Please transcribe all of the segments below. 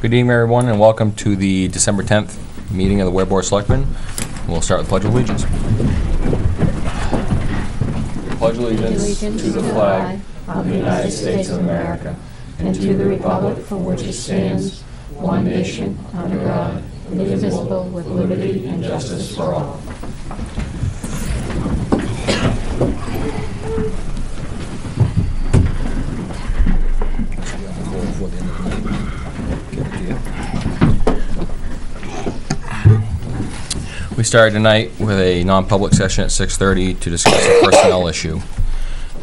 Good evening, everyone, and welcome to the December 10th meeting of the Weare Board of Selectmen. We'll start with Pledge of Allegiance. Pledge allegiance to the flag of the United States of America and to the republic for which it stands, one nation, under God, indivisible, with liberty and justice for all. We started tonight with a non-public session at 6:30 to discuss a personnel issue.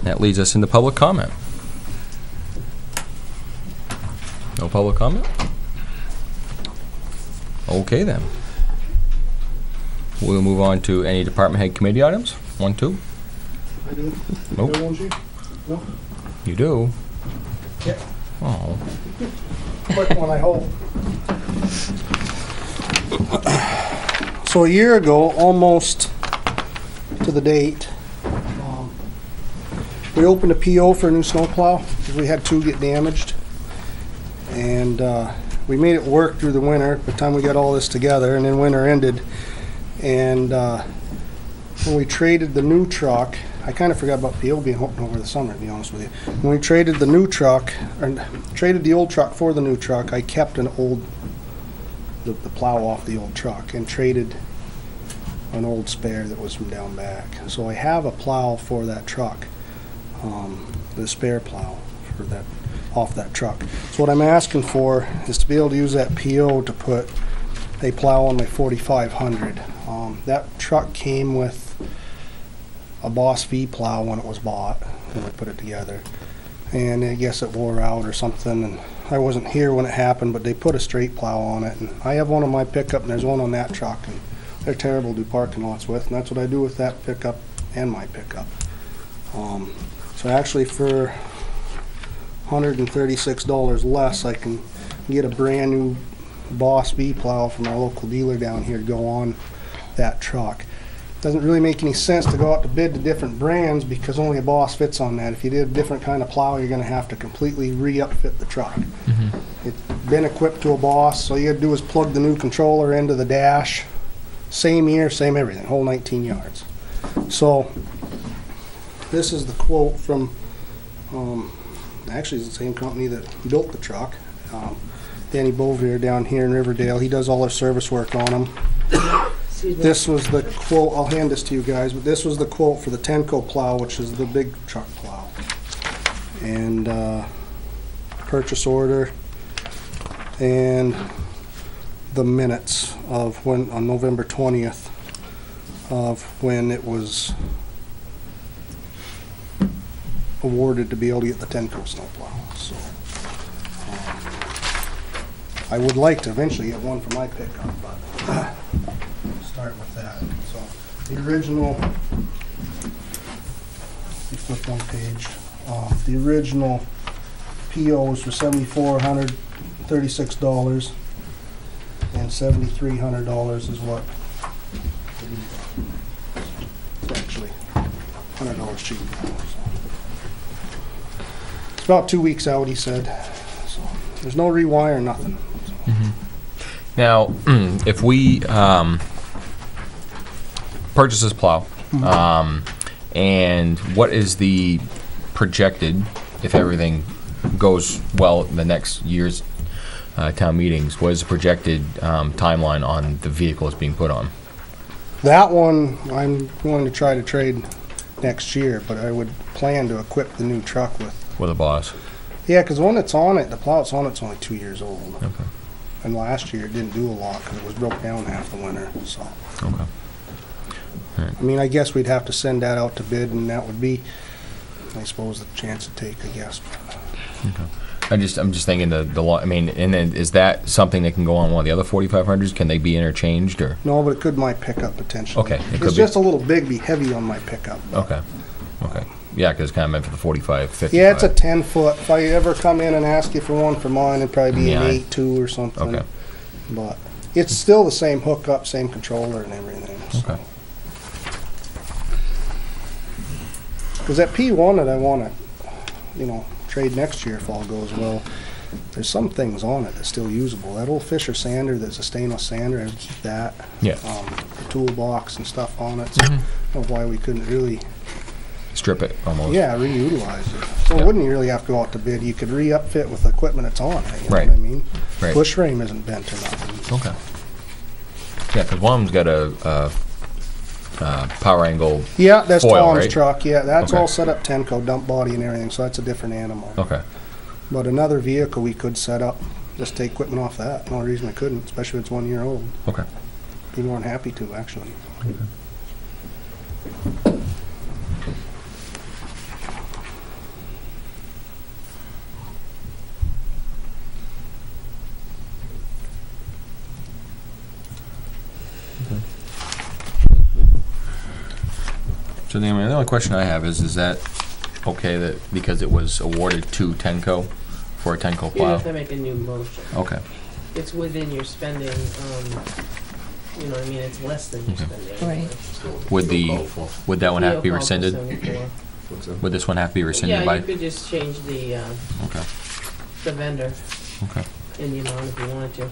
That leads us into public comment. No public comment? Okay, then. We'll move on to any department head committee items. One, two? I do. Nope. Don't you? No? You do? Yeah. Oh. Quick one, I hope. So a year ago, almost to the date, um, we opened a PO for a new snowplow, because we had two get damaged. And, uh, we made it work through the winter, by the time we got all this together, and then winter ended. And, uh, when we traded the new truck, I kind of forgot about PO being open over the summer, to be honest with you. When we traded the new truck, or traded the old truck for the new truck, I kept an old, the, the plow off the old truck and traded an old spare that was from down back. So I have a plow for that truck, um, the spare plow for that, off that truck. So what I'm asking for is to be able to use that PO to put a plow on my forty-five hundred. Um, that truck came with a Boss V plow when it was bought, when we put it together. And I guess it wore out or something, and I wasn't here when it happened, but they put a straight plow on it. And I have one on my pickup, and there's one on that truck, and they're terrible to do parking lots with, and that's what I do with that pickup and my pickup. Um, so actually for hundred and thirty-six dollars less, I can get a brand-new Boss V plow from our local dealer down here to go on that truck doesn't really make any sense to go out to bid to different brands because only a Boss fits on that. If you did a different kind of plow, you're gonna have to completely re-upfit the truck. It's been equipped to a Boss, so you gotta do is plug the new controller into the dash, same year, same everything, whole nineteen yards. So, this is the quote from, um, actually it's the same company that built the truck. Um, Danny Bovier down here in Riverdale, he does all our service work on them. This was the quote, I'll hand this to you guys, but this was the quote for the Tenco plow, which is the big truck plow. And, uh, purchase order and the minutes of when, on November twentieth, of when it was awarded to be able to get the ten Tenco snowplow, so. um, I would like to eventually get one for my pickup, but start with that. So, the original, you flip one page, uh, the original PO was for seventy-four hundred thirty-six dollars, and seventy-three hundred dollars is what. It's actually hundred dollars cheaper. It's about two weeks out, he said, so, there's no rewire, nothing. so. Now, if we um, purchase this plow, um, and what is the projected, if everything goes well in the next year's uh, town meetings, what is the projected um, timeline on the vehicles being put on? That one, I'm going to try to trade next year, but I would plan to equip the new truck with. With a boss? Yeah, because when it's on it, the plow it's on it's only two years old. Okay. And last year it didn't do a lot because it was broke down half the winter. So, Okay. I mean, I guess we'd have to send that out to bid, and that would be, I suppose, the chance to take. I guess. I just, I'm just thinking the, the law, I mean, and then is that something that can go on one of the other 4500s? Can they be interchanged or? No, but it could my pickup potentially. Okay, it It's be- just a little big, be heavy on my pickup. Okay. Okay. Yeah, because it's kind of meant for the 45, 55. Yeah, it's a ten foot. If I ever come in and ask you for one for mine, it'd probably be Yeah, an eight two or something. Okay. But it's still the same hookup, same controller and everything. so. Okay. Cause that P one that I wanna, you know, trade next year if all goes well, there's some things on it that's still usable. That old Fisher sander, that's a stainless sander, I'd keep that. Yeah. Um, the toolbox and stuff on it, so I Mhm. don't know why we couldn't really, Strip it almost. yeah, reutilize it. So Yeah. it wouldn't you really have to go out to bid, you could re-upfit with the equipment that's on it, you know Right. what I mean? Right. Bush frame isn't bent or nothing. Okay. Yeah, because one of them's got a, uh, uh, power angle. Yeah, that's Foil, Tom's right? truck, yeah, that's Okay. all set up Tenco, dump body and everything, so that's a different animal. Okay. But another vehicle we could set up, just take equipment off that. No reason I couldn't, especially if it's one year old. Okay. Be more than happy to, actually. So the only the only question I have is, is that okay that, because it was awarded to Tenco for a Tenco You don't have to make a new motion. Okay. It's within your spending, um, you know what I mean, it's less than your Okay. spending. Right. Would the, would that one have to be Leo called for rescinded? 74. Would this one have to be rescinded Yeah, by? you could just change the, uh, Okay, the vendor okay. in the amount if you wanted to.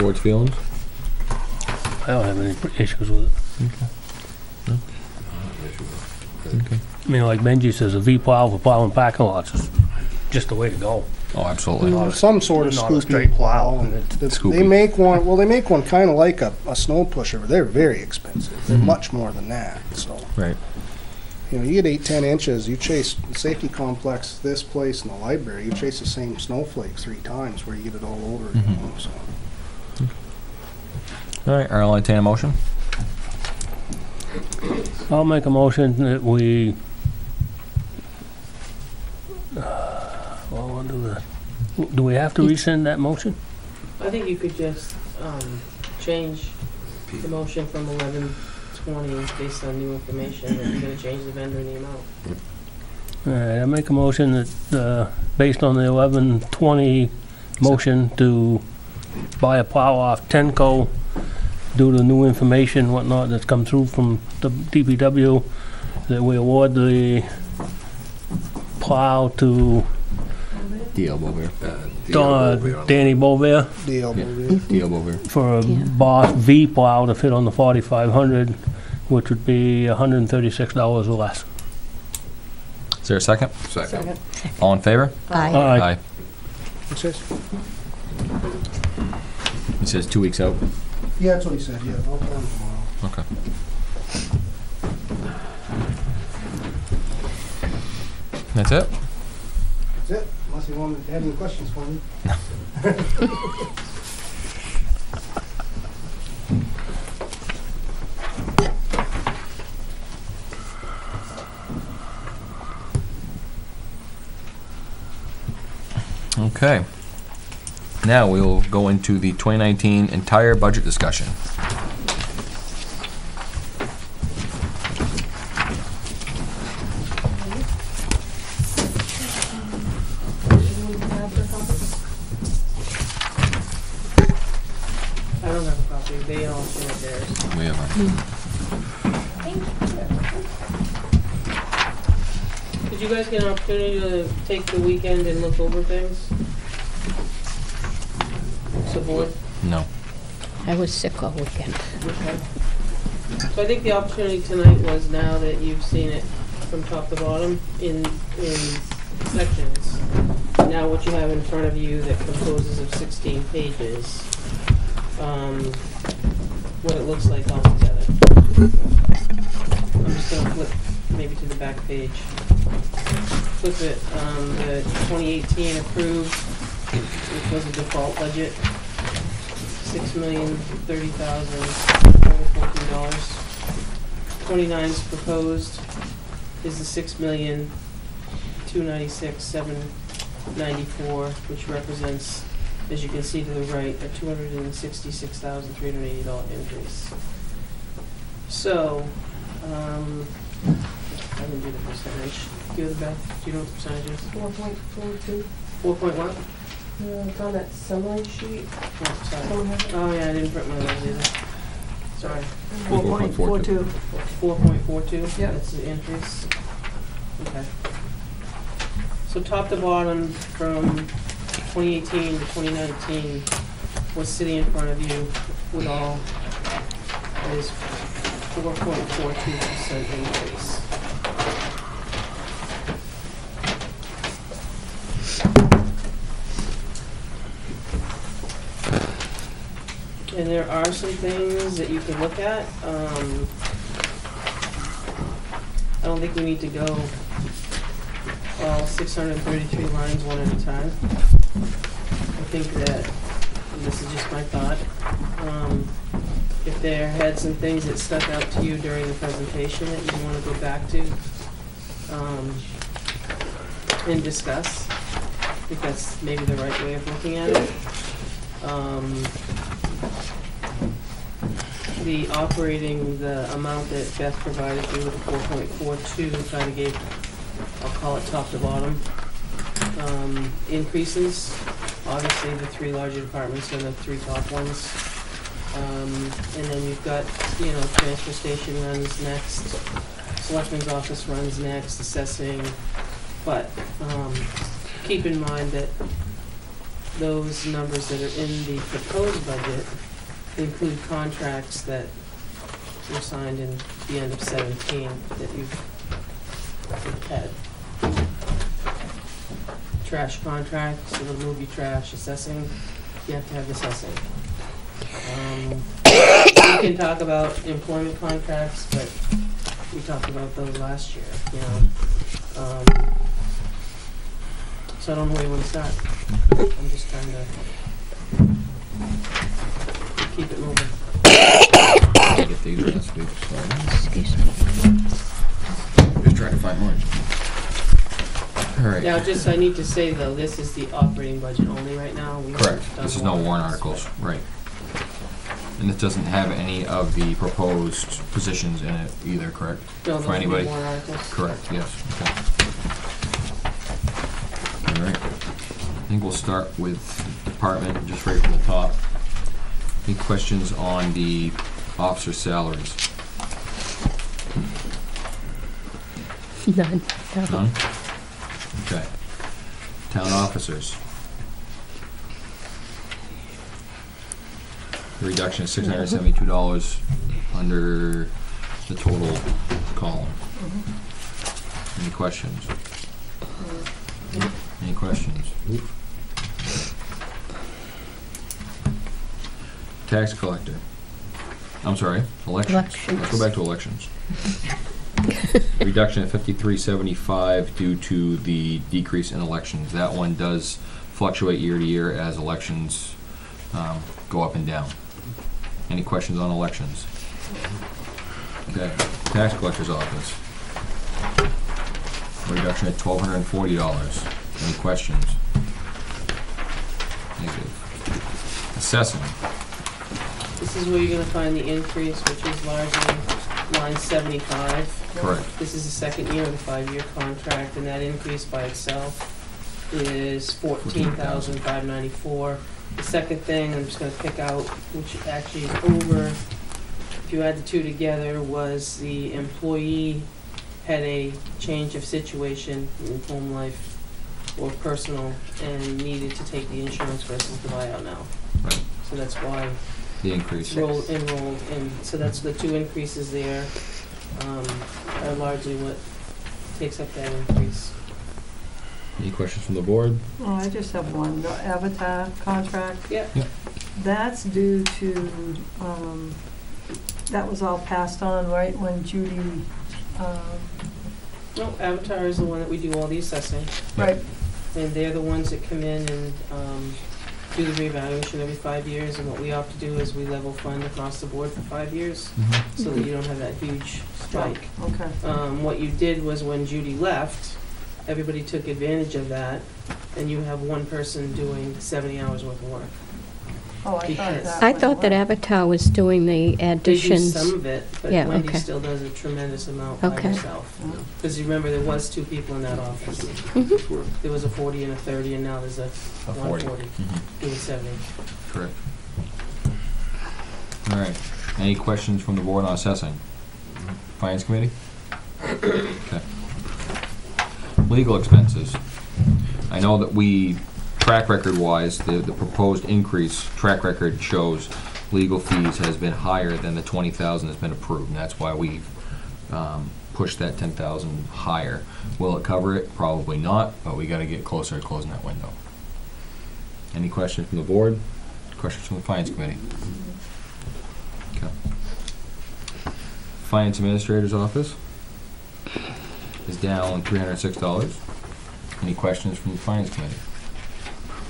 Board's feelings? I don't have any issues with it. Okay. I mean, like Benji says, a V plow for plowing parking lots is just the way to go. Oh, absolutely. Not a- Some sort of not a scoopy straight plow. plow. and it's- They Scoopy. make one, well, they make one kinda like a, a snow pusher, but they're very expensive. They're Mhm. much more than that, so. Right. You know, you get eight, ten inches, you chase the safety complex, this place and the library, you chase the same snowflake three times where you get it all over, you know, so. All right, I'll entertain a motion. I'll make a motion that we, uh, well, I'll do that. Do we have to rescind that motion? I think you could just, um, change the motion from eleven twenty based on new information, that you're gonna change the vendor and the amount. All right, I make a motion that, uh, based on the eleven twenty motion to buy a plow off Tenco due to new information whatnot that's come through from the DPW, that we award the plow to D.L. Bovier. Uh, Don- Danny Bovier Deal, Yeah. Bovee. D.L. Bovier. for a Yeah. Boss V plow to fit on the forty-five hundred, which would be hundred and thirty-six dollars or less. Is there a second? Second. All in favor? Aye. Aye. What's this? He says two weeks out. Yeah, that's what he said, yeah, I'll call him tomorrow. Okay. That's it? That's it, unless you wanted to have any questions for me. No. Okay. Now we will go into the 2019 entire budget discussion. I don't have a copy, they all shared theirs. We have Did you guys get an opportunity to take the weekend and look over things? Support? a, no. I was sick all weekend. Okay. So I think the opportunity tonight was now that you've seen it from top to bottom in, in sections. Now what you have in front of you that composes of sixteen pages, um, what it looks like all together. I'm just gonna flip maybe to the back page. Flip it, um, the twenty eighteen approved, which was a default budget, six million thirty thousand four hundred fourteen dollars. Twenty-nine's proposed is the six million two ninety-six seven ninety-four, which represents, as you can see to the right, a two hundred and sixty-six thousand three hundred eighty dollar increase. So, um, I didn't do the percentage. Do you have the, do you know what the percentage is? Four point four two, Four point what? Uh, it's on that summary sheet. Oh, sorry. Don't have it. Oh, yeah, I didn't print my notes either. Sorry. Four point four two. Four point four two? Yep. That's the increase. Okay. So top to bottom, from twenty eighteen to twenty nineteen, what's sitting in front of you with all is four point four two percent increase. And there are some things that you can look at. Um, I don't think we need to go all six hundred and thirty-three lines one at a time. I think that, this is just my thought, um, if there had some things that stuck out to you during the presentation that you wanna go back to, um, and discuss, I think that's maybe the right way of looking at it. Um, the operating, the amount that Beth provided you with four point four two, kind of gave, I'll call it top to bottom, um, increases. Obviously, the three larger departments are the three top ones. Um, and then you've got, you know, transfer station runs next, selectman's office runs next, assessing. But, um, keep in mind that those numbers that are in the proposed budget include contracts that were signed in the end of seventeen that you've had. Trash contracts, so the movie trash assessing, you have to have assessing. Um, We can talk about employment contracts, but we talked about those last year, you know? Um, So I don't know where you wanna start. I'm just trying to keep it moving. Get these last week, so Excuse me. just trying to find mine. All right. Now, just, I need to say though, this is the operating budget only right now. We haven't Correct, done this is no warrant articles, right. And this doesn't have any of the proposed positions in it either, correct? No, those For would be anybody? warrant articles. Correct, yes, okay. All right, I think we'll start with department, just right from the top. Any questions on the officer salaries? None. None? Okay. Town officers. The Reduction of six hundred and seventy-two dollars under the total column. Any questions? Any questions? Tax collector. I'm sorry, elections. Let's go back to elections. Reduction at fifty-three seventy-five due to the decrease in elections. That one does fluctuate year to year as elections um, go up and down. Any questions on elections? Okay, tax collector's office. Reduction at twelve hundred and forty dollars. Any questions? Negative. Assessing. This is where you're gonna find the increase, which is largely line seventy-five. Correct. This is the second year of the five-year contract, and that increase by itself is fourteen thousand five ninety-four. The second thing, I'm just gonna pick out, which actually is over, if you add the two together, was the employee had a change of situation in home life or personal and needed to take the insurance versus the buyout now. Right. So that's why The increase. rolled, enrolled, and so that's the two increases there, um, are largely what takes up that increase. Any questions from the board? Oh, I just have one, the Avitar contract, Yeah, that's due to, um, that was all passed on, right, when Judy, um, no, Avitar is the one that we do all the assessing, right, and they're the ones that come in and, um, do the reevaluation every five years, and what we opt to do is we level fund across the board for five years, so that you don't have that huge spike. okay. Um, what you did was when Judy left, everybody took advantage of that, and you have one person doing seventy hours worth of work. Oh, I thought Because- that. I went thought that away. Avitar was doing the They do additions. some of it, but Yeah, Wendy okay. still does a tremendous amount by Okay. herself. Because you remember, there was two people in that office. Mhm. There was a forty and a thirty, and now there's a A one 40. forty, Mhm. doing seventy. Correct. All right. Any questions from the board on assessing? Finance committee? Okay. Legal expenses. I know that we, track record wise, the, the proposed increase, track record shows legal fees has been higher than the twenty thousand that's been approved, and that's why we, um, pushed that ten thousand higher. Will it cover it? Probably not, but we gotta get closer to closing that window. Any questions from the board? Questions from the finance committee? Okay. Finance administrator's office is down three hundred and six dollars. Any questions from the finance committee?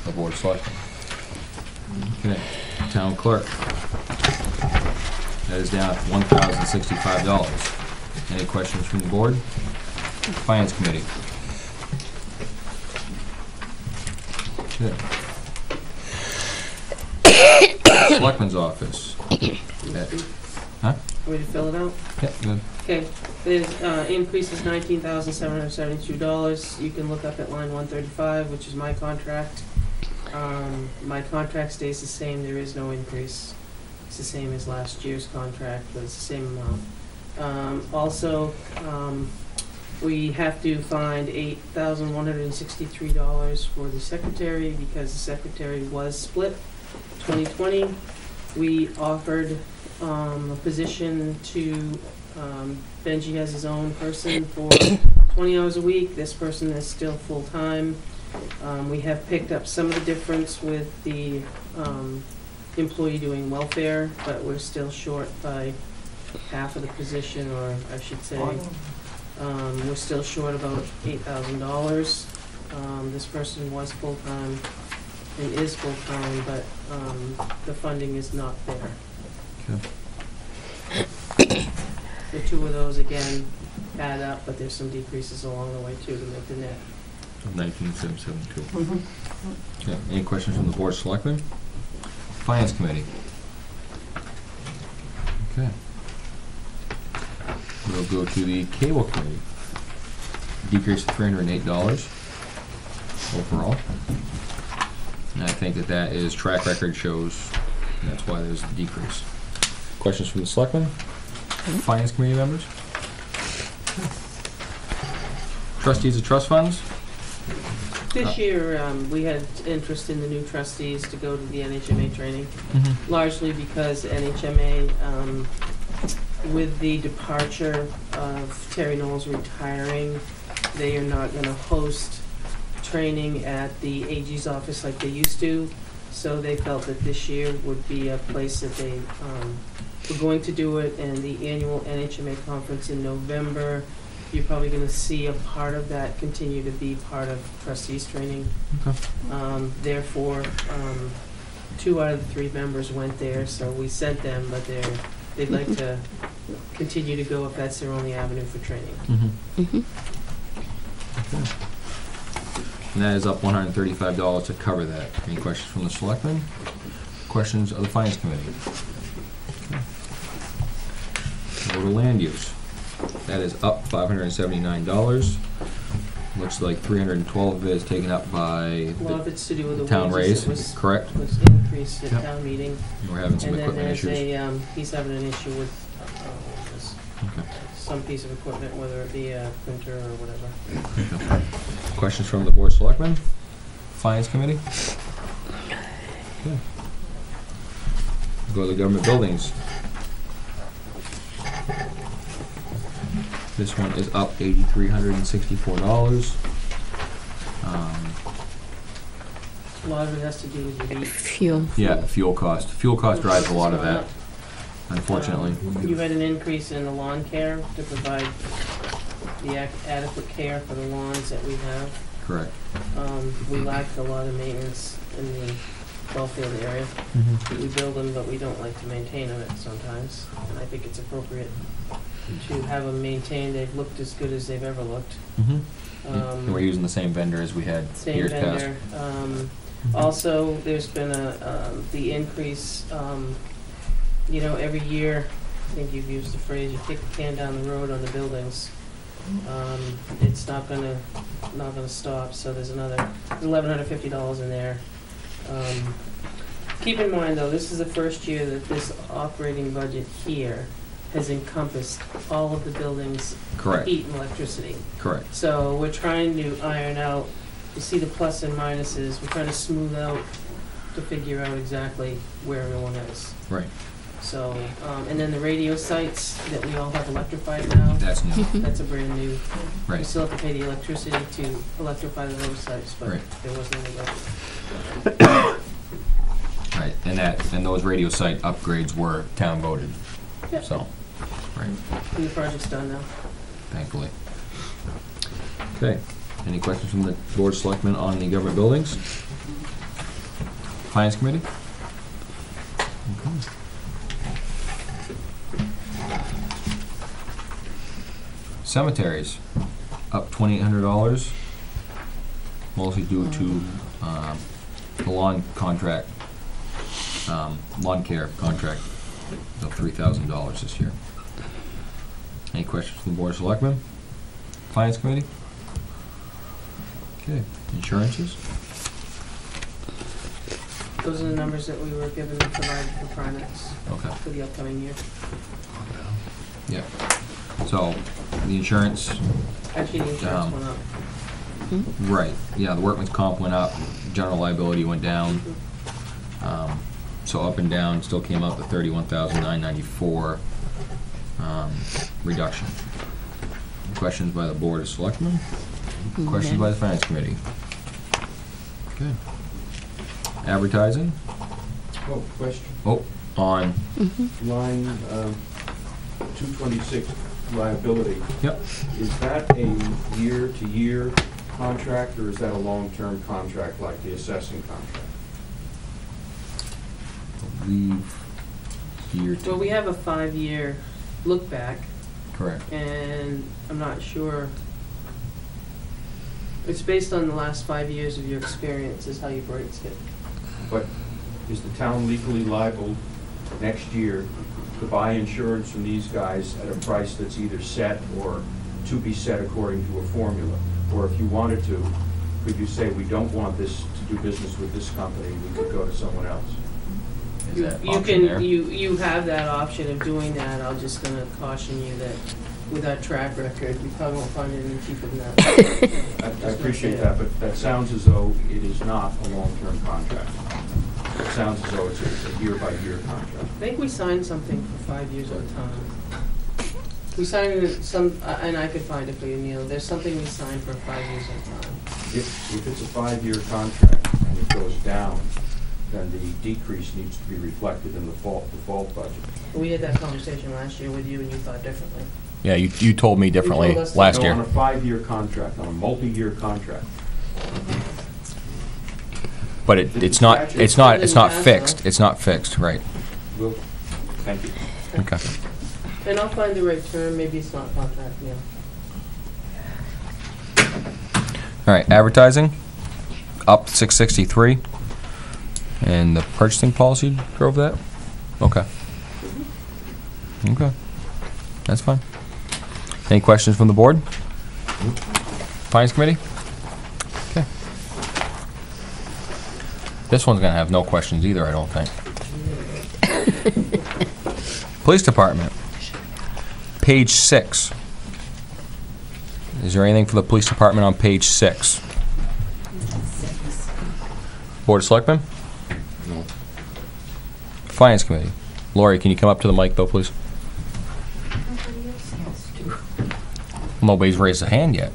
The board of selectmen? Okay, town clerk. That is down one thousand sixty-five dollars. Any questions from the board? Finance committee? Okay. Selectman's office. Huh? Want me to fill it out? Yeah, good. Okay, there's, uh, increase is nineteen thousand seven hundred seventy-two dollars. You can look up at line one thirty-five, which is my contract. Um, my contract stays the same, there is no increase. It's the same as last year's contract, but it's the same amount. Um, also, um, we have to find eight thousand one hundred and sixty-three dollars for the secretary because the secretary was split twenty twenty. We offered, um, a position to, um, Benji has his own person for twenty hours a week. This person is still full-time. Um, we have picked up some of the difference with the, um, employee doing welfare, but we're still short by half of the position, or I should say, um, we're still short about eight thousand dollars. Um, this person was full-time and is full-time, but, um, the funding is not there. Okay. The two of those, again, add up, but there's some decreases along the way too to make the net. Nineteen seven seven two. Mhm. Okay, any questions from the board of selectmen? Finance committee? Okay. We'll go to the cable committee. Decrease of three hundred and eight dollars overall. And I think that that is track record shows, that's why there's a decrease. Questions from the selectmen? Finance committee members? Trustees of trust funds? This year, um, we had interest in the new trustees to go to the NHMA training, Mm-hmm. largely because NHMA, um, with the departure of Terry Knowles retiring, they are not gonna host training at the AG's office like they used to. So they felt that this year would be a place that they, um, were going to do it, and the annual NHMA conference in November, you're probably gonna see a part of that continue to be part of trustees training. Okay. Um, therefore, um, two out of the three members went there, so we sent them, but they're, they'd like to continue to go if that's their only avenue for training. Mm-hmm. Mhm. And that is up one hundred and thirty-five dollars to cover that. Any questions from the selectmen? Questions of the finance committee? Okay. Go to land use. That is up five hundred and seventy-nine dollars. Looks like three hundred and twelve of it is taken up by A lot of the it's to do with the town wages raise, that correct? was, was increased at Yep. town meeting. We're having some And then equipment there's issues. a, um, he's having an issue with, uh, this- Okay. some piece of equipment, whether it be a printer or whatever. Okay. Questions from the board of selectmen? Finance committee? Okay. Go to the government buildings. This one is up eighty-three hundred and sixty-four dollars. Um, A lot of it has to do with the heat. Fuel. yeah, fuel cost. Fuel cost drives a lot of that, unfortunately. Um, You had an increase in the lawn care to provide the ac- adequate care for the lawns that we have. Correct. Um, we lacked a lot of maintenance in the Wellfield area. We build them, but we don't like to maintain them sometimes, and I think it's appropriate to have them maintained. They've looked as good as they've ever looked. Mhm. Um, And we're using the same vendor as we had Same years past. vendor. Um, Also, there's been a, um, the increase, um, you know, every year, I think you've used the phrase, you kick the can down the road on the buildings. Um, it's not gonna, not gonna stop, so there's another eleven hundred fifty dollars in there. Um, Keep in mind, though, this is the first year that this operating budget here has encompassed all of the buildings' Correct, heat and electricity. correct. So we're trying to iron out, you see the plus and minuses, we're trying to smooth out to figure out exactly where everyone is. Right. So, um, and then the radio sites that we all have electrified now, That's new, that's a brand new. Right. We still have to pay the electricity to electrify the those sites, but Right. there wasn't any budget. Right, and that, and those radio site upgrades were town voted, Yep. so, right, And the project's done now. thankfully. Okay, any questions from the board of selectmen on the government buildings? Finance committee? Okay. Cemeteries, up twenty-eight hundred dollars, mostly due to, um, the lawn contract, um, lawn care contract of three thousand dollars this year. Any questions from the board of selectmen? Finance committee? Okay, insurances? Those are the numbers that we were given and provided for Primex Okay, for the upcoming year. yeah. So, the insurance, Actually, the insurance Um, went up. right, yeah, the workman's comp went up, general liability went down. Um, So up and down, still came out to thirty-one thousand nine ninety-four, um, reduction. Questions by the board of selectmen? Questions by the finance committee? Okay. Advertising? Oh, question. Oh, on, Line um, 226 liability, yep, is that a year-to-year contract or is that a long-term contract like the assessing contract? leave year Well, to, we have a five-year look back, correct. and I'm not sure. It's based on the last five years of your experience is how you break it. But is the town legally liable next year to buy insurance from these guys at a price that's either set or to be set according to a formula? Or if you wanted to, could you say, we don't want this to do business with this company, we could go to someone else? Is You that you option there? can, you, you have that option of doing that, I'm just gonna caution you that with our track record, you probably won't find it any cheaper than that. I I appreciate that, but that sounds as though it is not a long-term contract. It sounds as though it's a a year-by-year contract. I think we signed something for five years at a time. We signed it some, uh, and I could find it for you, Neil, there's something we signed for five years at a time. If, if it's a five-year contract and it goes down, then the decrease needs to be reflected in the default, default budget. We had that conversation last year with you and you thought differently. Yeah, you, you told me differently told us to last So year. on a five-year contract, on a multi-year contract, But it, it's not, it's not, it's not fixed, it's not fixed, right, we'll, thank you. okay. And I'll find the right term, maybe it's not contract, yeah. All right, advertising, up six sixty-three. And the purchasing policy drove that? Okay. Okay, that's fine. Any questions from the board? Finance committee? Okay. This one's gonna have no questions either, I don't think. Police department, page six. Is there anything for the police department on page six? Board of Selectmen? No. Finance Committee. Lori, can you come up to the mic though, please? Nobody's raised a hand yet.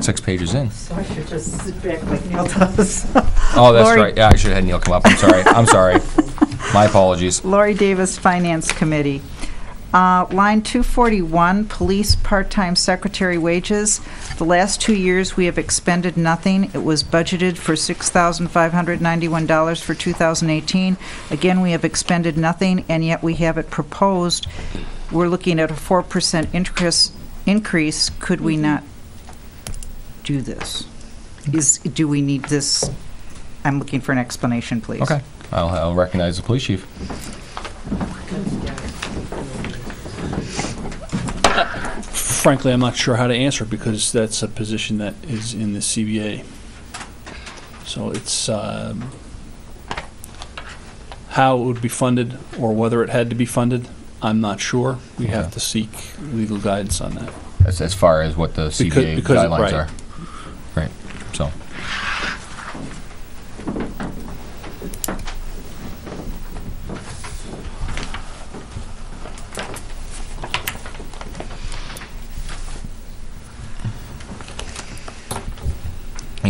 Six pages in. So I should just sit back like Neil does. Oh, that's Lori- right. Yeah, I should have had Neil come up. I'm sorry. I'm sorry. My apologies. Lori Davis, Finance Committee. Uh, Line 241, Police Part-Time Secretary Wages. The last two years, we have expended nothing. It was budgeted for $6,591 for 2018. Again, we have expended nothing, and yet we have it proposed. We're looking at a 4% increase. Increase. Could we not do this? Is, do we need this I'm looking for an explanation, please. Okay, I'll, I'll recognize the police chief. Frankly, I'm not sure how to answer because that's a position that is in the CBA. So it's, um, how it would be funded or whether it had to be funded, I'm not sure. We have to seek legal guidance on that. As, as far as what the Because- CBA because- guidelines right. are. Right, so.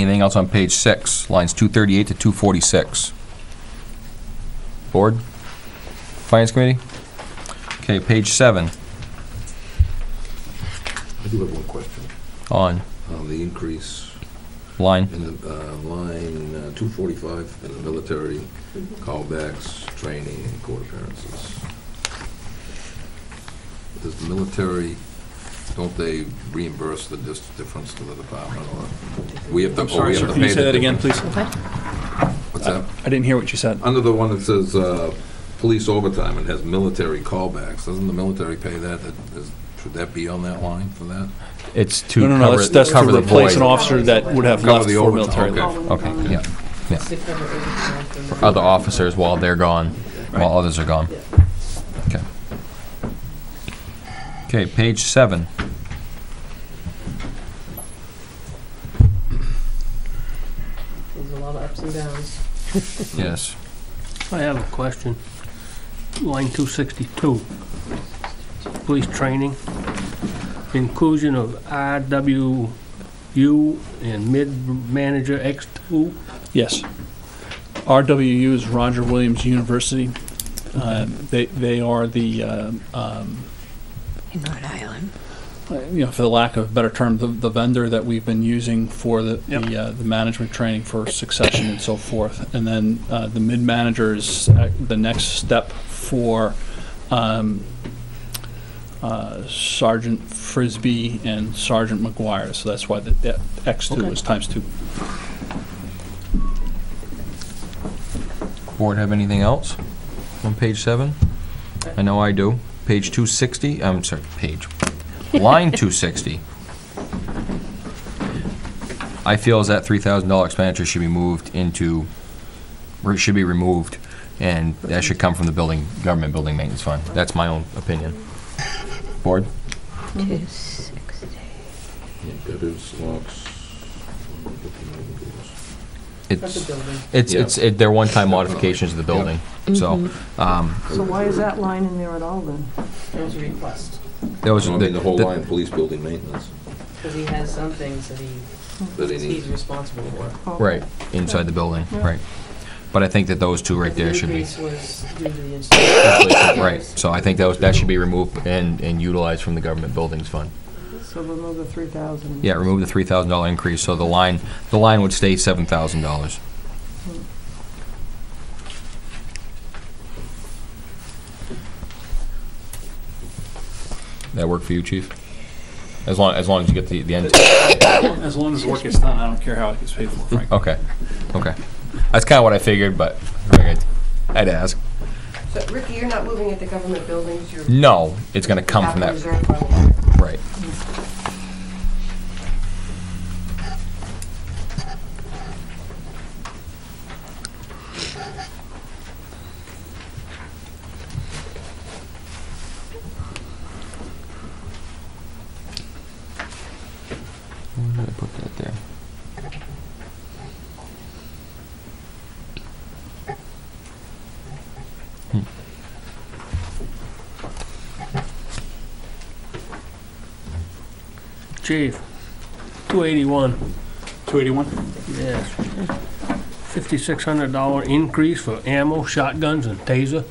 Anything else on page six, lines two thirty-eight to two forty-six? Board? Finance committee? Okay, page seven, I do have one question. on Uh, The increase line, in the uh, line uh, 245 in the military callbacks, training, and court appearances. Does the military, don't they reimburse the dis- difference to the department, or we have to? I'm or sorry, we have sir, to can you pay say the that again, difference? please? What's that? I didn't hear what you said. Under the one that says uh, police overtime and has military callbacks, doesn't the military pay that? That is- Should that be on that line for that? it's to No, no, no, cover, that's, that's to the replace an void. officer that would have Cover left the for overtime, military okay. leave. Okay, yeah. Yeah. To cover overtime for Other officers while they're gone, while others are gone. Okay. Okay, page seven. There's a lot of ups and downs. Yes. I have a question. Line two sixty-two. Police training. Inclusion of RWU and mid-manager X two. Yes. RWU is Roger Williams University. Uh, They, they are the, um, um, In Rhode Island. uh, you know, for the lack of a better term, the, the vendor that we've been using for the, the, uh, the management training for succession and so forth. And then, uh, the mid-manager is uh, the next step for, um, uh, Sergeant Frisbee and Sergeant McGuire. So that's why the, that X two Okay. is times two. Board have anything else on page seven? I know I do. Page two sixty, I'm sorry, page, line two sixty. I feel as that three thousand dollar expenditure should be moved into, or should be removed, and that should come from the building, government building maintenance fund. That's my own opinion. Board? Two sixty. Gutters, locks. That's It's, a it's, Yeah. it's, it- they're one-time modifications to the building, so, um, So why is that line in there at all then? That was a request, that was. I mean, the whole the- line, police building maintenance, because he has some things that he, that he he's needs. responsible for. Okay. Right, inside the building, right. But I think that those two right there should be, increase was due to the installation. right, so I think that was, that should be removed and, and utilized from the government buildings fund. So remove the three thousand. Yeah, remove the three thousand dollar increase, so the line, the line would stay seven thousand dollars. That work for you, chief? As long, as long as you get the, the end, As long as the work gets done, I don't care how it gets paid for, frankly. okay, okay. That's kinda what I figured, but I figured I'd ask. So Ricky, you're not moving at the government buildings, you're. No, it's gonna come from capital that, reserve fund. Right. Where did I put that there? Chief, two eighty-one. Two eighty-one? Yes. Fifty-six hundred dollar increase for ammo, shotguns, and taser.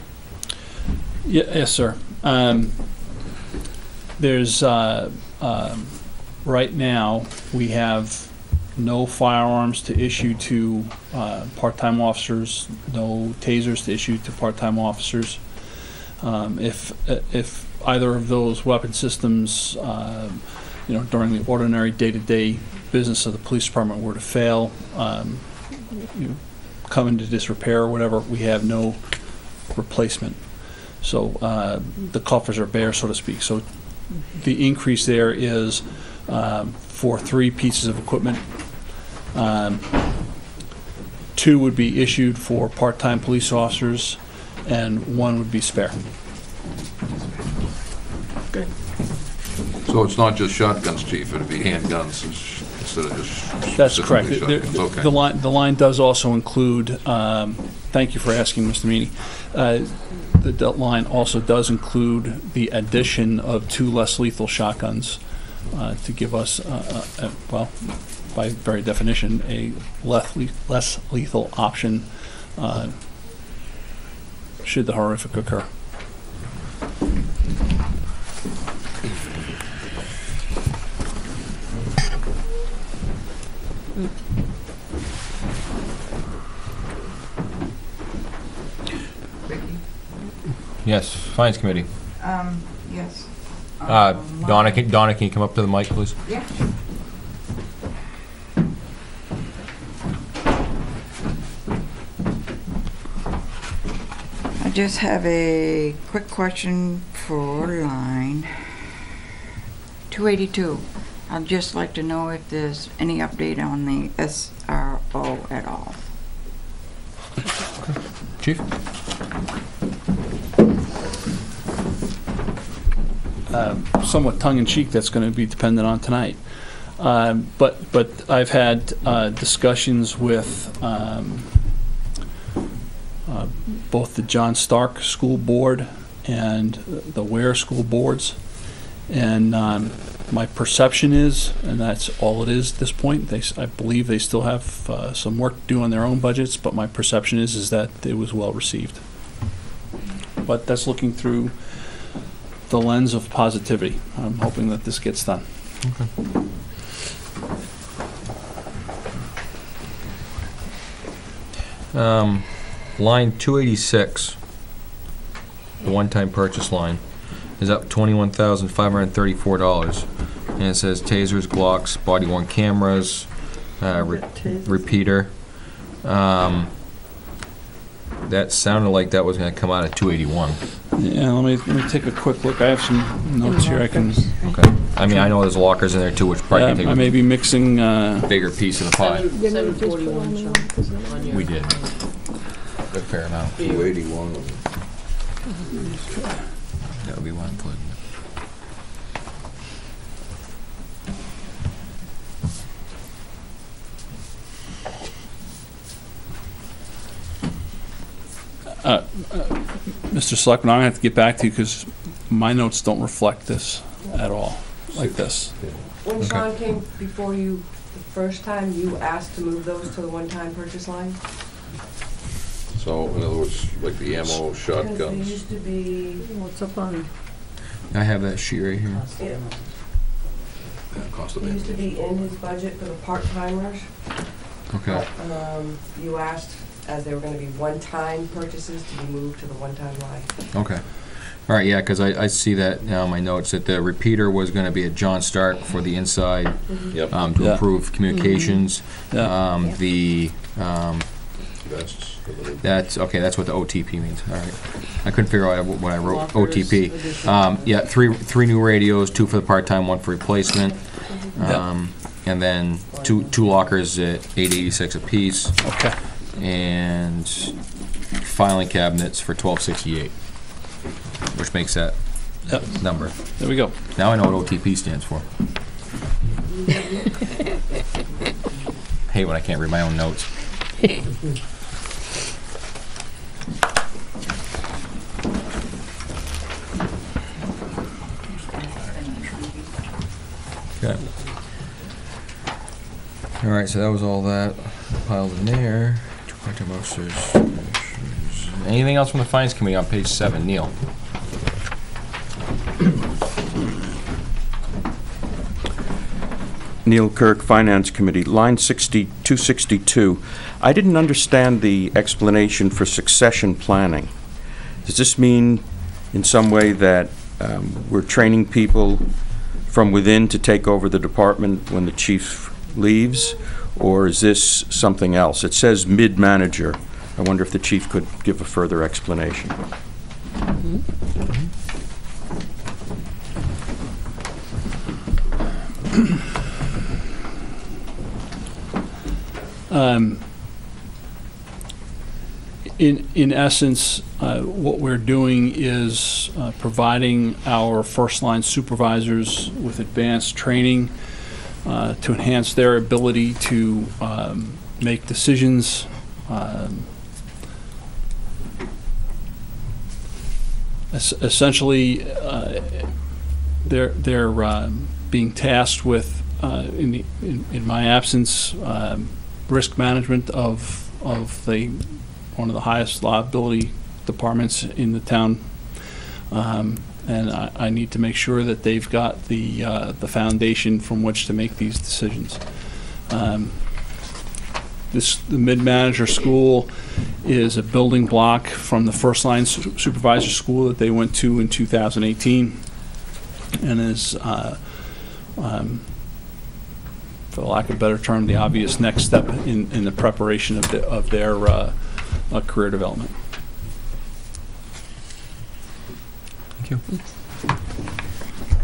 Ye- Yes, sir. Um, There's, uh, um, right now, we have no firearms to issue to uh, part-time officers, no tasers to issue to part-time officers. Um, If, if either of those weapon systems, um, you know, during the ordinary day-to-day business of the police department were to fail, um, you- come into disrepair or whatever, we have no replacement. So uh, the coffers are bare, so to speak. So the increase there is um, for three pieces of equipment. Um, Two would be issued for part-time police officers, and one would be spare. So it's not just shotguns, chief, it'd be handguns instead of just That's correct. The- shotguns, The okay. line, the line does also include, um, thank you for asking, Mr. Meany. Uh, The line also does include the addition of two less lethal shotguns uh, to give us, uh, uh, uh, well, by very definition, a less le- less lethal option uh, should the horrific occur. Yes, Finance Committee. Um, yes. Uh, Um, Donna, can, Donna, can you come up to the mic, please? Yeah. I just have a quick question for line 282. I'd just like to know if there's any update on the SRO at all. Chief? um, somewhat tongue-in-cheek that's going to be dependent on tonight. Um, But, but I've had uh, discussions with um, uh, both the John Stark School Board and the Weare School Boards. And um, my perception is, and that's all it is at this point, they, I believe they still have uh, some work to do on their own budgets, but my perception is, is that it was well-received. But that's looking through the lens of positivity. I'm hoping that this gets done. Um, line two eighty-six, the one-time purchase line, is up $21,534. And it says tasers, Glocks, body worn cameras, uh, re repeater. Um, that sounded like that was going to come out of 281. Yeah, let me, let me take a quick look. I have some notes here I can. Okay. I mean, I know there's lockers in there too, which probably can take I may be mixing, uh, bigger piece of the pie. Seven forty-one, We did. A fair amount. 281 to Obi-Wan Kenobi. Uh, uh, Mr. Selectman, I'm going to have to get back to you because my notes don't reflect this at all, like this. When Sean came before you the first time, you asked to move those to the one-time purchase line? So, in other words, like the ammo, Because they shotguns. used to be, What's up on, I have that sheet right here. yeah, Yeah, cost of they it. used to be in his budget for the part-timers. Okay. but, Um, you asked, as they were gonna be one-time purchases, to be moved to the one-time line. Okay. All right, yeah, because I, I see that now in my notes, that the repeater was gonna be at John Stark for the inside, Yep, um, to Yeah. improve communications. Yeah, Um, the, um, that's, that's, okay, that's what the OTP means, all right. I couldn't figure out what I wrote, Lockers, OTP. additional Um, yeah, three, three new radios, two for the part-time, one for replacement. Yeah. Um, and then two, two lockers at eight eighty-six apiece, okay. and filing cabinets for twelve sixty-eight, which makes that Yep, number. there we go. Now I know what OTP stands for. Hate when I can't read my own notes. All right, so that was all that piled in there. Anything else from the finance committee on page seven, Neil? Neil Kirk, Finance Committee, line 60, 262. I didn't understand the explanation for succession planning. Does this mean in some way that um, we're training people from within to take over the department when the chief leaves? or is this something else? It says mid-manager. I wonder if the chief could give a further explanation. Um, In, in essence, uh, what we're doing is uh, providing our first-line supervisors with advanced training uh, to enhance their ability to um, make decisions. um, es- Essentially, uh, they're, they're um, being tasked with, uh, in, the- in in my absence, um, risk management of, of the, one of the highest liability departments in the town. Um, And I, I need to make sure that they've got the, uh, the foundation from which to make these decisions. Um, This, the mid-manager school is a building block from the first-line su- supervisor school that they went to in 2018 and is, uh, um, for lack of a better term, the obvious next step in, in the preparation of, the, of their uh, uh, career development. You.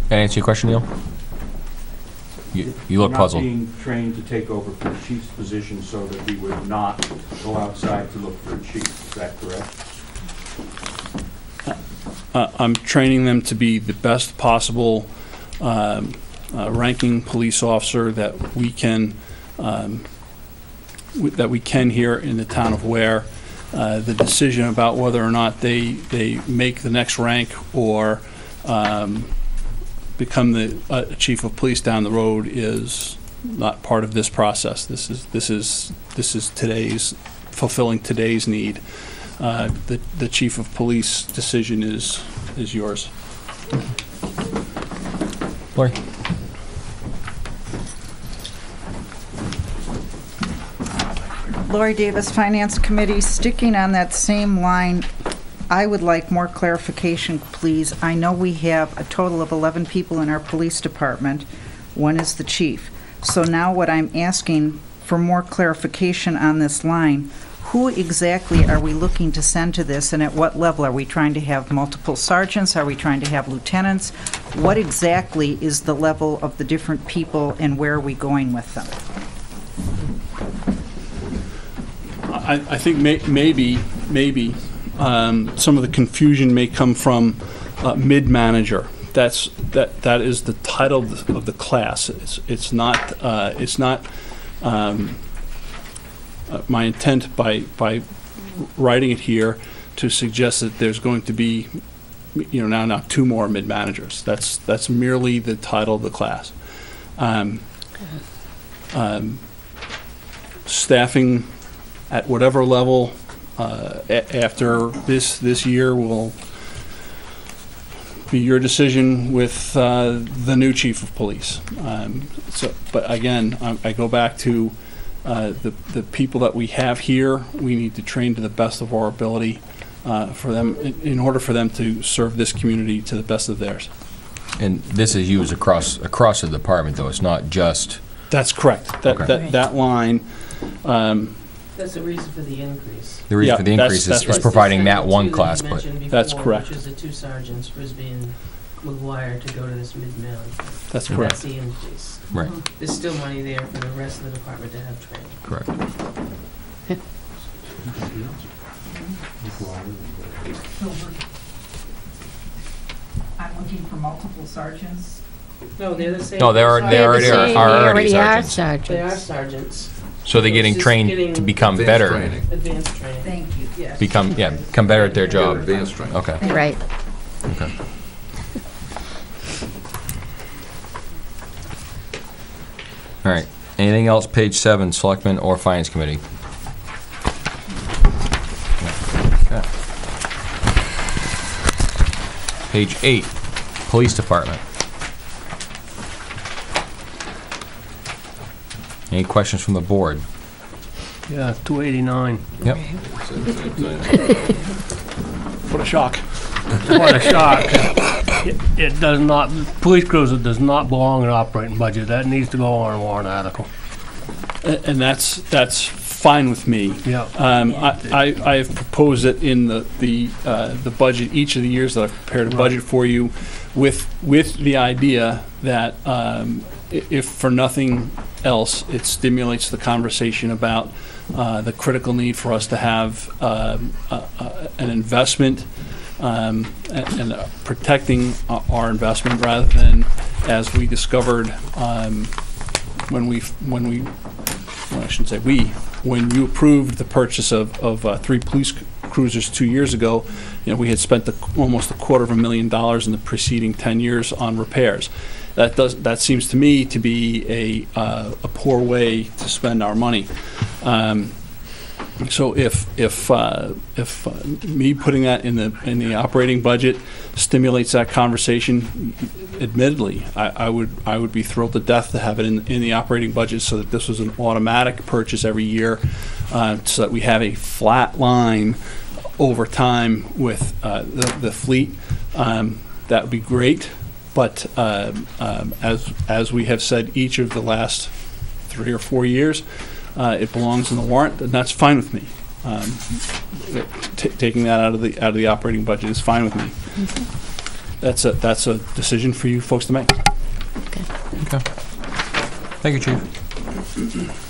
That answer your question, Neil? You, you look Not puzzled. being trained to take over for the chief's position so that we would not go outside to look for a chief, is that correct? Uh, I'm training them to be the best possible um, uh, ranking police officer that we can, um, w- that we can here in the town of Weare. Uh, The decision about whether or not they, they make the next rank or um, become the uh, chief of police down the road is not part of this process. This is, this is, this is today's, fulfilling today's need. Uh, The, the chief of police decision is, is yours. Lori? Lori Davis, Finance Committee, sticking on that same line, I would like more clarification, please. I know we have a total of 11 people in our police department. One is the chief. So now what I'm asking for more clarification on this line, who exactly are we looking to send to this, and at what level? Are we trying to have multiple sergeants? Are we trying to have lieutenants? What exactly is the level of the different people, and where are we going with them? I, I think may, maybe, maybe, um, some of the confusion may come from, uh, mid-manager. That's, that, that is the title of the- of the class. It's, it's not, uh, it's not, um, uh, my intent by, by writing it here to suggest that there's going to be, you know, now, now two more mid-managers. That's, that's merely the title of the class. Um, um, Staffing at whatever level uh, a- after this, this year will be your decision with uh, the new chief of police. Um, So, but again, I I go back to uh, the, the people that we have here, we need to train to the best of our ability uh, for them, in- in order for them to serve this community to the best of theirs. And this is used across, across the department, though, it's not just, That's correct. That, Okay. that, that line, um, That's the reason for the increase. the reason Yeah, for the that's- increase is that's is right. providing that one class, you but, mentioned That's correct. Which is the two sergeants, Frisbee and McGuire, to go to this mid-manager. that's That's correct. the increase. right, There's still money there for the rest of the department to have training. correct. I'm looking for multiple sergeants. No, they're the same. No, they're already- they They're the already are- same. are They already are sergeants. They are sergeants. Sergeants, So they're getting It's just trained getting to become Advanced better, training. advanced training. Thank you. Yes. become, yeah, become better at their job. Advanced training. Okay, Right. okay. All right, anything else, page seven, selectmen or finance committee? Okay. Page eight, police department. Any questions from the board? Yeah, 289. Yep. What a shock. What a shock. It it does not, police cruiser does not belong in operating budget. That needs to go on a warrant article. A- And that's, that's fine with me. Yeah. Um, I, I, I have proposed it in the, the, uh, the budget, each of the years that I've prepared a budget for you with, with the idea that, um, i- if for nothing else, it stimulates the conversation about, uh, the critical need for us to have, um, an investment, um, and, and uh, protecting our investment rather than, as we discovered, um, when we, when we well, I shouldn't say we, when you approved the purchase of, of three police cruisers two years ago, you know, we had spent the, almost a quarter of a million dollars in the preceding 10 years on repairs. That does, that seems to me to be a, uh, a poor way to spend our money. Um, So if, if, uh, if uh, me putting that in the, in the operating budget stimulates that conversation, admittedly, I, I would, I would be thrilled to death to have it in, in the operating budget so that this was an automatic purchase every year, uh, so that we have a flat line over time with, uh, the, the fleet. Um, that would be great, but, um, um, as, as we have said each of the last three or four years, uh, it belongs in the warrant, and that's fine with me. Um, t- Taking that out of the, out of the operating budget is fine with me. That's a, that's a decision for you folks to make. Okay. Okay. Thank you, Chief.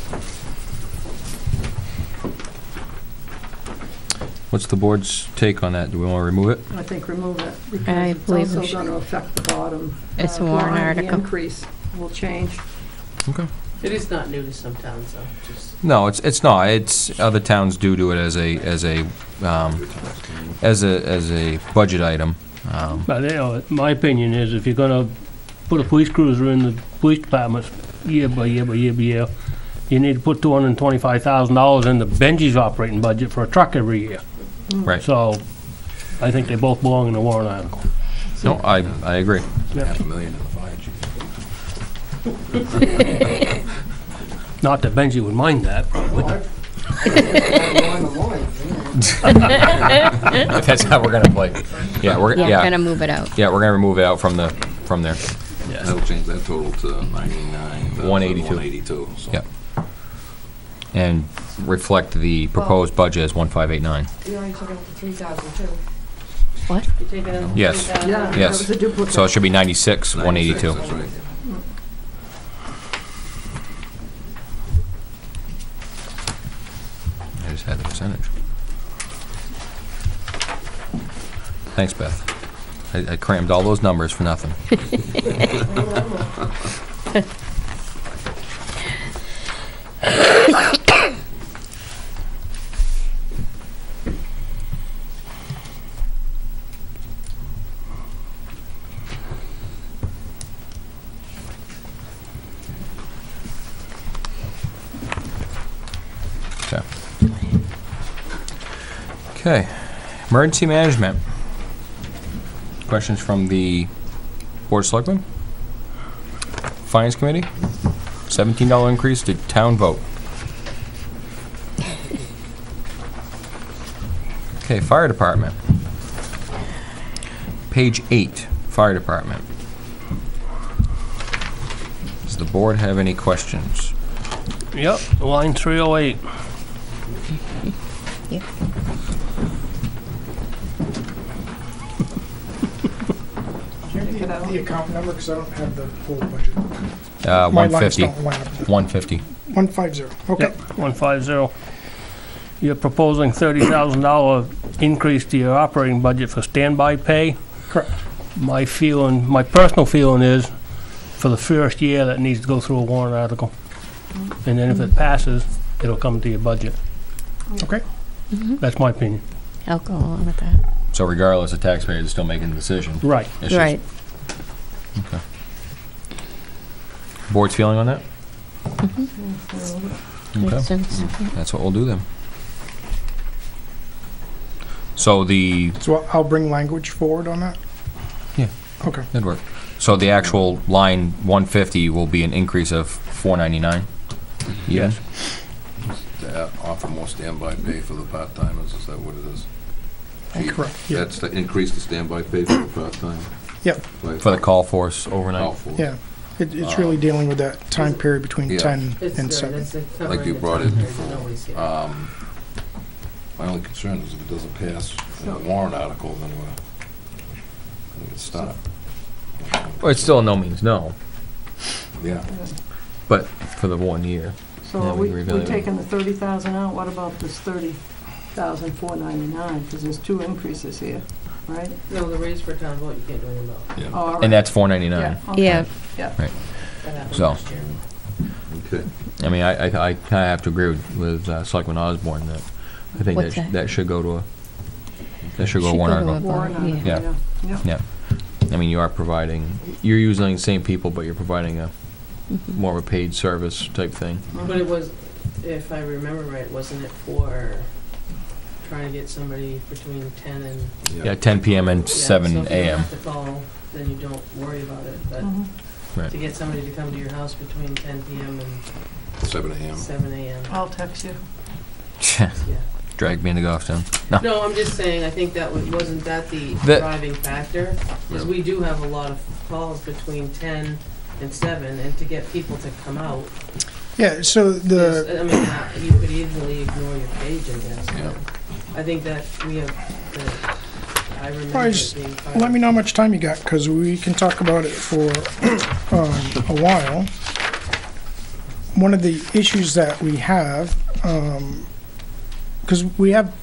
What's the board's take on that? Do we want to remove it? I think remove it, I because it's believe we also should. gonna affect the bottom. It's uh, a warrant line. article. The increase will change. Okay. It is not new to some towns, though, just. No, it's, it's not. It's, other towns do do it as a, as a, um, as a, as a budget item. Um, But, you know, my opinion is if you're gonna put a police cruiser in the police department year by year by year by year, you need to put two hundred and twenty-five thousand dollars in the Benji's operating budget for a truck every year. Right. So, I think they both belong in the warrant article. No, I, I agree. Half a million in the fire chief. Not that Benji would mind that, probably. If that's how we're gonna play. Yeah, we're, Yeah, yeah, gonna move it out. yeah, we're gonna remove it out from the, from there. That'll change that total to ninety-nine. Uh, 182. One eighty-two, so. Yep. And reflect the proposed oh. budget as one five eight nine. You already took out the three thousand too. What? You take it out. Yes. take it out. Yeah, that Yes. was a duplicate. So it should be 96, 182. 96. That's right. I just had the percentage. Thanks, Beth. I I crammed all those numbers for nothing. Okay. Okay, emergency management. Questions from the Board of Selectmen? Finance Committee? Seventeen dollar increase to town vote. Okay, Fire Department. Page eight, Fire Department. Does the board have any questions? Yep, line three oh eight. The account number, because I don't have the whole budget. Uh, My lines fifty. don't line up. One fifty. One five zero, okay. Yep, one five zero. You're proposing thirty thousand dollar increase to your operating budget for standby pay. Correct. My feeling, my personal feeling is, for the first year, that needs to go through a warrant article. And then if it passes, it'll come to your budget. Okay. That's my opinion. I'll go along with that. So regardless, the taxpayer is still making the decision. Right. It's just- Right. Okay. Board's feeling on that? Mm-hmm. Makes Okay, sense. That's what we'll do then. So the, So I'll bring language forward on that? Yeah. Okay. that'd work. So the actual line one fifty will be an increase of four ninety-nine? Yes. To offer more standby pay for the part-timers, is that what it is? Correct, yeah. That's to increase the standby pay for the part-time? Yep. For the call force Call overnight? for. Yeah. It, it's really dealing with that time period between Yeah. ten It's and good, seven. it's a Like you the brought time it period before. nobody's here. Um, My only concern is if it doesn't pass in the warrant article, then we're, then we stop. Well, it's still no means no, Yeah. but for the one year. So Yeah, are we we, we reevaluate. taking the thirty thousand out, what about this thirty thousand four ninety-nine, because there's two increases here, right? No, the raise for town vote, you can't do anything about. Yeah, Oh, all right. And that's four ninety-nine. okay. Yeah. Yeah. That happened So- last year. okay. I mean, I, I, I kinda have to agree with, with uh, Selectman Osborne that I think that, What's sh- that? that should go to a, that should go Should warrant go to article. a- Warrant article, Yeah. yeah, yeah. I mean, you are providing, you're using the same people, but you're providing a, Mhm. more of a paid service type thing. But it was, if I remember right, wasn't it for trying to get somebody between ten and? Yeah, ten PM and Yeah, so seven if you AM. have to call, then you don't worry about it, but Mhm. Right. to get somebody to come to your house between ten PM and Seven AM. seven AM, I'll text you. yeah. Drag me into the golf town. No. No, I'm just saying, I think that wa- wasn't that the That- driving factor? Is Yeah. we do have a lot of calls between ten and seven, and to get people to come out, Yeah, so the, is- I mean, uh, you could easily ignore your page, I guess. Yeah. I think that we have, the- I remember it just being five. let me know how much time you got, because we can talk about it for um, a while. One of the issues that we have, because we have,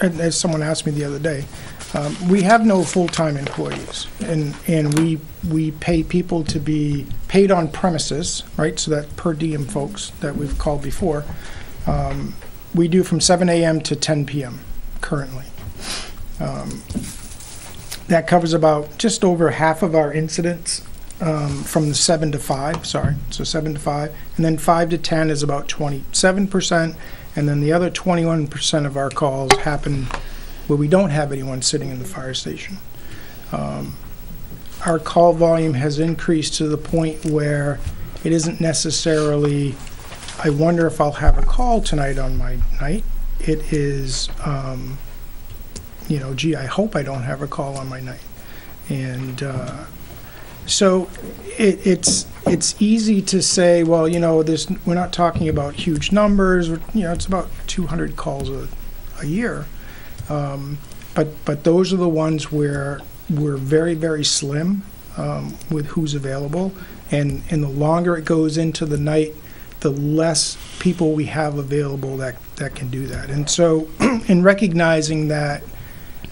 and as someone asked me the other day, um, we have no full-time employees, and, and we, we pay people to be paid on premises, right, so that per diem folks that we've called before, um, we do from seven AM to ten PM currently. Um, That covers about just over half of our incidents um, from the seven to five, sorry, so seven to five. And then five to 10 is about 27%. And then the other 21% of our calls happen where we don't have anyone sitting in the fire station. Um, Our call volume has increased to the point where it isn't necessarily, I wonder if I'll have a call tonight on my night. It is, um, you know, gee, I hope I don't have a call on my night. And uh, so it, it's it's easy to say, well, you know, this we're not talking about huge numbers. You know, it's about 200 calls a, a year. Um, but but those are the ones where we're very very slim um, with who's available, and and the longer it goes into the night, the less people we have available that that can do that. And so, in recognizing that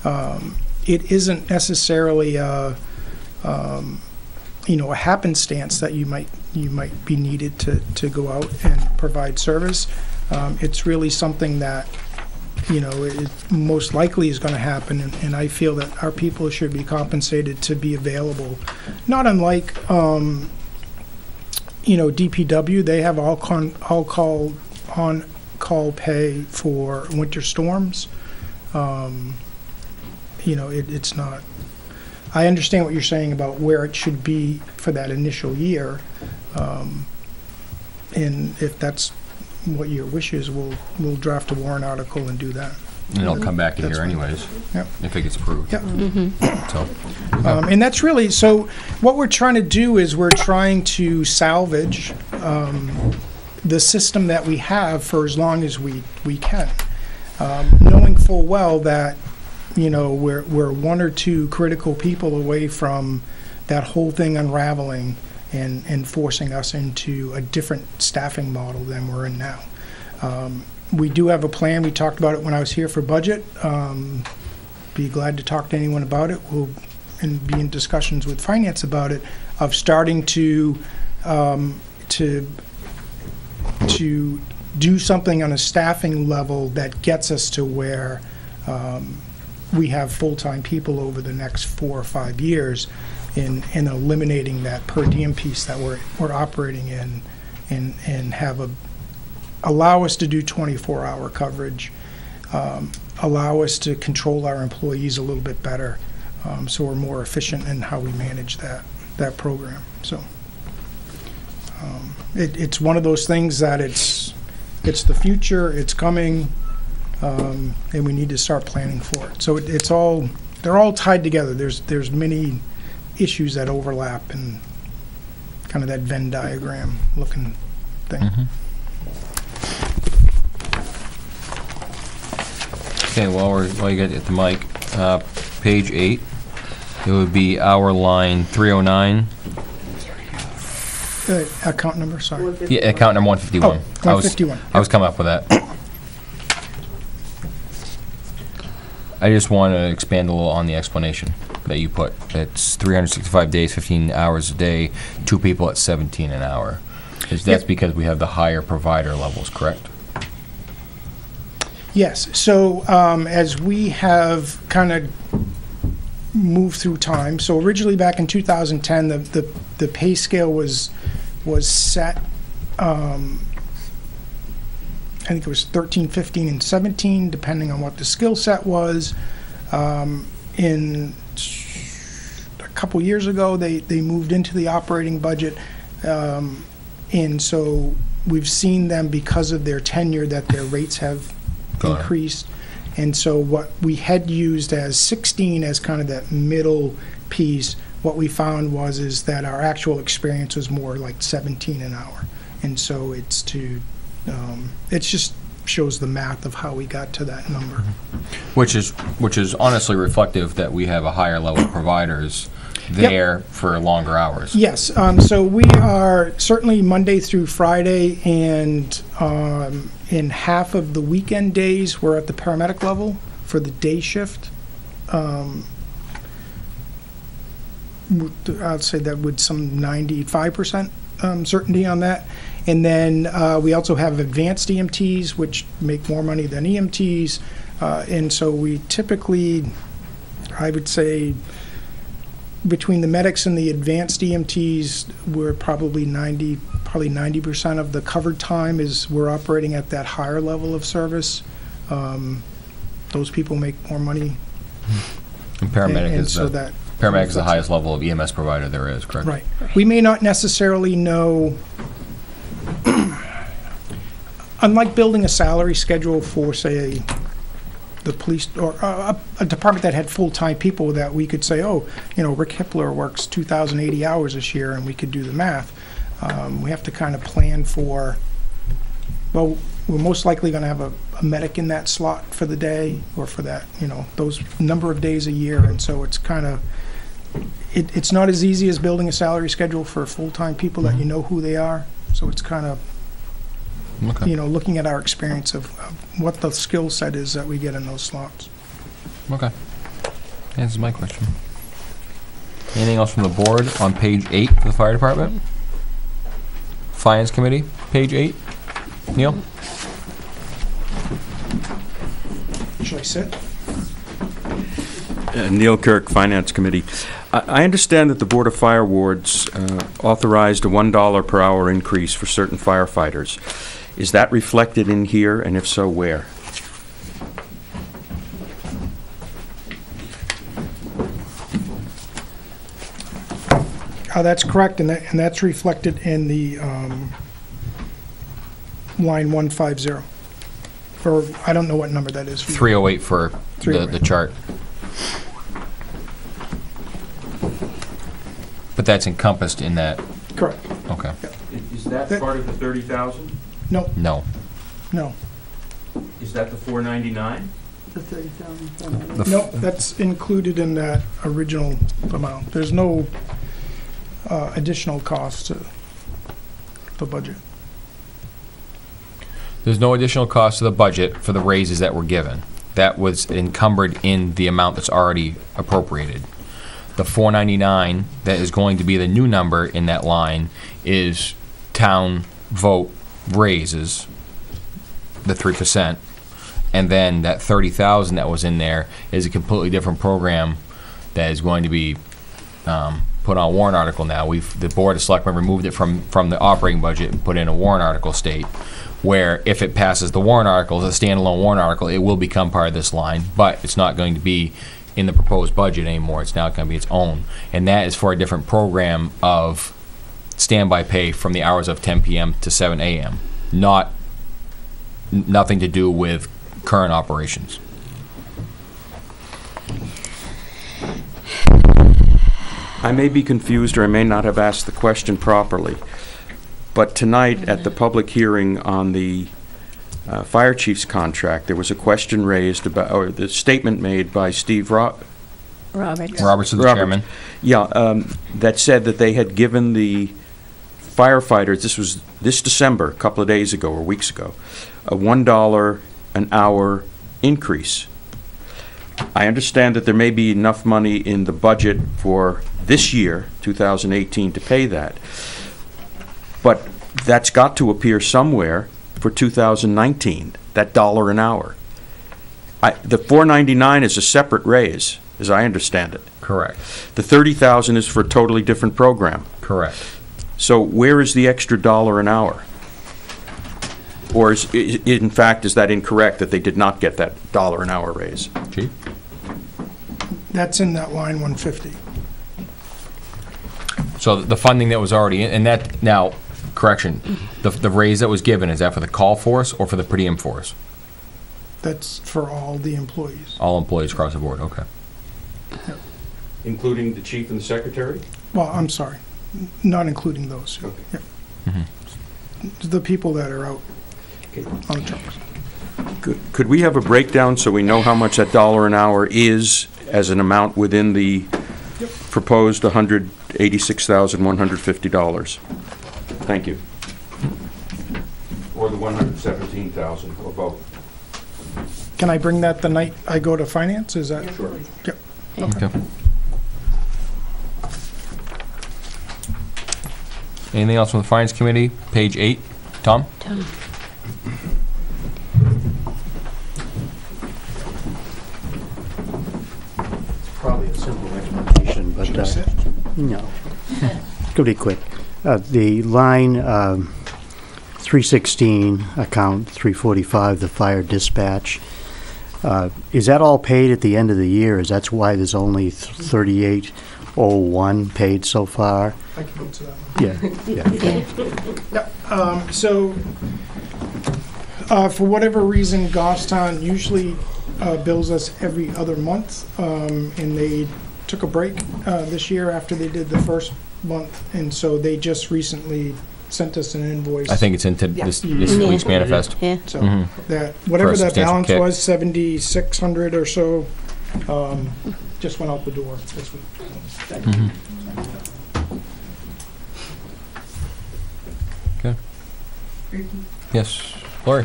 um, it isn't necessarily a, um, you know, a happenstance that you might, you might be needed to, to go out and provide service. Um, It's really something that, you know, it most likely is going to happen, and- and I feel that our people should be compensated to be available. Not unlike, um, you know, DPW, they have all con, all call, on-call pay for winter storms. Um, you know, it, it's not, I understand what you're saying about where it should be for that initial year. Um, and if that's what your wish is, we'll, we'll draft a warrant article and do that. And it'll come back in That's here fine. anyways. Yep. If it gets approved. Yep. Mhm. So, Um, and that's really, so what we're trying to do is we're trying to salvage, um, the system that we have for as long as we, we can. Um, knowing full well that, you know, we're, we're one or two critical people away from that whole thing unraveling and, and forcing us into a different staffing model than we're in now. Um, we do have a plan. We talked about it when I was here for budget. Um, be glad to talk to anyone about it. We'll, and be in discussions with finance about it, of starting to, um, to, to do something on a staffing level that gets us to where, um, we have full-time people over the next four or five years in, in eliminating that per diem piece that we're, we're operating in and, and have a, allow us to do 24-hour coverage, um, allow us to control our employees a little bit better, um, so we're more efficient in how we manage that, that program, so. um, It, it's one of those things that it's, it's the future, it's coming, um, and we need to start planning for it. So it, it's all, they're all tied together, there's, there's many issues that overlap, and kind of that Venn diagram looking thing. Mhm. Okay, while we're, while you get at the mic, uh, page eight, it would be our line three oh nine, Uh, Account number, sorry. yeah, account number one fifty-one. Oh, 151. I was coming up with that. I just want to expand a little on the explanation that you put. It's three hundred sixty-five days, fifteen hours a day, two people at seventeen an hour. Is that's Yep. because we have the higher provider levels, correct? Yes, so um, as we have kind of moved through time, so originally back in 2010, the, the, the pay scale was, was set, um, I think it was 13, 15, and 17, depending on what the skill set was. Um, In a couple years ago, they, they moved into the operating budget. um, And so we've seen them, because of their tenure, that their rates have Increased. And so what we had used as 16 as kind of that middle piece, what we found was is that our actual experience was more like 17 an hour. And so it's to, um, it just shows the math of how we got to that number. Which is, which is honestly reflective that we have a higher level of providers there for longer hours. Yes, um, so we are certainly Monday through Friday, and um, in half of the weekend days, we're at the paramedic level for the day shift. Um, would- I'd say that with some 95% um, certainty on that. And then uh, we also have advanced EMTs, which make more money than EMTs. Uh, And so we typically, I would say, between the medics and the advanced EMTs, we're probably 90, probably 90% of the covered time is, we're operating at that higher level of service. Um, Those people make more money. And paramedic and is so the, that- paramedic is the highest level of EMS provider there is, correct? Right. We may not necessarily know, unlike building a salary schedule for, say, the police, or a, a department that had full-time people that we could say, oh, you know, Rick Hippler works 2,080 hours this year, and we could do the math. Um, We have to kind of plan for, well, we're most likely going to have a, a medic in that slot for the day, or for that, you know, those number of days a year, and so it's kind of, it, it's not as easy as building a salary schedule for full-time people that you know who they are. So it's kind of, Okay, you know, looking at our experience of, of what the skill set is that we get in those slots. okay. Answers my question. Anything else from the board on page eight for the fire department? Finance committee, page eight. Neil? Should I sit? Uh, Neil Kirk, Finance Committee. I I understand that the Board of Fire Wards uh, authorized a $1 per hour increase for certain firefighters. Is that reflected in here, and if so, where? Uh, that's correct, and that, and that's reflected in the, um, line one five zero. For I don't know what number that is. Three oh eight for the, 308. the chart. But that's encompassed in that, Correct. okay. I- Is that That- part of the thirty thousand? No, No. no, Is that the four ninety-nine? The thirty thousand. The f- no, that's included in that original amount. There's no, uh, additional cost to the budget. There's no additional cost to the budget for the raises that were given. That was encumbered in the amount that's already appropriated. The four ninety-nine that is going to be the new number in that line is town vote raises, the three percent. And then that thirty thousand that was in there is a completely different program that is going to be, um, put on a warrant article now. We've, the Board of Selectmen removed it from, from the operating budget and put in a warrant article state where if it passes the warrant article, as a standalone warrant article, it will become part of this line, but it's not going to be in the proposed budget anymore. It's now going to be its own. And that is for a different program of standby pay from the hours of 10 PM to 7 AM, not, nothing to do with current operations. I may be confused or I may not have asked the question properly, but tonight at the public hearing on the uh, fire chief's contract, there was a question raised about, or the statement made by Steve Ro- Roberts. Robert's the Roberts. chairman. Yeah, um, that said that they had given the firefighters, this was this December, a couple of days ago or weeks ago, a one dollar an hour increase. I understand that there may be enough money in the budget for this year, 2018, to pay that. But that's got to appear somewhere for 2019, that dollar an hour. I, the 499 is a separate raise, as I understand it. Correct. The 30,000 is for a totally different program. Correct. So where is the extra dollar an hour? Or is, i- in fact, is that incorrect, that they did not get that dollar an hour raise? Chief? That's in that line 150. So the funding that was already in, and that, now, correction, the, the raise that was given, is that for the call force or for the per diem force? That's for all the employees. All employees across the board, okay. Including the chief and the secretary? Well, I'm sorry, n- not including those. Okay. Yep. Mm-hmm. The people that are out on trucks. Could could we have a breakdown so we know how much that dollar an hour is as an amount within the proposed $186,150? Thank you. Or the 117,000, or both? Can I bring that the night I go to finance? Is that? Sure. Yep. Okay. Anything else from the Finance Committee? Page eight. Tom? Tom. It's Probably a simple explanation, but, uh, no. It's gonna be quick. Uh, the line, um, three sixteen, account three forty-five, the fire dispatch, uh, is that all paid at the end of the year? Is that's why there's only thirty-eight oh one paid so far? I can go to that one. Yeah, yeah. Yeah, um, so, uh, for whatever reason, Goffstown usually, uh, bills us every other month, um, and they took a break, uh, this year after they did the first month, and so they just recently sent us an invoice. I think it's into this, this Yeah. week's manifest. Yeah. So, Mhm. that, whatever that substantial balance kick. was, seventy-six hundred or so, um, just went out the door this week. Mhm. Okay. Yes, Lori?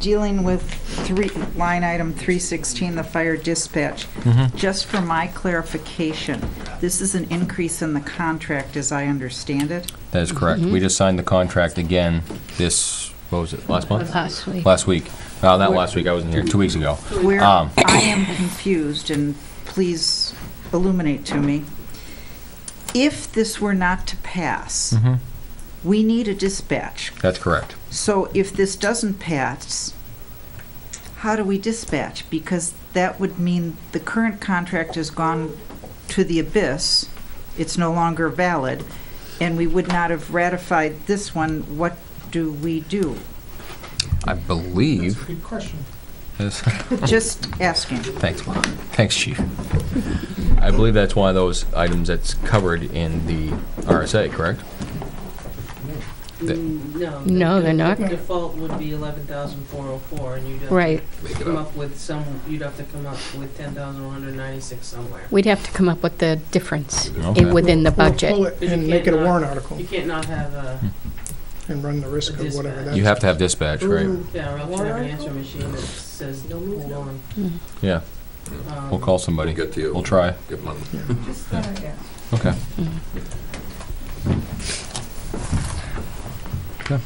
Dealing with three, line item 316, the fire dispatch. Mhm. Just for my clarification, this is an increase in the contract as I understand it? That is correct. We just signed the contract again this, what was it, last month? Last week. Last week. No, not last week, I wasn't here, two weeks ago. Where Um, I am confused, and please illuminate to me, if this were not to pass, Mhm. we need a dispatch. That's correct. So if this doesn't pass, how do we dispatch? Because that would mean the current contract has gone to the abyss, it's no longer valid, and we would not have ratified this one, what do we do? I That's a believe, good question. yes. Just asking. Thanks, Bob. Thanks, Chief. I believe that's one of those items that's covered in the RSA, correct? The- Mm, No. No, the- they're not. the Default would be eleven thousand four oh four, and you'd have Right. To come up. up with some, you'd have to come up with ten thousand one hundred ninety-six somewhere. We'd have to come up with the difference Okay. in, within the We'll pull budget. it But you And make it a can't not- warrant article You can't not have a, and run the risk of whatever Dispatch. that You have to have dispatch, right? yeah, or else you have an answer machine that says, hold on. Yeah, Um, we'll call We'll somebody. get to you. We'll try. Get money. Okay. Okay.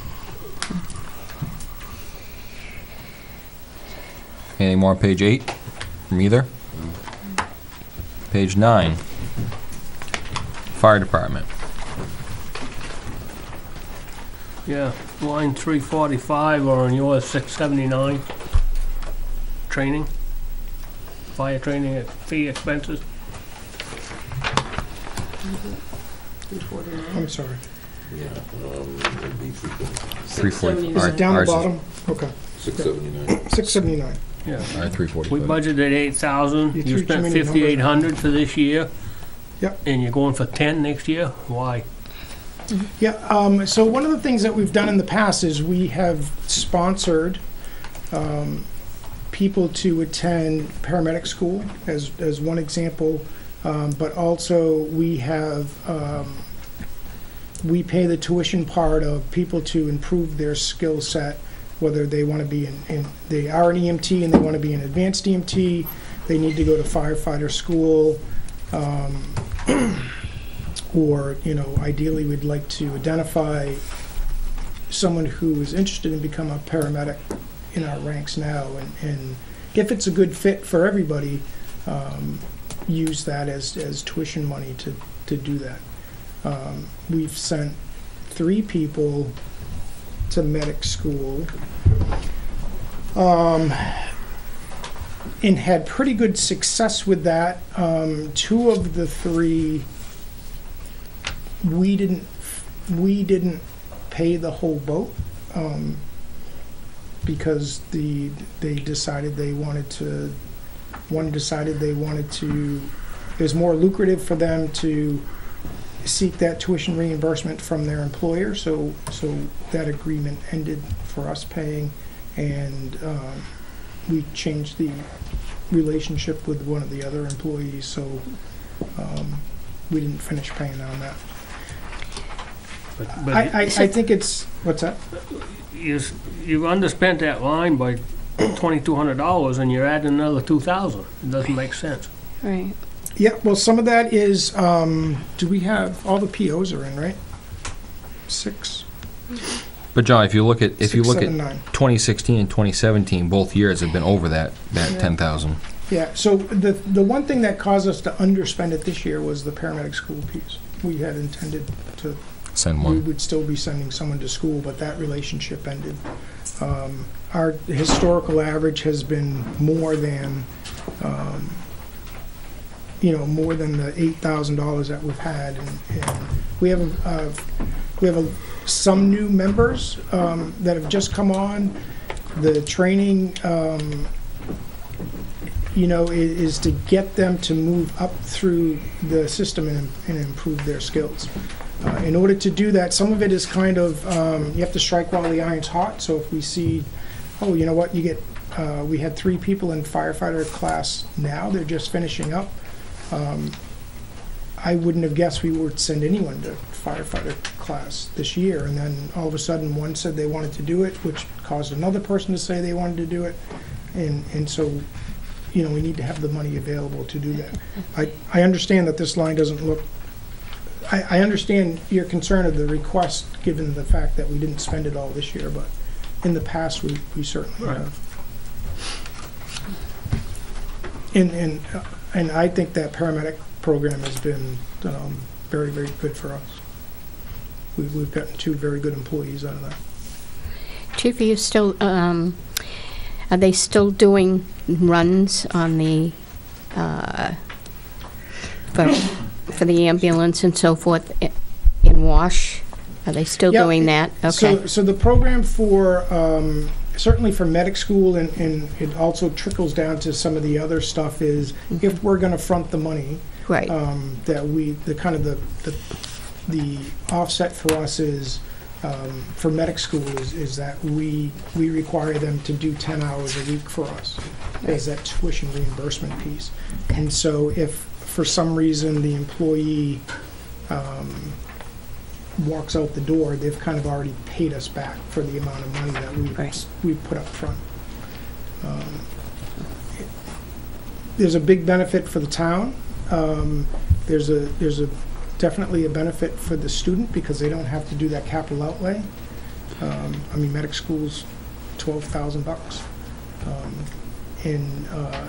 Anything more on page eight from either? Page nine. Fire Department. Yeah, line three forty-five or on yours, six seventy-nine. Training. Fire training at fee expenses. I'm sorry. Yeah, um, it'd be three, Three forty- Is it down the ours is- bottom? Okay, six seventy-nine. six seventy-nine. Yeah. Or three We forty-five. budgeted eight thousand, You you threw too spent many numbers. fifty-eight hundred for this year. Yep. And you're going for ten next year? Why? Yeah, um, so one of the things that we've done in the past is we have sponsored, um, people to attend paramedic school as, as one example. Um, but also we have, um, we pay the tuition part of people to improve their skill set, whether they want to be in, in, they are an EMT and they want to be an advanced EMT, they need to go to firefighter school, um, or, you know, ideally, we'd like to identify someone who is interested in become a paramedic in our ranks now, and, and if it's a good fit for everybody, um, use that as, as tuition money to, to do that. Um, we've sent three people to medic school, um, and had pretty good success with that. Um, two of the three we didn't we didn't pay the whole boat um, because the they decided they wanted to one decided they wanted to it was more lucrative for them to seek that tuition reimbursement from their employer so so that agreement ended for us paying. And um, we changed the relationship with one of the other employees so um, we didn't finish paying on that But, I, but I, I think it's, what's that? you, s- you underspent that line by twenty-two hundred dollars and you're adding another two thousand. It doesn't make sense. Right. Yeah, well, some of that is, um, do we have, all the POs are in, right? Six, But John, if you look at, if you six, look seven, at nine. twenty sixteen and twenty seventeen, both years have been over that, that Yeah. ten thousand. Yeah, so the, the one thing that caused us to underspend it this year was the paramedic school piece. We had intended to, Send we would still be sending someone to school, but that relationship ended. Um, our historical average has been more than, um, you know, more than the eight thousand dollars that we've had, and, and we have, uh, we have a, some new members, um, that have just come on. The training, um, you know, is to get them to move up through the system and, and improve their skills. Uh, in order to do that, some of it is kind of, um, you have to strike while the iron's hot, so if we see, oh, you know what, you get, uh, we had three people in firefighter class now, they're just finishing up. Um, I wouldn't have guessed we would send anyone to firefighter class this year, and then all of a sudden, one said they wanted to do it, which caused another person to say they wanted to do it, and, and so, you know, we need to have the money available to do that. I, I understand that this line doesn't look, I, I understand your concern of the request, given the fact that we didn't spend it all this year, but in the past, we, we certainly Right. have. And, and, uh, and I think that paramedic program has been, um, very, very good for us. We, we've gotten two very good employees out of that. Chief, are you still, um, are they still doing runs on the, uh, for, for the ambulance and so forth i- in Wash? Are they still Yeah, doing that? So, Okay. so the program for, um, certainly for medic school and, and it also trickles down to some of the other stuff is if we're gonna front the money, Right, um, that we, the kind of the, the, the offset for us is, um, for medic school is, is that we, we require them to do ten hours a week for us as that tuition reimbursement piece. And so if, for some reason, the employee, um, walks out the door, they've kind of already paid us back for the amount of money that we, Right. we put up front. Um, it- There's a big benefit for the town. Um, There's a, there's a, definitely a benefit for the student because they don't have to do that capital outlay. Um, I mean, medic school's twelve thousand bucks. Um, And, uh,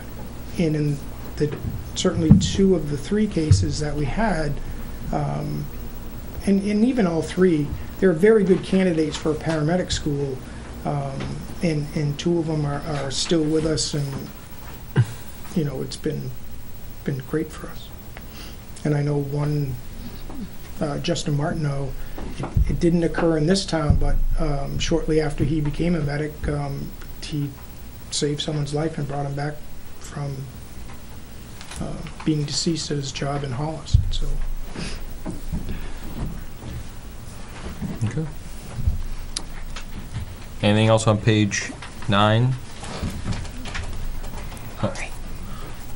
and in the, certainly two of the three cases that we had, um, and, and even all three, they're very good candidates for a paramedic school. Um, and, and two of them are, are still with us and, you know, it's been, been great for us. And I know one, uh, Justin Martineau, it, it didn't occur in this town, but, um, shortly after he became a medic, um, he saved someone's life and brought him back from uh, being deceased at his job in Hollis. So Okay. Anything else on page nine? Uh,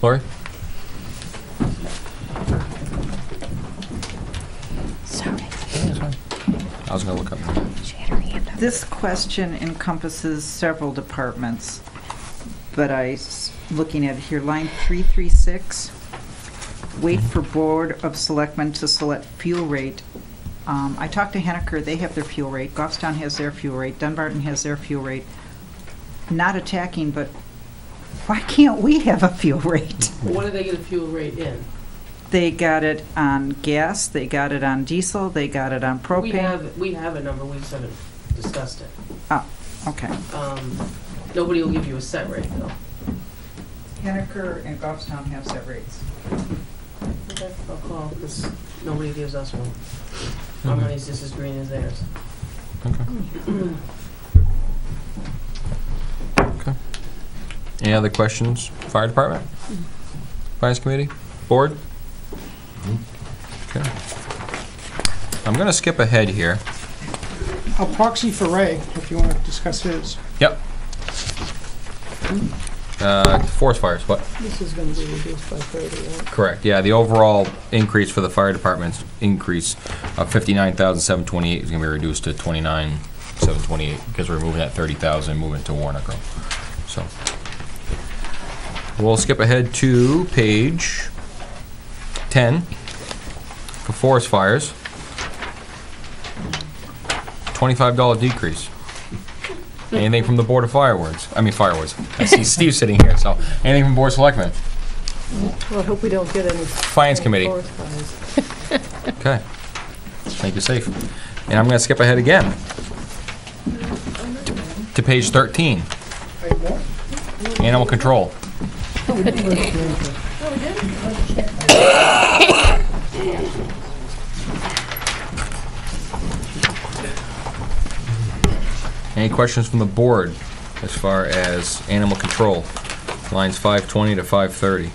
Lori? Sorry. I was gonna look up. She had her hand up. This question encompasses several departments, but I, s- looking at it here, line 336, wait for Board of Selectmen to select fuel rate. Um, I talked to Henniker, they have their fuel rate, Goffstown has their fuel rate, Dunbarton has their fuel rate. Not attacking, but why can't we have a fuel rate? What do they get a fuel rate in? They got it on gas, they got it on diesel, they got it on propane. We have, we have a number, we just haven't discussed it. Oh, Okay. Um, nobody will give you a set rate though. Henniker and Goffstown have set rates. Okay, I'll call, because nobody gives us one. Our Okay. money's just as green as theirs. Okay. Okay. Any other questions? Fire department? Finance committee? Board? Okay. I'm gonna skip ahead here. I'll proxy for Ray if you want to discuss his. Yep. Uh, forest fires, what? This is gonna be reduced by thirty, right? Correct, yeah, the overall increase for the fire department's increase of fifty-nine thousand seven twenty-eight is gonna be reduced to twenty-nine seven twenty-eight, because we're moving that thirty thousand, moving to Warner Grove, so. We'll skip ahead to page ten, for forest fires. Twenty-five dollar decrease. Anything from the Board of Fireworks, I mean fireworks, I see Steve sitting here, so, anything from Board of Selectmen? Well, I hope we don't get any. Finance committee. forest fires. Okay. Make you safe. And I'm gonna skip ahead again. To page thirteen, animal control. Any questions from the board as far as animal control? Lines five twenty to five thirty.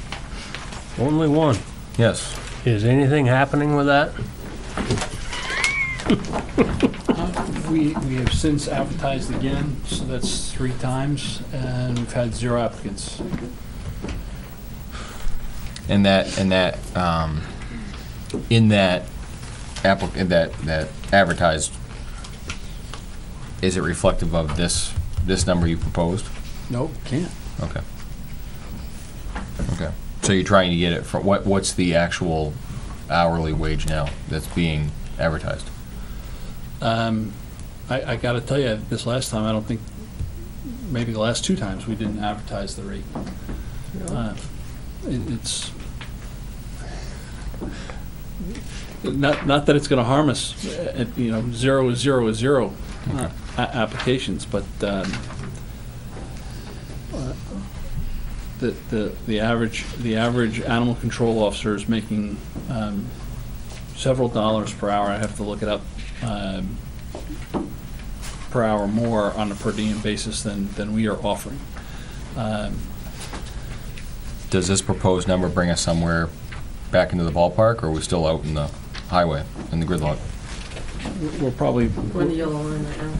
Only one. Yes. Is anything happening with that? We, we have since advertised again, so that's three times, and we've had zero applicants. And that, and that, um, in that applic, in that, that advertised, is it reflective of this, this number you proposed? Nope, can't. Okay. Okay. So you're trying to get it from, what, what's the actual hourly wage now that's being advertised? Um, I, I gotta tell you, this last time, I don't think, maybe the last two times, we didn't advertise the rate. Uh, it- It's, not, not that it's gonna harm us, uh, you know, zero is zero is zero, uh, a- applications, but, um, the, the, the average, the average animal control officer is making, um, several dollars per hour, I have to look it up, um, per hour more on a per diem basis than, than we are offering. Um, Does this proposed number bring us somewhere back into the ballpark, or are we still out in the highway, in the gridlock? We're probably, We're in the yellow line right now.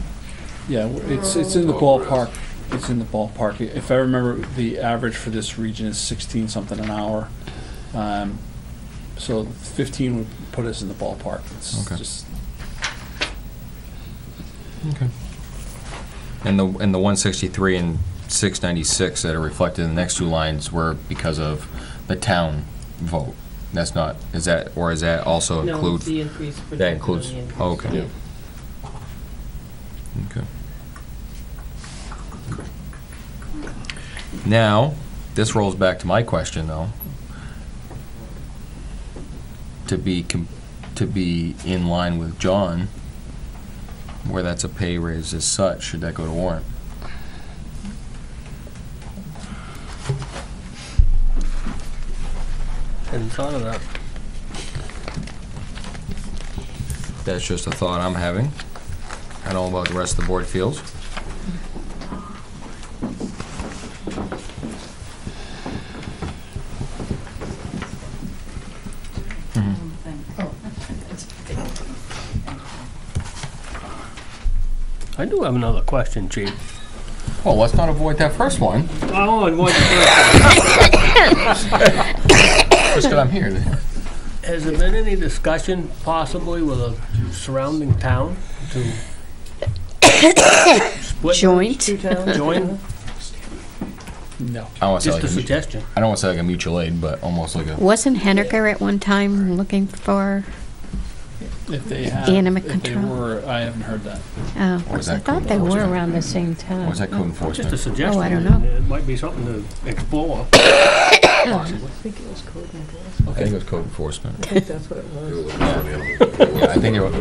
Yeah, it's, it's in the ballpark, it's in the ballpark. If I remember, the average for this region is sixteen something an hour. Um, So fifteen would put us in the ballpark. It's Okay. just, Okay. And the, and the one sixty-three and six ninety-six that are reflected in the next two lines were because of the town vote? That's not, is that, or is that also No, include? the increase. That includes, the increase. oh, okay. Okay. Now, this rolls back to my question, though. To be, com- to be in line with John, where that's a pay raise as such, should that go to warrant? Hadn't thought of that. That's just a thought I'm having. I don't know about the rest of the board feels. Mm-hmm. I do have another question, Chief. Well, let's not avoid that first one. Oh, and what, I'm here. has there been any discussion possibly with a surrounding town to split? Joint. Two towns. Join? No. I don't want to say Just a like a, mu- suggestion. I don't want to say like a mutual aid, but almost like a. Wasn't Henniker at one time looking for, If they have, Animal if they control. were, I haven't heard that. oh, Or is 'cause I that thought code they were enforcement? around the same time. Or is that code Just a enforcement? suggestion. Oh, I don't know. It might be something to explore. I think it was code enforcement. I think it was code enforcement. I think that's what it was. Yeah, I think it would.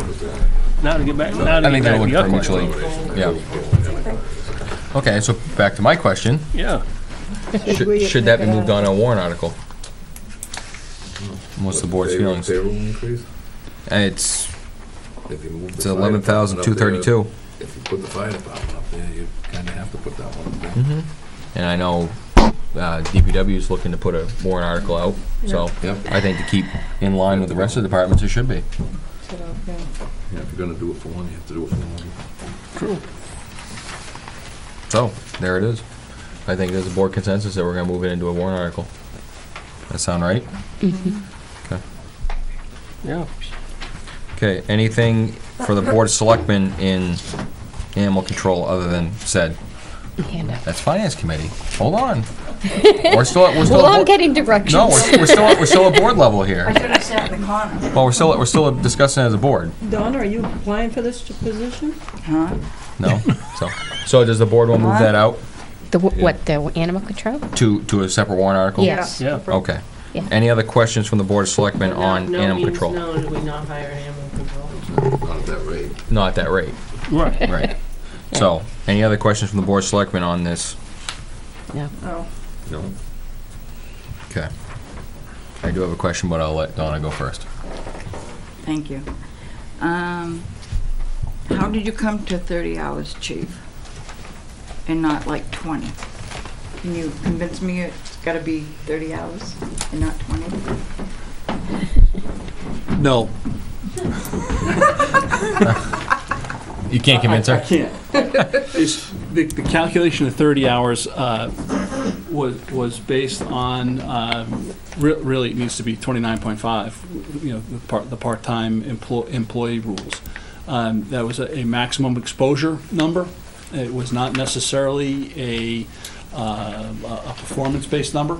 Now to get back, now I to think get they're back to looking your for question. Yeah. Okay, so back to my question. Yeah. Should, should that be moved on a warrant article? What's the board's Payroll- feelings? Payroll increase? And it's, If you move the it's fire eleven thousand two department up thirty-two. If you put the fire department up there, you kinda have to put that one up there. Mm-hmm. And I know, uh, DPW is looking to put a warrant article out, so Yep. I think to keep in line with the rest of the departments, it should be. So, yeah. Yeah, if you're gonna do it for one, you have to do it for one. So, there it is. I think there's a board consensus that we're gonna move it into a warrant article. That sound right? Okay. Yeah. Okay, anything for the board of selectmen in animal control other than said? Handout. That's finance committee. Hold on. We're still, we're still. Well, at I'm board- getting directions. No, we're, we're still, we're still at board level here. I should have sat in the corner. Well, we're still, we're still discussing as a board. Donna, are you applying for this position? Huh? No? So, so does the board want to move that out The, wh- what, the animal control? to, to a separate warrant article? Yes. Yeah. Okay. Yeah. Any other questions from the board of selectmen No- on no animal control? No, do we not hire an animal control? Not at that rate. Not at that rate, Right. right. So, any other questions from the board of selectmen on this? No. Oh, No. Okay. I do have a question, but I'll let Donna go first. thank you. Um, how did you come to thirty hours, chief? And not like twenty? Can you convince me it's gotta be thirty hours and not twenty? No. You can't convince I her? I can't. It's, the, the calculation of 30 hours uh, was, was based on, um, re- really, it needs to be 29.5, you know, the part, the part-time emplo- employee rules. Um, That was a a maximum exposure number. It was not necessarily a, uh, a a performance-based number.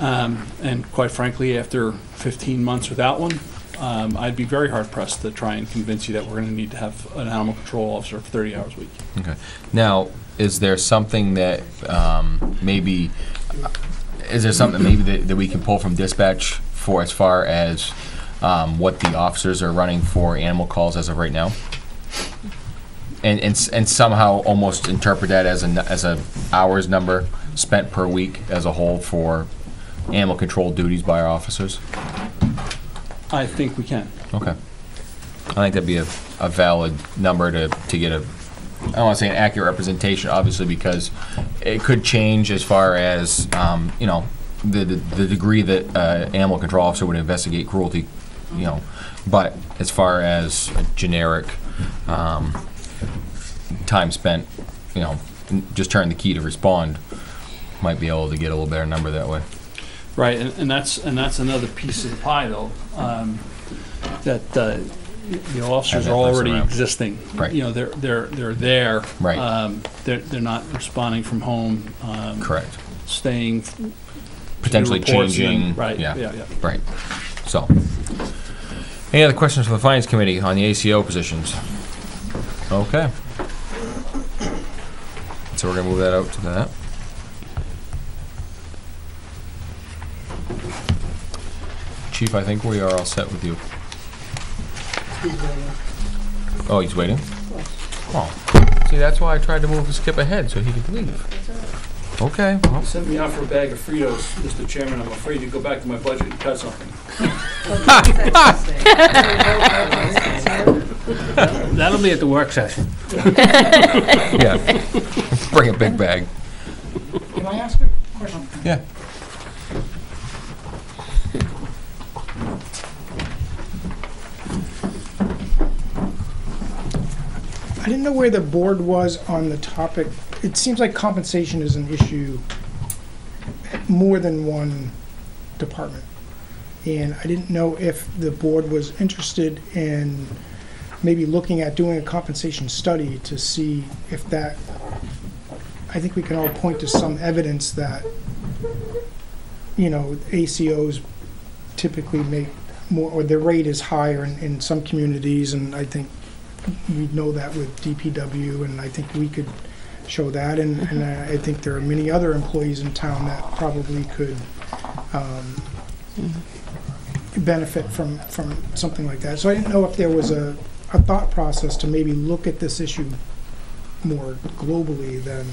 Um, And quite frankly, after 15 months without one, um, I'd be very hard-pressed to try and convince you that we're going to need to have an animal control officer for 30 hours a week. Okay. Now, is there something that, um, maybe, is there something maybe that, that we can pull from dispatch for as far as, um, what the officers are running for animal calls as of right now? And, and, and somehow almost interpret that as a, as a hours number spent per week as a whole for animal control duties by our officers? I think we can. Okay. I think that'd be a, a valid number to, to get a, I don't wanna say an accurate representation, obviously, because it could change as far as, um, you know, the, the the degree that, uh, animal control officer would investigate cruelty, you know, but as far as a generic, um, time spent, you know, n- just turn the key to respond, might be able to get a little better number that way. Right, and, and that's, and that's another piece of the pie, though, um, that, uh, the officers that are person already around. existing. Right. You know, they're, they're, they're there. Right. Um, they're, they're not responding from home. um, Correct. Staying. Potentially reports and- changing, Right, yeah. yeah, yeah. Right. So, any other questions from the Finance Committee on the ACO positions? Okay. So we're gonna move that out to that. Chief, I think we are all set with you. Oh, he's waiting? Oh, see, that's why I tried to move, skip ahead, so he could leave. Okay, well, Send me out for a bag of Fritos, Mr. Chairman. I'm afraid to go back to my budget and cut something. That'll be at the work session. yeah. Bring a big bag. Can I ask a question? Yeah. I didn't know where the board was on the topic. It seems like compensation is an issue more than one department. And I didn't know if the board was interested in maybe looking at doing a compensation study to see if that, I think we can all point to some evidence that, you know, ACOs typically make more, or their rate is higher in, in some communities, and I think we know that with DPW, and I think we could show that, and, and I think there are many other employees in town that probably could, um, benefit from, from something like that. So I didn't know if there was a, a thought process to maybe look at this issue more globally than,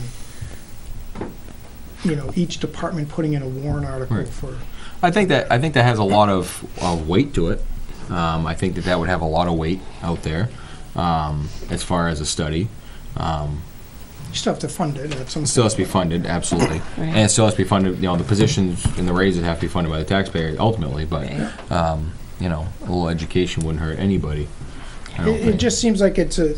you know, each department putting in a warrant article Right. for, I think that I think that has a lot of, of weight to it. Um, I think that that would have a lot of weight out there um, as far as a study. Um, you still have to fund it at some. it still has to be funded, absolutely, Right. and it still has to be funded. You know, the positions and the raises have to be funded by the taxpayer ultimately. But um, you know, a little education wouldn't hurt anybody. It, it just seems like it's a,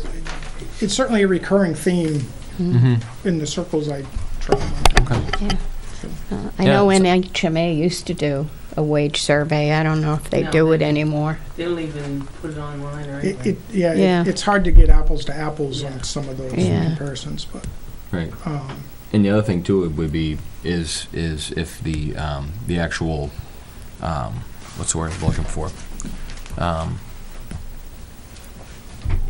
it's certainly a recurring theme Mhm. in the circles I travel. Okay. Uh, I Yeah, know so- NHMA used to do a wage survey. I don't know if they No, do it they- anymore. They don't even put it online or It, anything. it, yeah, Yeah. it- it's hard to get apples to apples Yeah. on some of those Yeah. comparisons, but, Right. um, And the other thing too would be is is if the um, the actual um, what's the word I'm looking for? Um,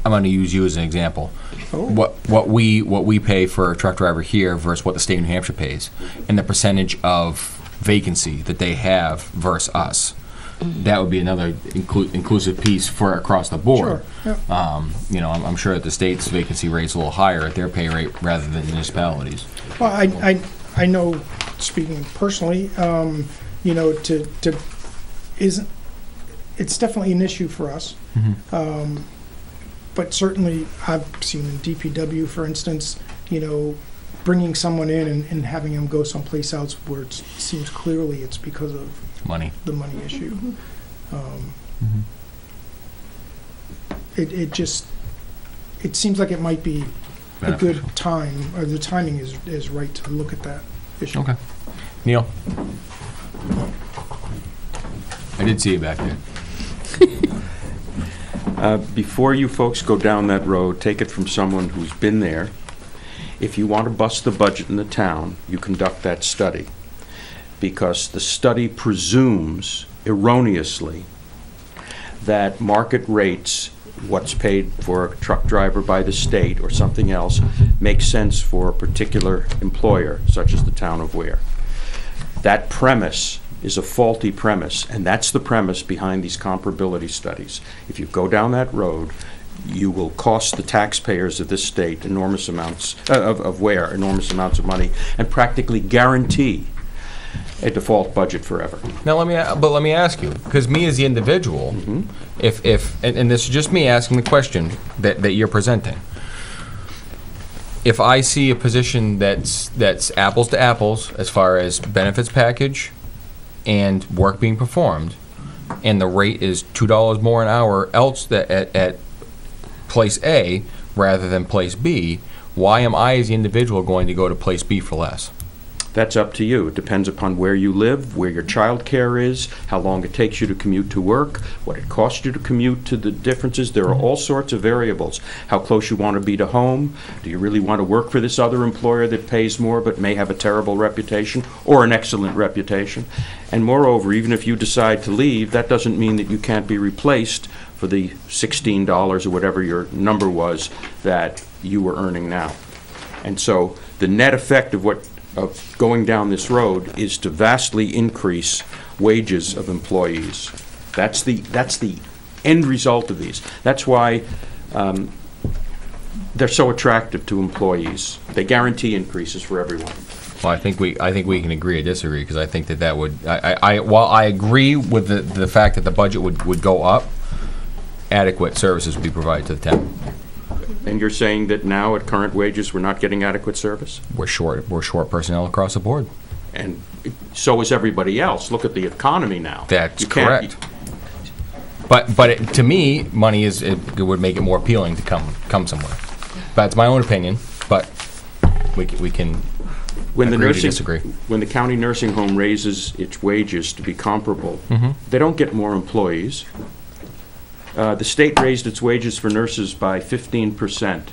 I'm going to use you as an example. oh, What what we what we pay for a truck driver here versus what the state of New Hampshire pays, and the percentage of vacancy that they have versus us. That would be another inclu- inclusive piece for across the board. sure, yeah. Um, you know, I'm, I'm sure that the state's vacancy rate's a little higher at their pay rate rather than municipalities. Well, I, I, I know, speaking personally, um, you know, to, to, isn't, it's definitely an issue for us. Um, But certainly, I've seen in DPW, for instance, you know, bringing someone in and, and having them go someplace else where it seems clearly it's because of Money. the money issue. Um, Mhm. It, it just, it seems like it might be a good time, or the timing is, is right to look at that issue. Okay. Neil? I did see you back there. Uh, Before you folks go down that road, take it from someone who's been there. If you want to bust the budget in the town, you conduct that study. Because the study presumes erroneously that market rates, what's paid for a truck driver by the state or something else, makes sense for a particular employer, such as the town of Weare. That premise is a faulty premise, and that's the premise behind these comparability studies. If you go down that road, you will cost the taxpayers of this state enormous amounts, uh, of, of Weare, enormous amounts of money, and practically guarantee a default budget forever. Now let me, but let me ask you, because me as the individual, if, if, and, and this is just me asking the question that, that you're presenting. If I see a position that's, that's apples to apples as far as benefits package and work being performed, and the rate is two dollars more an hour else that, at, at place A rather than place B, why am I as the individual going to go to place B for less? That's up to you. It depends upon where you live, where your child care is, how long it takes you to commute to work, what it costs you to commute to the differences. There are all sorts of variables. How close you want to be to home. Do you really want to work for this other employer that pays more but may have a terrible reputation or an excellent reputation? And moreover, even if you decide to leave, that doesn't mean that you can't be replaced for the $16 or whatever your number was that you were earning now. And so the net effect of what, of going down this road is to vastly increase wages of employees. That's the, that's the end result of these. That's why um, they're so attractive to employees. They guarantee increases for everyone. Well, I think we, I think we can agree or disagree, because I think that that would, I, I, I- while I agree with the, the fact that the budget would, would go up, adequate services would be provided to the town. And you're saying that now, at current wages, we're not getting adequate service? We're short, we're short personnel across the board. And so is everybody else. Look at the economy now. That's correct. But, but it- to me, money is, it it would make it more appealing to come, come somewhere. That's my own opinion, but we, c- we can When the nursing, disagree. when the county nursing home raises its wages to be comparable, Mhm. they don't get more employees. Uh, The state raised its wages for nurses by 15%.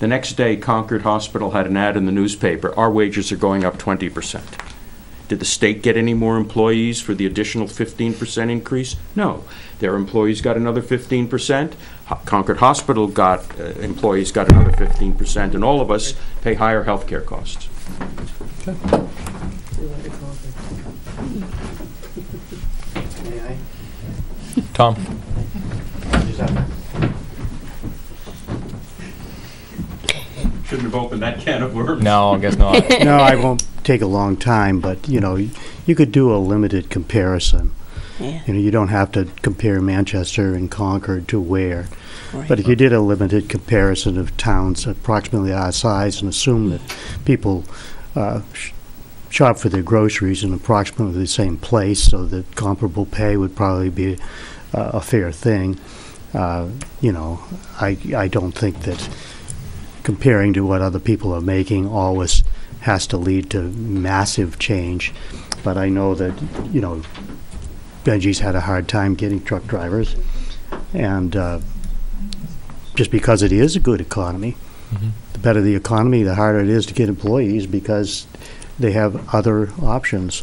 The next day, Concord Hospital had an ad in the newspaper, our wages are going up 20%. Did the state get any more employees for the additional 15% increase? No. Their employees got another 15%. Concord Hospital got, uh, employees got another 15%, and all of us pay higher healthcare costs. We like to call it- Tom? Shouldn't have opened that can of worms. No, I guess not. No, I won't take a long time, but, you know, you could do a limited comparison. Yeah. You know, you don't have to compare Manchester and Concord to Weare. But if you did a limited comparison of towns approximately our size and assume that people uh, sh- shop for their groceries in approximately the same place, so that comparable pay would probably be uh, a fair thing, uh, you know, I, I don't think that comparing to what other people are making always has to lead to massive change. But I know that, you know, Benji's had a hard time getting truck drivers. And uh, just because it is a good economy, Mhm. the better the economy, the harder it is to get employees because they have other options.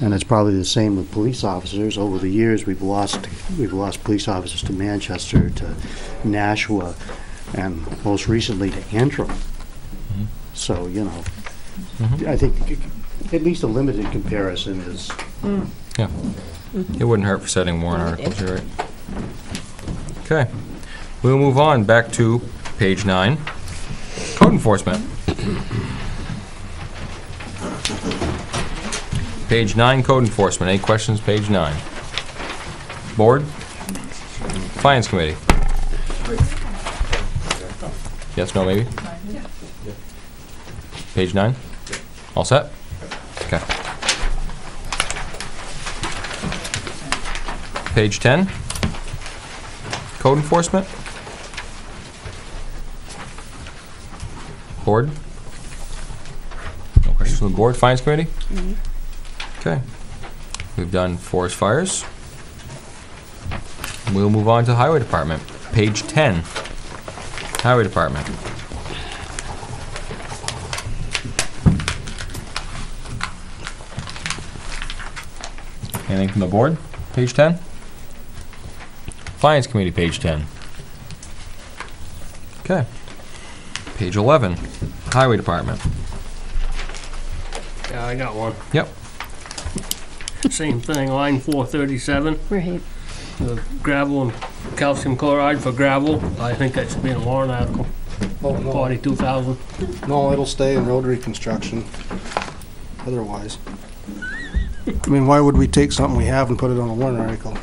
And it's probably the same with police officers. Over the years, we've lost, we've lost police officers to Manchester, to Nashua, and most recently to Antrim. Mm-hmm. So, you know, Mhm. I think at least a limited comparison is, mm. Yeah. Mm-hmm. It wouldn't hurt for setting warrant articles, you're right. Okay. We'll move on back to page nine. Code enforcement. Page nine, code enforcement. Any questions, page nine? Board? Finance committee? Yes, no, maybe? Page nine? All set? Okay. Page 10. Code enforcement. Board. No questions from the board. Finance committee? Mm-hmm. Okay. We've done forest fires. We'll move on to highway department. Page 10. Highway department. Anything from the board? Page 10? Finance Committee, page 10. Okay. Page 11, Highway Department. Yeah, I got one. Yep. Same thing, line four thirty-seven, Right. the gravel and calcium chloride for gravel. I think that should be in a warrant article, Oh, no. forty-two thousand. No, it'll stay in road reconstruction, otherwise. I mean, why would we take something we have and put it on a warrant article?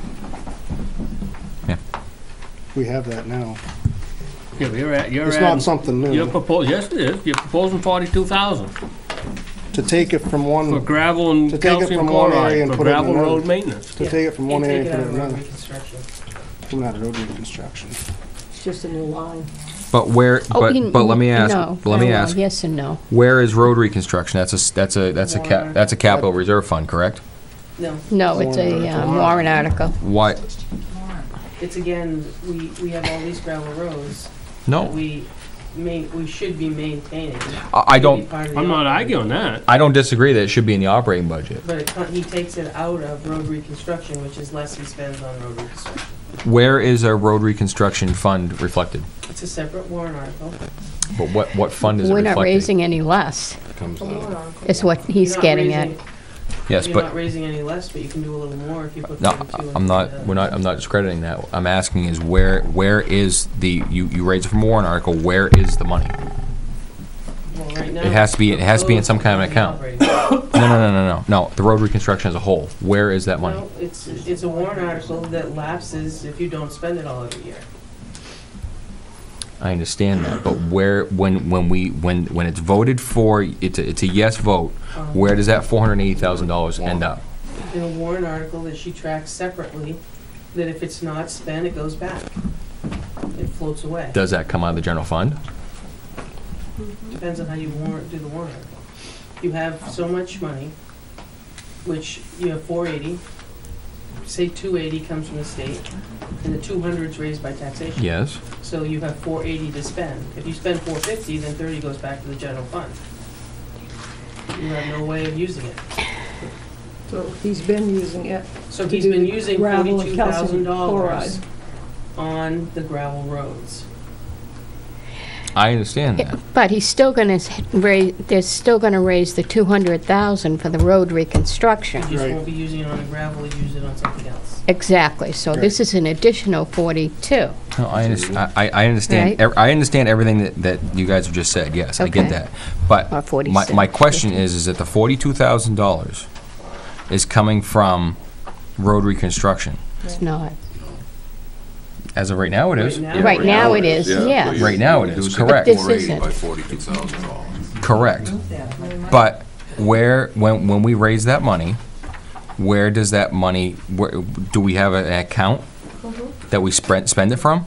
Yeah. We have that now. Yeah, but you're at, you're It's at. not something You're new. proposing, yes it is, you're proposing forty-two thousand To take it from for one, gravel and To take it calcium from one area chloride and for put it in gravel another. road maintenance. to take it from one Can't area and put it out in road another. reconstruction. From that road reconstruction. It's just a new line. But where, Oh, but, you- but let me ask, no, let me no, ask, Yes and no. where is road reconstruction? That's a, s- that's a, that's a cap, that's a capital reserve fund, correct? No, No, it's a um, warrant article. Why, it's again, we, we have all these gravel roads that no, we main, we should be maintaining. I I don't, part of I'm not arguing that. I don't disagree that it should be in the operating budget. But it, co- he takes it out of road reconstruction, which is less he spends on road reconstruction. Where is our road reconstruction fund reflected? It's a separate warrant article. But what, what fund is it We're reflected? not raising any less, Comes out. is what he's You're not getting at. raising- Yes, You're but, not raising any less, but you can do a little more if you put no. I'm not, we're not, I'm not discrediting that. I'm asking is where, where is the, you, you raised it from a warrant article, where is the money? It has to be, it has to be in some kind of an account. No, no, no, no, no, no, the road reconstruction as a whole, where is that money? No, it's, it's a warrant article that lapses if you don't spend it all every year. I understand that, but where, when, when we, when, when it's voted for, it's a, it's a yes vote, where does that four hundred and eighty thousand dollars end up? In a warrant article that she tracks separately, that if it's not spent, it goes back. It floats away. Does that come out of the general fund? Depends on how you warrant, do the warrant article. You have so much money, which you have four eighty, say two eighty comes from the state, and the two hundred's raised by taxation. Yes. So you have four eighty to spend. If you spend four fifty, then thirty goes back to the general fund. You have no way of using it. So he's been using it. So to he's do been using gravel and forty-two calcium thousand dollars chloride. on the gravel roads. I understand that. But he's still gonna raise, they're still gonna raise the two hundred thousand for the road reconstruction. just Right. won't be using it on the gravel, you use it on something else. Exactly, so this is an additional forty-two. No, I understand, I, I understand, Right. ev- I understand everything that, that you guys have just said, yes, I get Okay. that. But Or my, 46, my question is, is that the forty-two thousand dollars is coming from road reconstruction? It's not. As of right now, it is. Right now- Right now it is, Yeah. yes. Right now it is, Reducing correct. This 480 isn't. By forty-two thousand dollars. Correct. But where, when, when we raise that money, where does that money, where, do we have an account mm-hmm. that we spend, spend it from?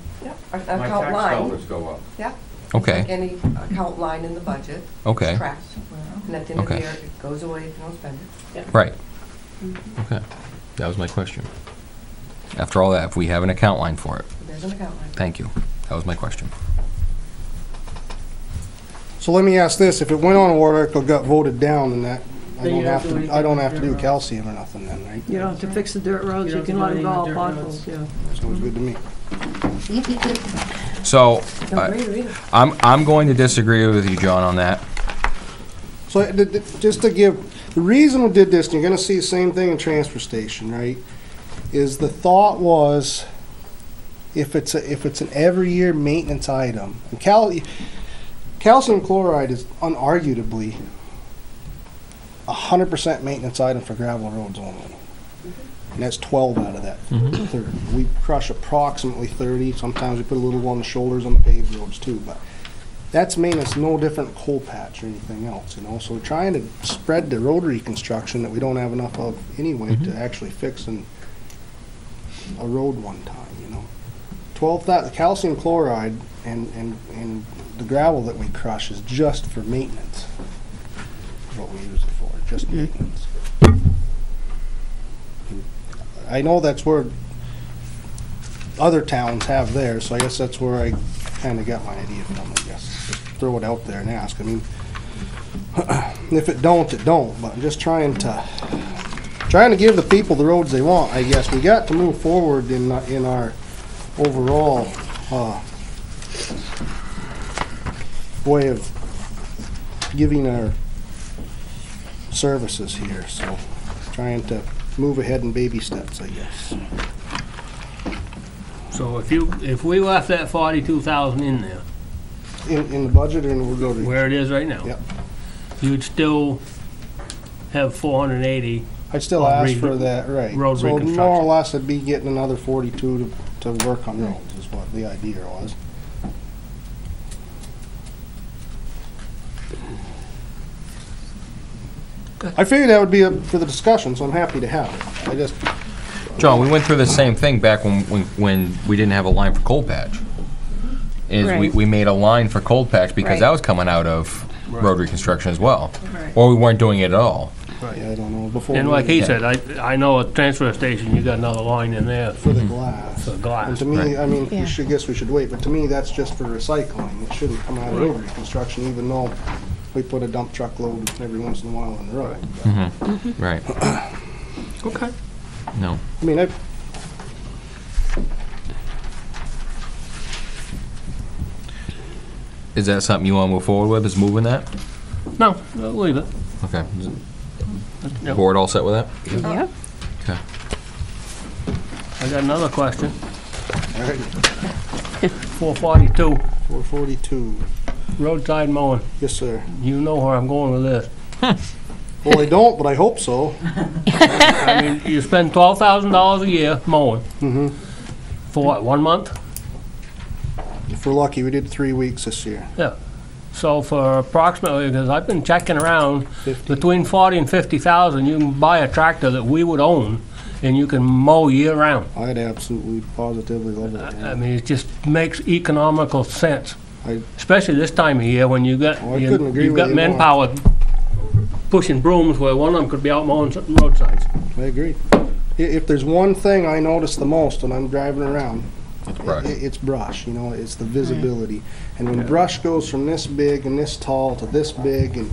Our My account tax line, dollars go up. yeah. Okay. Like any account line in the budget. it's Okay. tracked. And at the end of the Okay. year, it goes away if you don't spend it. Right. Mm-hmm. Okay. That was my question. After all that, if we have an account line for it, There's an account line. thank you. That was my question. So let me ask this, if it went on a warrant article, got voted down, then that, I Then don't you don't have do to, anything I don't with have to dirt do roads. calcium or nothing then, right? You don't have to fix the dirt roads, You you don't can have let to them do go all anything with potholes, dirt yeah. Sounds good to me. So, No, I- read it, read it. I'm, I'm going to disagree with you, John, on that. So, uh, th- th- just to give, the reason we did this, and you're gonna see the same thing in transfer station, right? Is the thought was, if it's a, if it's an every year maintenance item, and cal, calcium chloride is unarguably a hundred percent maintenance item for gravel roads only. And that's twelve out of that mm-hmm. thirty. We crush approximately thirty, sometimes we put a little on the shoulders on the paved roads too, but that's maintenance no different coal patch or anything else, you know, so we're trying to spread the road reconstruction that we don't have enough of anyway mm-hmm. to actually fix an, a road one time, you know. Calcium chloride and, and, and the gravel that we crush is just for maintenance. is What we use it for, just mm-hmm. maintenance. I know that's where other towns have theirs, so I guess that's where I kinda got my idea from, I guess. Just throw it out there and ask, I mean, if it don't, it don't, but I'm just trying to, trying to give the people the roads they want, I guess. We got to move forward in, in our overall, uh, way of giving our services here, so trying to move ahead in baby steps, I guess. So if you, if we left that forty-two thousand in there, In, in the budget or in we'll go to, where it is right now. Yep. You'd still have four hundred and eighty, I'd still ask re- for that, right. road So more reconstruction. or less, I'd be getting another forty-two to, to work on roads, is what the idea was. I figured that would be up for the discussion, so I'm happy to have it. I just, John, we went through the same thing back when, when, when we didn't have a line for cold patch. Is we, Right. we made a line for cold patch because that Right. was coming out of road reconstruction as well. Right. Or we weren't doing it at all. Yeah, I don't know, before. and we- like he said, I, I know a transfer station, you got another line in there For for the glass. for And glass. to me, Right. I mean, Yeah. we should, guess we should wait, but to me, that's just for recycling. It shouldn't come out of road reconstruction, even though we put a dump truck load every once in a while on the road. Mm-hmm. Right. Okay. No. I mean, I, Is that something you want to move forward with, is moving that? No, I'll leave it. Okay. Is it- Yep. Board all set with that? Yep. Okay. I got another question. all right, Four forty-two, four forty-two. roadside mowing. Yes, sir. You know where I'm going with this. Well, I don't, but I hope so. I mean, you spend twelve thousand dollars a year mowing. Mm-hmm. For what, one month? If we're lucky, we did three weeks this year. So for approximately, because I've been checking around, Fifty. between forty and fifty thousand, you can buy a tractor that we would own, and you can mow year-round. I'd absolutely positively love it. I yeah. mean, it just makes economical sense. I- Especially this time of year when you got, Oh, I you- agree you've with got you more. manpower pushing brooms where one of them could be out mowing some roadsides. I agree. I- If there's one thing I notice the most when I'm driving around, It's i- brush. it's brush, you know, it's the visibility. And when brush goes from this big and this tall to this big and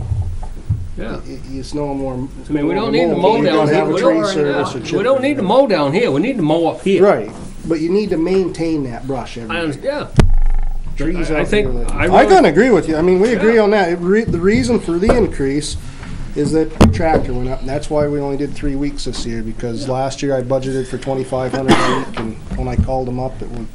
Yeah. i- i- it's no more. I mean, we don't need to mow You down here. have We tree don't- service or We don't need to mow down here, we need to mow up here. Right, but you need to maintain that brush every I day. understand, Trees I- I think- I I really- gotta agree with you. I mean, we agree Yeah. on that. It re- The reason for the increase is that the tractor went up, and that's why we only did three weeks this year, because last year I budgeted for twenty-five hundred a week, and when I called them up, it was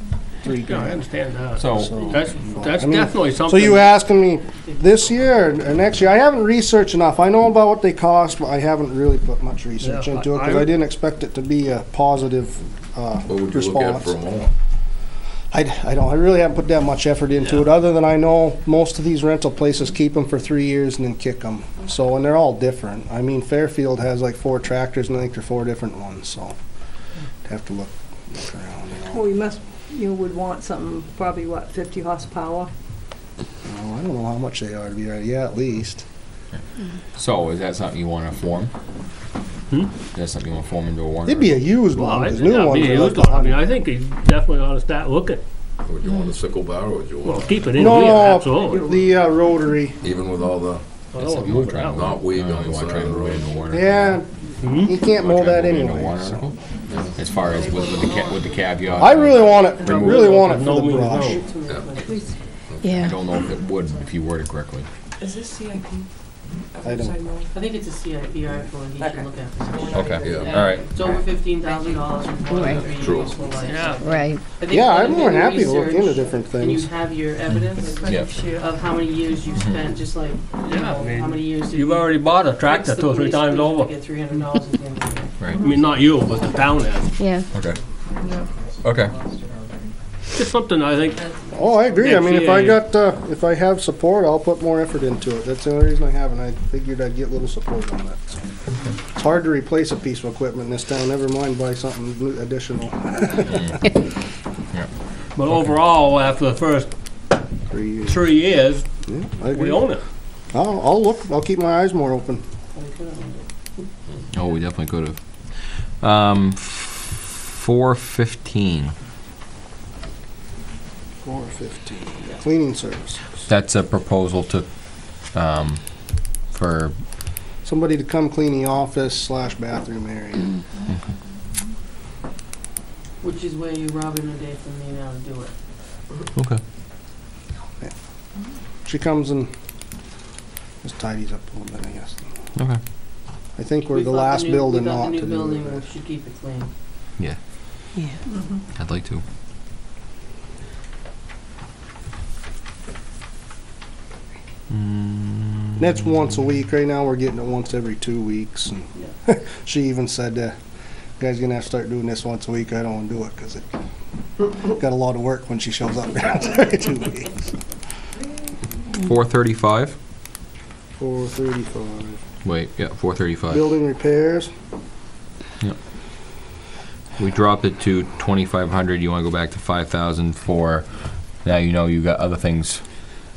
three yeah, I grand. understand that. So- That's, that's I mean, definitely So something. you asking me this year or next year? I haven't researched enough. I know about what they cost, but I haven't really put much research Yeah, into it, I- because I- I didn't expect it to be a positive, uh, What would you look at response. for a mower? I, I don't, I really haven't put that much effort into it, other than I know most of these rental places keep them for three years and then kick them. So, and they're all different. I mean, Fairfield has like four tractors and I think they're four different ones, so have to look, look around, you know. Well, you must, you would want something, probably what, fifty horsepower? Oh, I don't know how much they are to be right, yeah, at least. So, is that something you want to form? Hmm? Is that something you want to form into a warrant? It'd be a used Well, one, I because new that'd ones be are used like one. I mean, a I think he definitely ought to start looking. Would you want a sickle bar or would you Well, want, keep it in here, absolutely. No, the uh, rotary, even with all the, That's something you want to try and Not weed No, on you the want to side try of and the move it road. into a warrant article? yeah, Hmm? you can't Wanna mow that and move it into a anyway. so. As far as with, with the ca- with the caveat. I really want it, Remove really it. want it No for the means brush. no. I don't know if it would if you word it correctly. Is this CIP? I don't- I think it's a CIP article and he should look at this. Okay, Yeah. all right. It's over fifteen thousand dollars for one Right. to True. life. Yeah. Right. I think Yeah, I'm more than happy to look into research different And you things. have your evidence Yeah. of how many years you mm-hmm. spent, just like, you Yeah, know, I mean, how many years did You've you already bought a tractor the two or three police times cruiser to over. Get three hundred dollars at the end of the day. Right. I mean, not you, but the town has. Yeah. Okay. Okay. Just something I think, Oh, I agree. I mean, if I got, uh, if I have support, I'll put more effort into it. That's the only reason I haven't. I figured I'd get a little support on that. It's hard to replace a piece of equipment in this town, never mind buy something new- additional. but overall, after the first Three years. three years, Yeah, I we own it. I'll, I'll look, I'll keep my eyes more open. Oh, we definitely could have. Um, four fifteen. Four fifteen. Cleaning service. That's a proposal to, um, for, Somebody to come clean the office slash bathroom area. Which is where you're robbing a day from me now to do it. okay. She comes and just tidies up a little bit, I guess. Okay. I think we're We the thought last new- building we thought not the new to do building, it. we should keep it clean. Yeah. Yeah. I'd like to. Mm, That's once a week. Right now, we're getting it once every two weeks. And she even said, uh, "You guys gonna have to start doing this once a week." I don't want to do it because it got a lot of work when she shows up every two weeks. Four thirty-five? Four thirty-five. Wait, yeah, four thirty-five. Building repairs. Yep. We dropped it to twenty-five hundred. You wanna go back to five thousand for, now you know you got other things.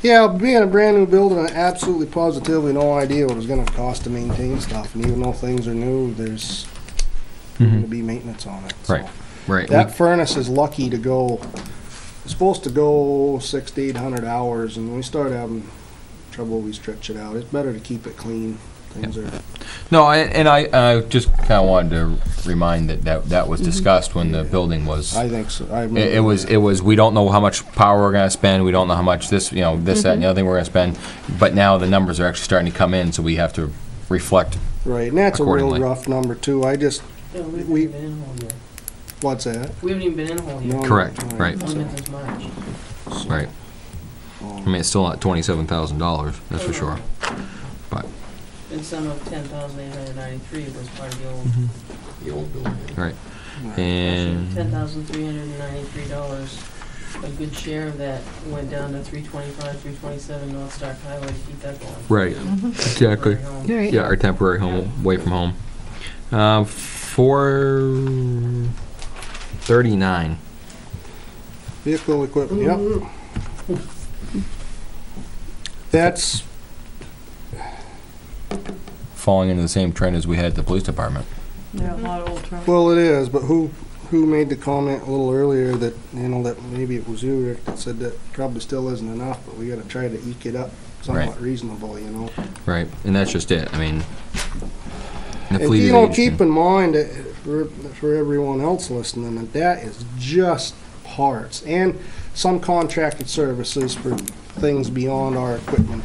Yeah, being a brand new building, I absolutely positively no idea what it's gonna cost to maintain stuff. And even though things are new, there's gonna mm-hmm. be maintenance on it. so. Right, right. That We- furnace is lucky to go, it's supposed to go six to eight hundred hours, and when we start having trouble, we stretch it out. It's better to keep it clean. Things are, No, I- and I, I just kinda wanted to remind that, that, that was mm-hmm. discussed when the building was. I think so. I It, it was, it was, we don't know how much power we're gonna spend, we don't know how much this, you know, this, that, and the mm-hmm. other thing we're gonna spend, but now the numbers are actually starting to come in, so we have to reflect. Right, and that's a real accordingly. rough number too. I just, Yeah, we haven't We- even been in a whole what's that? We haven't even been in a whole year. No, Correct, no, right. Only been since March. so, Right. I mean, it's still not twenty-seven thousand dollars, that's for sure. And some of ten thousand eight hundred ninety-three was part of the old. Mm-hmm. the old building? Right. Ten And, thousand three hundred and ninety-three dollars. A good share of that went down to three twenty-five, three twenty-seven North Stark Highway to keep that going. right, mm-hmm. exactly. Temporary home. Right. Yeah, our temporary home, away from home. Uh, four thirty-nine. Vehicle equipment, yep. Mm-hmm. That's, falling into the same trend as we had at the police department. Yeah, a lot of old trucks. well, it is, but who, who made the comment a little earlier that, you know, that maybe it was you, Rick, that said that probably still isn't enough, but we gotta try to eke it up somewhat Right. reasonable, you know? Right, and that's just it. I mean, the And fleet you is know, aging. keep in mind that for, for everyone else listening, that that is just parts and some contracted services for things beyond our equipment,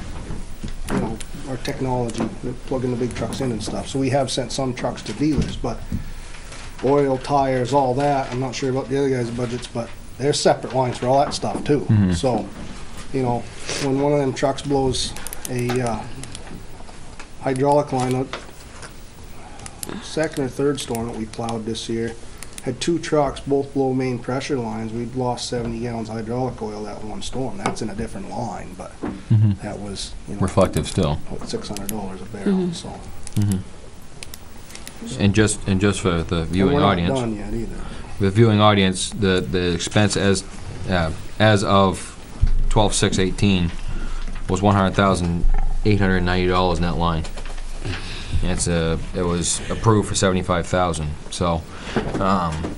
you know, our technology, plugging the big trucks in and stuff. So we have sent some trucks to dealers, but oil, tires, all that, I'm not sure about the other guys' budgets, but there's separate lines for all that stuff too. Mhm. So, you know, when one of them trucks blows a, uh, hydraulic line out, second or third storm that we plowed this year, had two trucks, both below main pressure lines, we'd lost seventy gallons of hydraulic oil that one storm. That's in a different line, but Mhm. that was, you know, reflective still. six hundred dollars a barrel, so. Mhm. And just and just for the And viewing we're not audience, done yet either. the viewing audience, the the expense as uh, as of twelve six eighteen was one hundred thousand eight hundred ninety dollars in that line. And it's a it was approved for seventy five thousand. So um,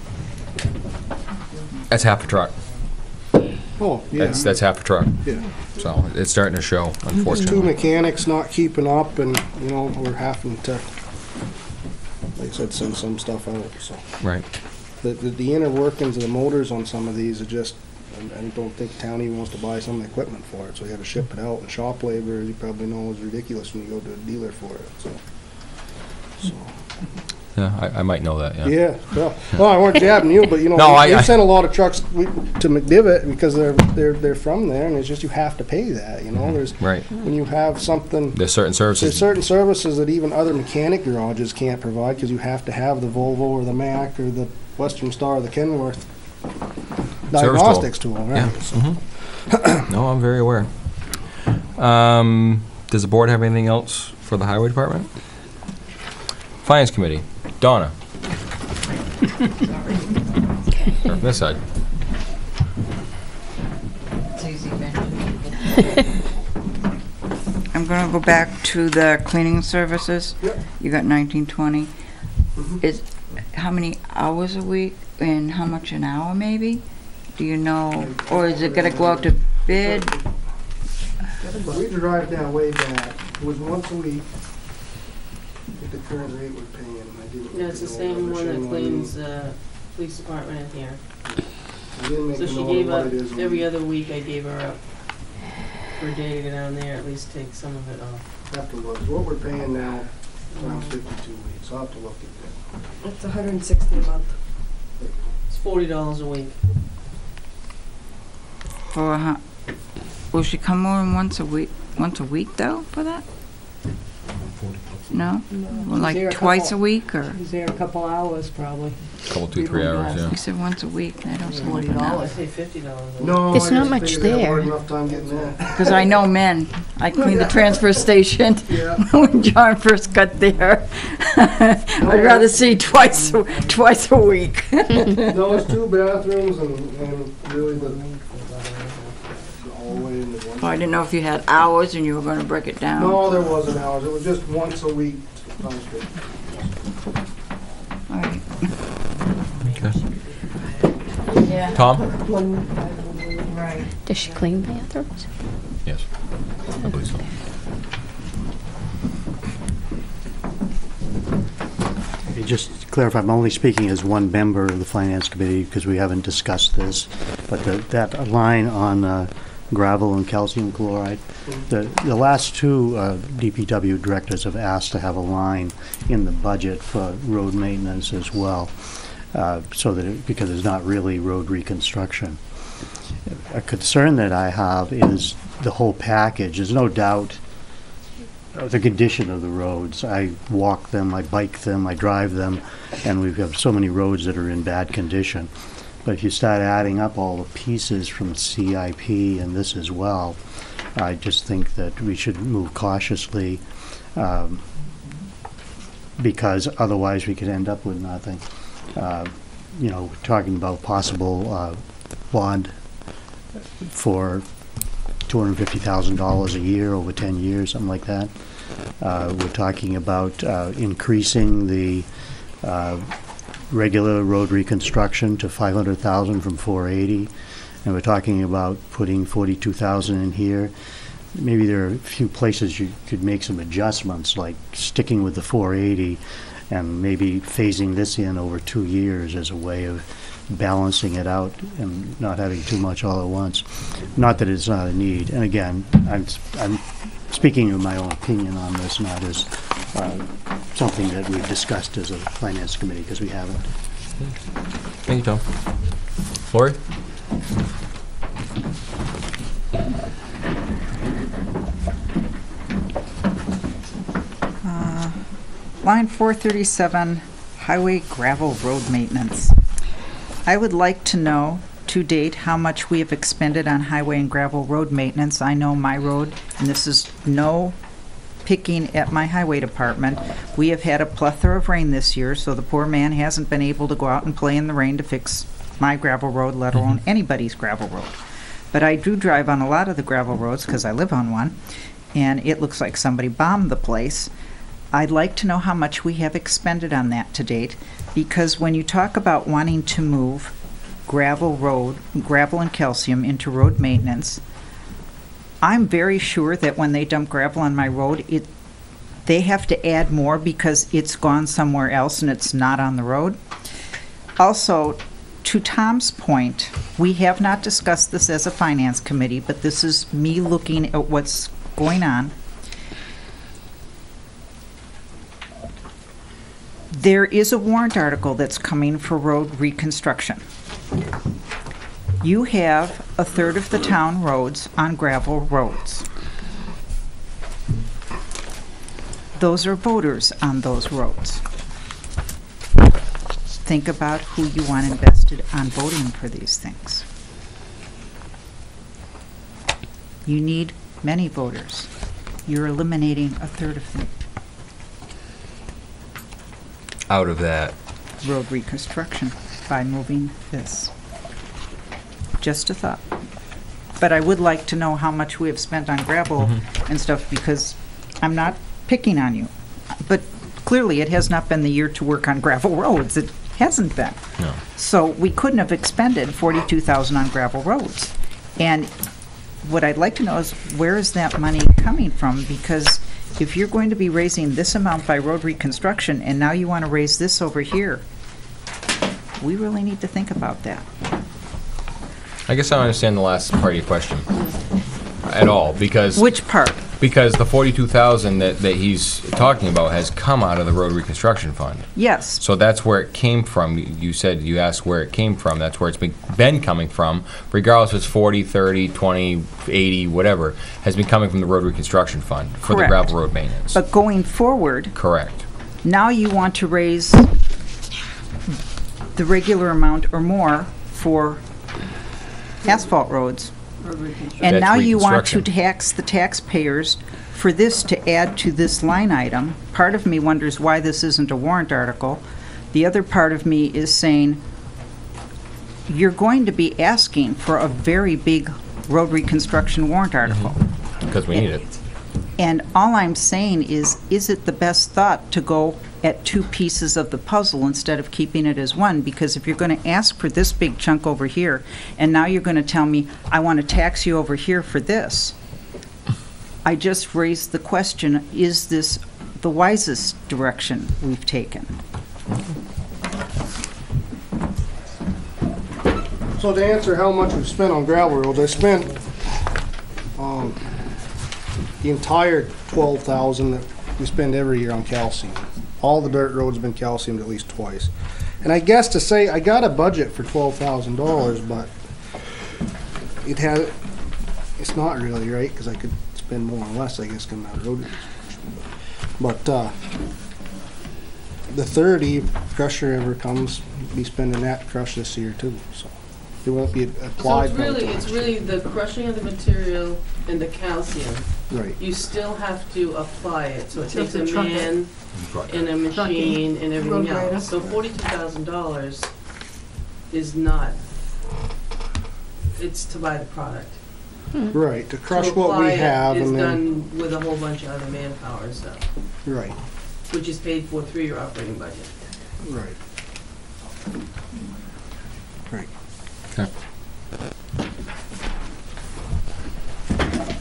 that's half a truck. Oh, yeah. That's that's half a truck. Yeah. So it's starting to show, There's two unfortunately. mechanics not keeping up and, you know, we're having to, like I said, send some stuff out, so. Right. The, the, the inner workings of the motors on some of these are just, I I don't think town even wants to buy some of the equipment for it, so we gotta ship it out, and shop labor, as you probably know, is ridiculous when you go to a dealer for it, so. So, Yeah, I, I might know that. Yeah. yeah, well, well, I weren't jabbing you, but you know, No, I- we- I- we've sent a lot of trucks we- to McDivitt because they're, they're, they're from there, and it's just you have to pay that, you know, there's, Right. when you have something. There's certain services There's services. certain services that even other mechanic garages can't provide, because you have to have the Volvo or the Mack or the Western Star or the Kenworth diagnostics tool, Yeah. right? Mhm. no, I'm very aware. Um, does the board have anything else for the highway department? Finance committee, Donna. Or This side. I'm gonna go back to the cleaning services. Yep. You got nineteen twenty. Mhm. Is, how many hours a week and how much an hour maybe? Do you know, or is it gonna go out to bid? We drive down way back, it was once a week, at the current rate we're paying, I didn't. Yeah, it's the same one that shouldn't cleans, uh, police department in here. I didn't make So a she note gave what up, it is. every other week I gave her up for a day to go down there, at least take some of it off. Have to look, what we're paying now, around fifty-two weeks, I'll have to look at that. It's hundred and sixty a month. that. It's forty dollars a week. For, huh, will she come more than once a week, once a week though for that? No? Well, She's there Like a twice a couple- week or? He's there a couple hours probably. Couple, two, three hours, yeah. You said once a week, I don't see Forty nothing I dollars. pay fifty dollars a week. No, There's not just much figured they there. hard enough time getting that. Because I know men. I cleaned the transfer station Yeah. when John first got there. I'd rather see twice, a- twice a week. No, it's two bathrooms and, and really the hallway and the one. I didn't know if you had hours and you were gonna break it down. No, there wasn't hours, it was just once a week. Sounds good. All right. Yeah. Tom? Right. Does she clean bathrooms? Yes. I believe so. Okay, Just to clarify, I'm only speaking as one member of the Finance Committee because we haven't discussed this, but the- that line on uh, gravel and calcium chloride, the the last two uh, DPW directors have asked to have a line in the budget for road maintenance as well, uh, so that, it- because it's not really road reconstruction. A concern that I have is the whole package. There's no doubt the condition of the roads. I walk them, I bike them, I drive them, and we've so many roads that are in bad condition. But if you start adding up all the pieces from CIP and this as well, I just think that we should move cautiously, um, because otherwise we could end up with nothing. Uh, You know, talking about possible uh, bond for $250,000 a year over 10 years, something like that. Uh, We're talking about uh, increasing the uh, regular road reconstruction to 500,000 from 480. And we're talking about putting 42,000 in here. Maybe there are a few places you could make some adjustments, like sticking with the 480 and maybe phasing this in over two years as a way of balancing it out and not having too much all at once. Not that it's not a need. And again, I'm, I'm speaking of my own opinion on this, not as uh, something that we've discussed as a finance committee, because we haven't. Thank you, Tom. Lori? Uh, Line 437, highway gravel road maintenance. I would like to know, to date, how much we have expended on highway and gravel road maintenance. I know my road, and this is no picking at my highway department. We have had a plethora of rain this year, so the poor man hasn't been able to go out and play in the rain to fix my gravel road, let alone mm-hmm. anybody's gravel road. But I do drive on a lot of the gravel roads, because I live on one, and it looks like somebody bombed the place. I'd like to know how much we have expended on that to date, because when you talk about wanting to move gravel road, gravel and calcium into road maintenance, I'm very sure that when they dump gravel on my road, it, they have to add more because it's gone somewhere else and it's not on the road. Also, to Tom's point, we have not discussed this as a finance committee, but this is me looking at what's going on. There is a warrant article that's coming for road reconstruction. You have a third of the town roads on gravel roads. Those are voters on those roads. Think about who you want invested on voting for these things. You need many voters. You're eliminating a third of them. Out of that. road reconstruction by moving this. Just a thought. But I would like to know how much we have spent on gravel mm-hmm. and stuff, because I'm not picking on you. But clearly, it has not been the year to work on gravel roads. It hasn't been. No. So we couldn't have expended forty-two thousand on gravel roads. And what I'd like to know is, where is that money coming from? Because if you're going to be raising this amount by road reconstruction, and now you want to raise this over here, we really need to think about that. I guess I don't understand the last part of your question at all, because. Which part? Because the forty-two thousand that, that he's talking about has come out of the road reconstruction fund. Yes, So that's where it came from. You- You said, you asked where it came from. That's where it's been, been coming from, regardless if it's 40, 30, 20, 80, whatever, has been coming from the road reconstruction fund for the Correct. gravel road maintenance. but going forward, Correct. now you want to raise the regular amount or more for asphalt roads. And That's now you want to reconstruction. tax the taxpayers for this to add to this line item. Part of me wonders why this isn't a warrant article. The other part of me is saying, you're going to be asking for a very big road reconstruction warrant mm-hmm. article. Because we need it. And all I'm saying is, is it the best thought to go at two pieces of the puzzle instead of keeping it as one? Because if you're going to ask for this big chunk over here, and now you're going to tell me, I want to tax you over here for this, I just raised the question, is this the wisest direction we've taken? So to answer how much we've spent on gravel roads, I spent, um, the entire twelve thousand that we spend every year on calcium. All the dirt roads have been calciumed at least twice. And I guess to say, I got a budget for twelve thousand dollars, but it has, it's not really, right? Cause I could spend more or less, I guess, coming out of road. But, uh, the thirty, if crusher ever comes, be spending that crush this year too, so. It won't be So applied. it's by the really, time. it's really the crushing of the material and the calcium. Right. You still have to apply it, so it takes a a truck- man and a machine and everything Road grader. else. So forty-two thousand dollars is not, it's to buy the product. Right, to crush To what apply we it have and then, done with a whole bunch of other manpower and stuff, right, which is paid for through your operating budget. Right. Right.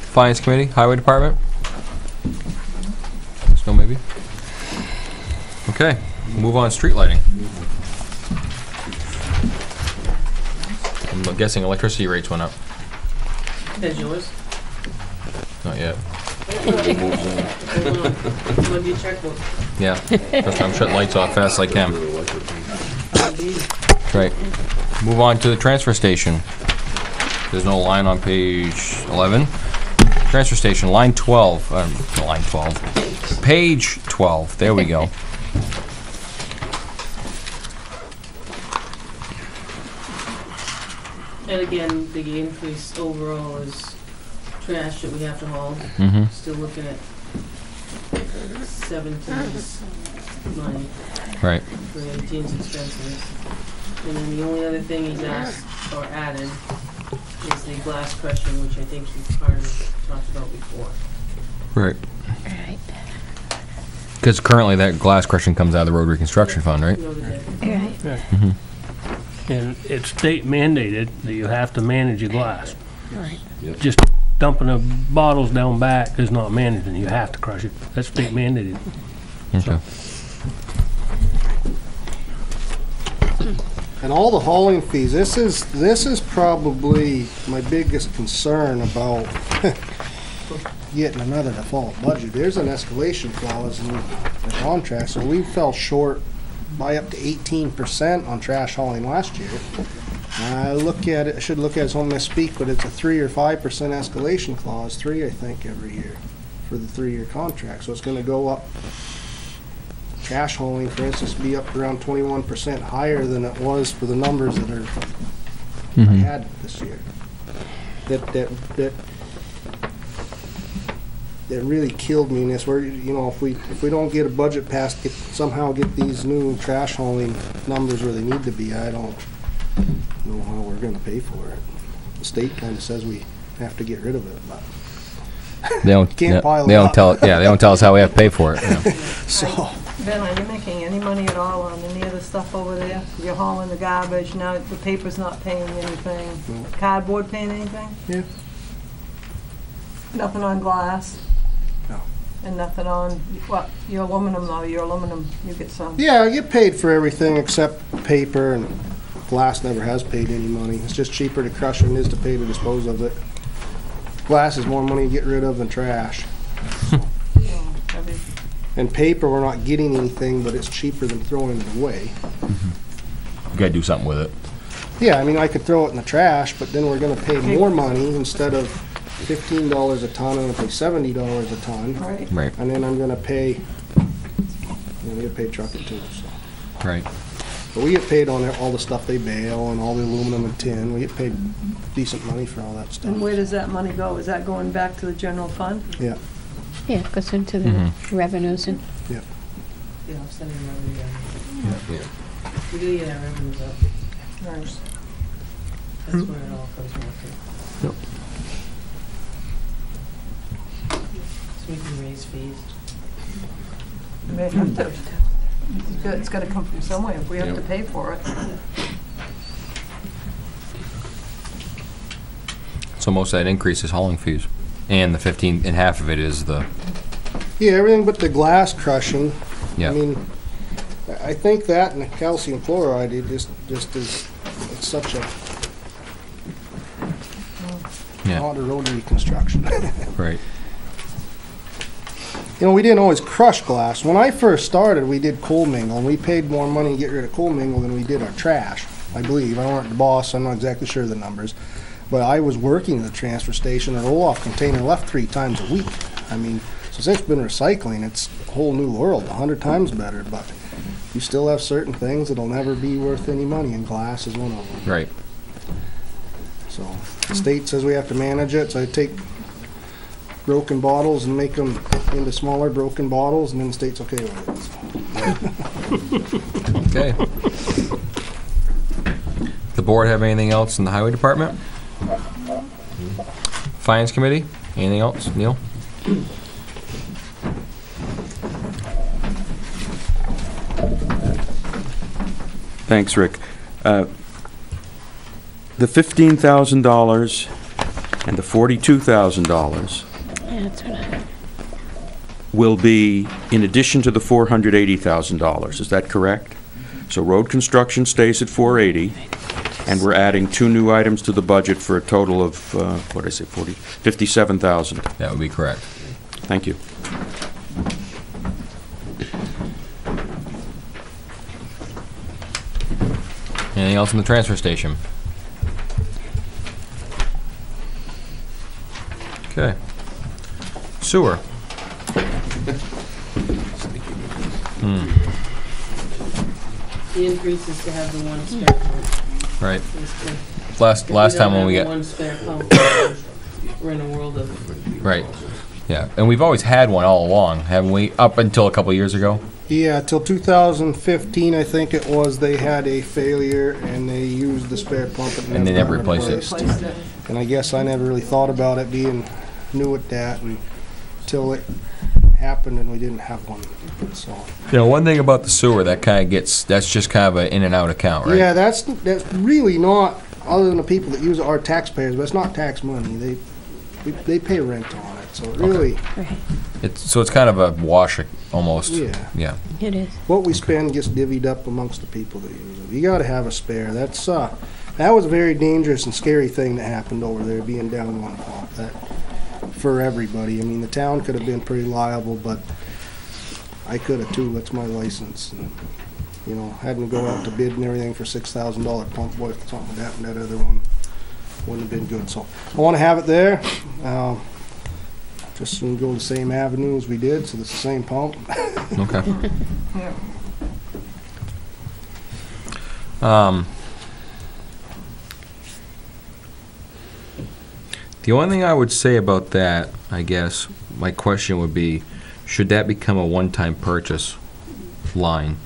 Finance Committee, Highway Department? Still maybe? Okay, move on, street lighting. I'm guessing electricity rates went up. That's yours. Not yet. What do you checkbook? Yeah, first time shutting lights off fast as I can. Right. Move on to the transfer station. There's no line on page 11. Transfer station, line 12, um, line 12. Page 12, there we go. And again, the increase overall is trash that we have to haul. Mm-hmm. Still looking at seventeen's money Right. for eighteen's expenses. And then the only other thing he's asked or added is the glass crushing, which I think he part of talked about before. Right. Right. Because currently that glass crushing comes out of the road reconstruction fund, right? Noted that. Mhm. And it's state mandated that you have to manage your glass. Right. Just dumping the bottles down back is not managing, you have to crush it. That's state mandated. Okay. And all the hauling fees, this is, this is probably my biggest concern about getting another default budget. There's an escalation clause in the contract, so we fell short by up to eighteen percent on trash hauling last year. I look at it, I should look at it as home speak, but it's a three or five percent escalation clause, three, I think, every year for the three-year contract, so it's gonna go up trash hauling, for instance, be up around twenty-one percent higher than it was for the numbers that are, I Mhm. had this year. That, that, that, that really killed me in this, where, you know, if we, if we don't get a budget passed, get, somehow get these new trash hauling numbers where they need to be, I don't know how we're gonna pay for it. The state kinda says we have to get rid of it, but, They don't, pile they don't tell, yeah, they don't tell us how we have to pay for it. so. Ben, are you making any money at all on any of the stuff over there? You're hauling the garbage, now the paper's not paying anything. No. Cardboard paying anything? Yeah. Nothing on glass? No. And nothing on, what, your aluminum though, your aluminum, you get some. Yeah, I get paid for everything except paper and glass never has paid any money. It's just cheaper to crush than it is to pay to dispose of it. Glass is more money to get rid of than trash. Heavy. And paper, we're not getting anything, but it's cheaper than throwing it away. Mm-hmm. You gotta do something with it. Yeah, I mean, I could throw it in the trash, but then we're gonna pay more money instead of fifteen dollars a ton, I'm gonna pay seventy dollars a ton. Right. Right, And then I'm gonna pay, you know, we get paid trucking too, so. right. But we get paid on all the stuff they bail and all the aluminum and tin. We get paid decent money for all that stuff. And where does that money go? Is that going back to the general fund? Yeah, Yeah, it goes into the Mhm. revenues and, Yeah, I'm sending revenue down. Yeah. We do get our revenues up. Nice. That's where it all comes back to. Yep. So we can raise fees. We may have to. It's got- It's gotta come from somewhere, if we have to Yep. pay for it. So most of that increase is hauling fees. And the fifteen, and half of it is the, yeah, everything but the glass crushing. I yeah, mean, I I think that and the calcium fluoride, it just, just is, it's such a yeah, lot of rotary construction. right. You know, we didn't always crush glass. When I first started, we did co-mingle, and we paid more money to get rid of co-mingle than we did our trash, I believe. I weren't the boss, I'm not exactly sure of the numbers. But I was working at the transfer station, and roll-off container left three times a week. I mean, so since it's been recycling, it's a whole new world, a hundred times better, but you still have certain things that'll never be worth any money, and glass is one of them. Right. So, the state says we have to manage it, so I take broken bottles and make them into smaller broken bottles, and then the state's okay with it. Okay. The board have anything else in the highway department? Finance Committee, anything else, Neil? Thanks, Rick. Uh, The $15,000 and the $42,000 Yeah, will be in addition to the $480,000, is that correct? So road construction stays at 480, and we're adding two new items to the budget for a total of, uh, what did I say, 40, 57,000. That would be correct. Thank you. Anything else in the transfer station? Okay. Sewer. Hmm, The increase is to have the one spare pump. Right. Last, last time when we got, One spare pump, we're in a world of, right. Yeah, and we've always had one all along, haven't we? Up until a couple years ago? Yeah, till 2015, I think it was, they had a failure and they used the spare pump. And they never replaced it. replaced it. And I guess I never really thought about it being new at that until it happened and we didn't have one, so. You know, one thing about the sewer, that kind of gets, that's just kind of an in and out account, right? Yeah, that's, that's really not, other than the people that use it are taxpayers, but it's not tax money. They, we- they pay rent on it, so it really, right, It's, so it's kind of a wash, almost. yeah. Yeah. it is. What we spend gets divvied up amongst the people that use it. You gotta have a spare. That's, uh, that was a very dangerous and scary thing that happened over there, being down one pump. That, for everybody. I mean, the town could have been pretty liable, but I could have too. That's my license. And, You know, having to go out to bid and everything for six thousand dollar pump, boy, if something would happen, to that other one wouldn't have been good. So I wanna have it there. Um, just so we can go the same avenue as we did, so it's the same pump. Okay. Yeah. Um, the only thing I would say about that, I guess, my question would be, should that become a one-time purchase line?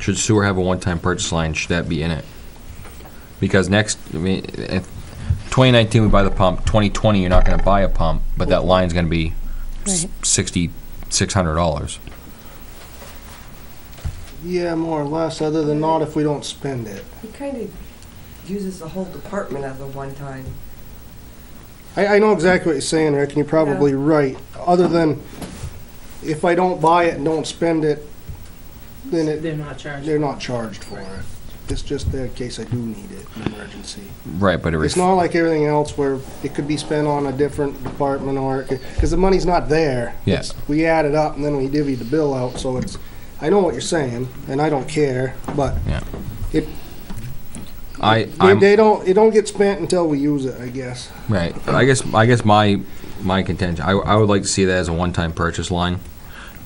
Should sewer have a one-time purchase line? Should that be in it? Because next, I mean, if 2019 we buy the pump, 2020 you're not going to buy a pump, but that line's going to be s- Right. 60, 600 dollars. Yeah, more or less, other than not if we don't spend it. He kind of uses the whole department as a one-time. I, I know exactly what you're saying, Rick, and you're probably right. Other than if I don't buy it and don't spend it, then it, they're not charged. they're not charged for it. It's just there in case I do need it, an emergency. Right, but it It's ref- not like everything else where it could be spent on a different department or, because the money's not there. Yeah. It's- We add it up and then we divvy the bill out, so it's, I know what you're saying, and I don't care, but Yeah. it, I, they, I'm, they don't, it don't get spent until we use it, I guess. Right. I guess I guess my my contention I, I would like to see that as a one time purchase line.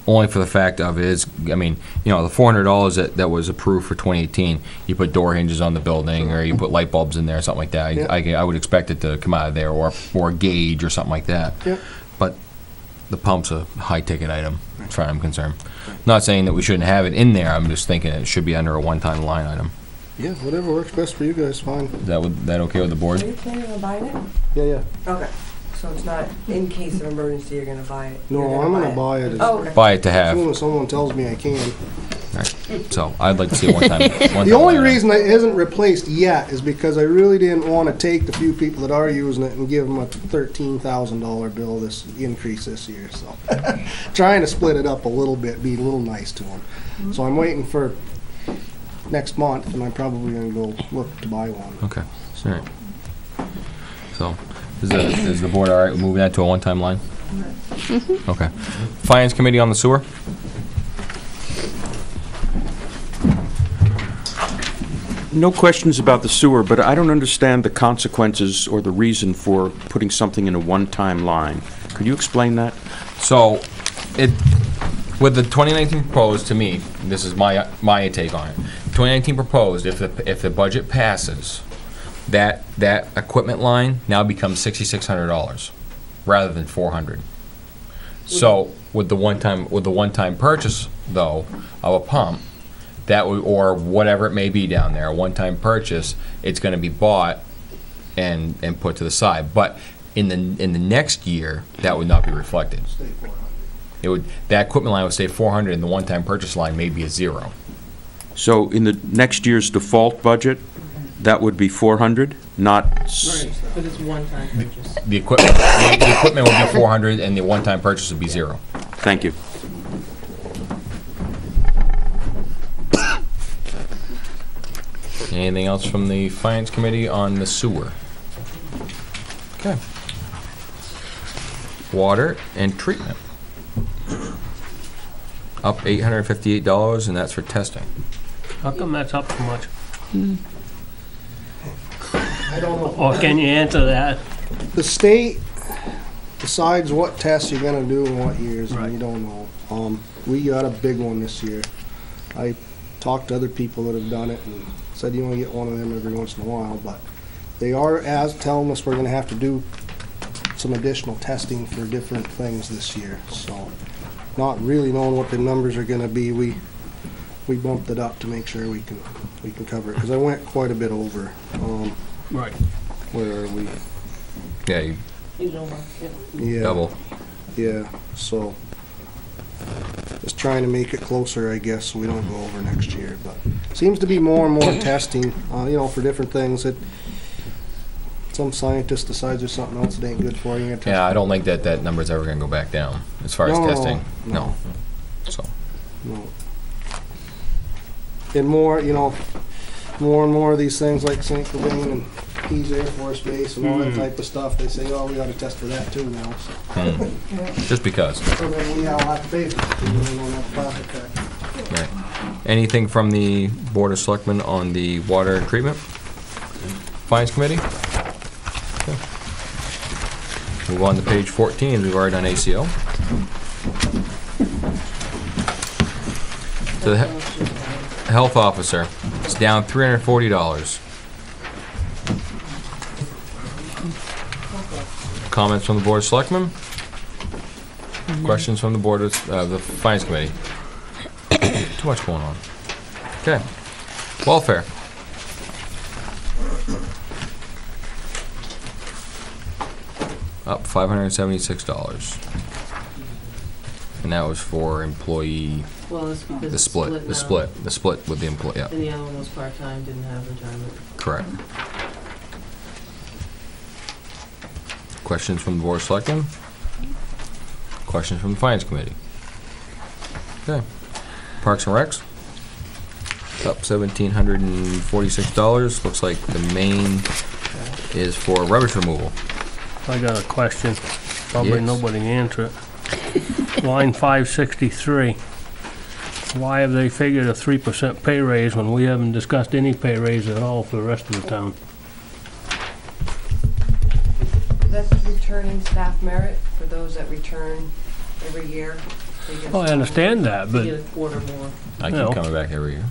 Only for the fact of is I mean, you know, the four hundred dollars that, that was approved for twenty eighteen, you put door hinges on the building or you put light bulbs in there, or something like that. Yeah. I, I, I would expect it to come out of there or or a gauge or something like that. Yep. But the pump's a high ticket item, as far as I'm concerned. Not saying that we shouldn't have it in there, I'm just thinking it should be under a one time line item. Yeah, whatever works best for you guys, fine. Is that would that okay with the Are board? you planning on buying it? Yeah, yeah. Okay, so it's not in case of emergency, you're gonna buy it? No, You're I'm gonna buy it. as Oh, okay. Buy it to as have. soon as someone tells me I can. All right. So I'd like to see a one time. The only reason it isn't replaced yet is because I really didn't want to take the few people that are using it and give them a thirteen thousand dollar bill this increase this year, so. Trying to split it up a little bit, be a little nice to them. So I'm waiting for next month and I'm probably gonna go look to buy one. Okay, all right. So, is the, is the board all right with moving that to a one-time line? Mm-hmm. Okay. Finance Committee on the sewer? No questions about the sewer, but I don't understand the consequences or the reason for putting something in a one-time line. Could you explain that? So, it, with the 2019 proposed, to me, this is my, my take on it. 2019 proposed, if the, if the budget passes, that, that equipment line now becomes $6,600 rather than 400. So, with the one-time, with the one-time purchase, though, of a pump, that would, or whatever it may be down there, a one-time purchase, it's gonna be bought and, and put to the side. But in the, in the next year, that would not be reflected. It would, that equipment line would stay four hundred, and the one-time purchase line may be a zero. So in the next year's default budget, that would be 400, not, s- Right, but it's one-time purchase. The equipment, the the equipment would be four hundred, and the one-time purchase would be zero. thank you. Anything else from the Finance Committee on the sewer? Okay. Water and treatment. Up eight hundred and fifty-eight dollars, and that's for testing. How come that's up so much? I don't know. Or can you answer that? The state decides what tests you're gonna do in what years, Right. and you don't know. Um, we got a big one this year. I talked to other people that have done it and said you only get one of them every once in a while, but they are as telling us we're gonna have to do some additional testing for different things this year, so not really knowing what the numbers are gonna be, we, we bumped it up to make sure we can, we can cover it, cause I went quite a bit over. Um, Right. where are we? Yeah, you You know, yeah. Yeah. double. Yeah, so just trying to make it closer, I guess, so we don't go over next year, but seems to be more and more testing, uh, you know, for different things that some scientist decides there's something else that ain't good for you. you gotta Yeah, I it. don't think that that number's ever gonna go back down, as far as No, testing. no. No. So, No. And more, you know, more and more of these things like St. Gobain and Pease Air Force Base and all that Mm. type of stuff, they say, oh, we gotta test for that too now, so. hmm, just because. So then we all have to pay for it, even though we don't have to profit tax. Right. Anything from the Board of Selectmen on the water and treatment? Finance Committee? Move on to page fourteen, we've already done ACO. To the he- Health Officer, it's down three hundred and forty dollars. Comments from the Board of Selectmen? Questions from the Board of, uh, the Finance Committee? Too much going on. Okay. Welfare. Up five hundred and seventy-six dollars. And that was for employee, Well, it's because the it's split, split the now. split, the split with the employee, yeah, And the other one was part-time, didn't have retirement. correct. Questions from the Board of Selectmen? Questions from the Finance Committee? Okay. Parks and Recs? Up seventeen hundred and forty-six dollars. Looks like the main is for rubbish removal. I got a question. Probably Yes. nobody can answer it. Line five sixty-three. Why have they figured a three percent pay raise when we haven't discussed any pay raise at all for the rest of the town? That's returning staff merit for those that return every year. They get Oh, I understand that, You but get a quarter more. I No. keep coming back every year.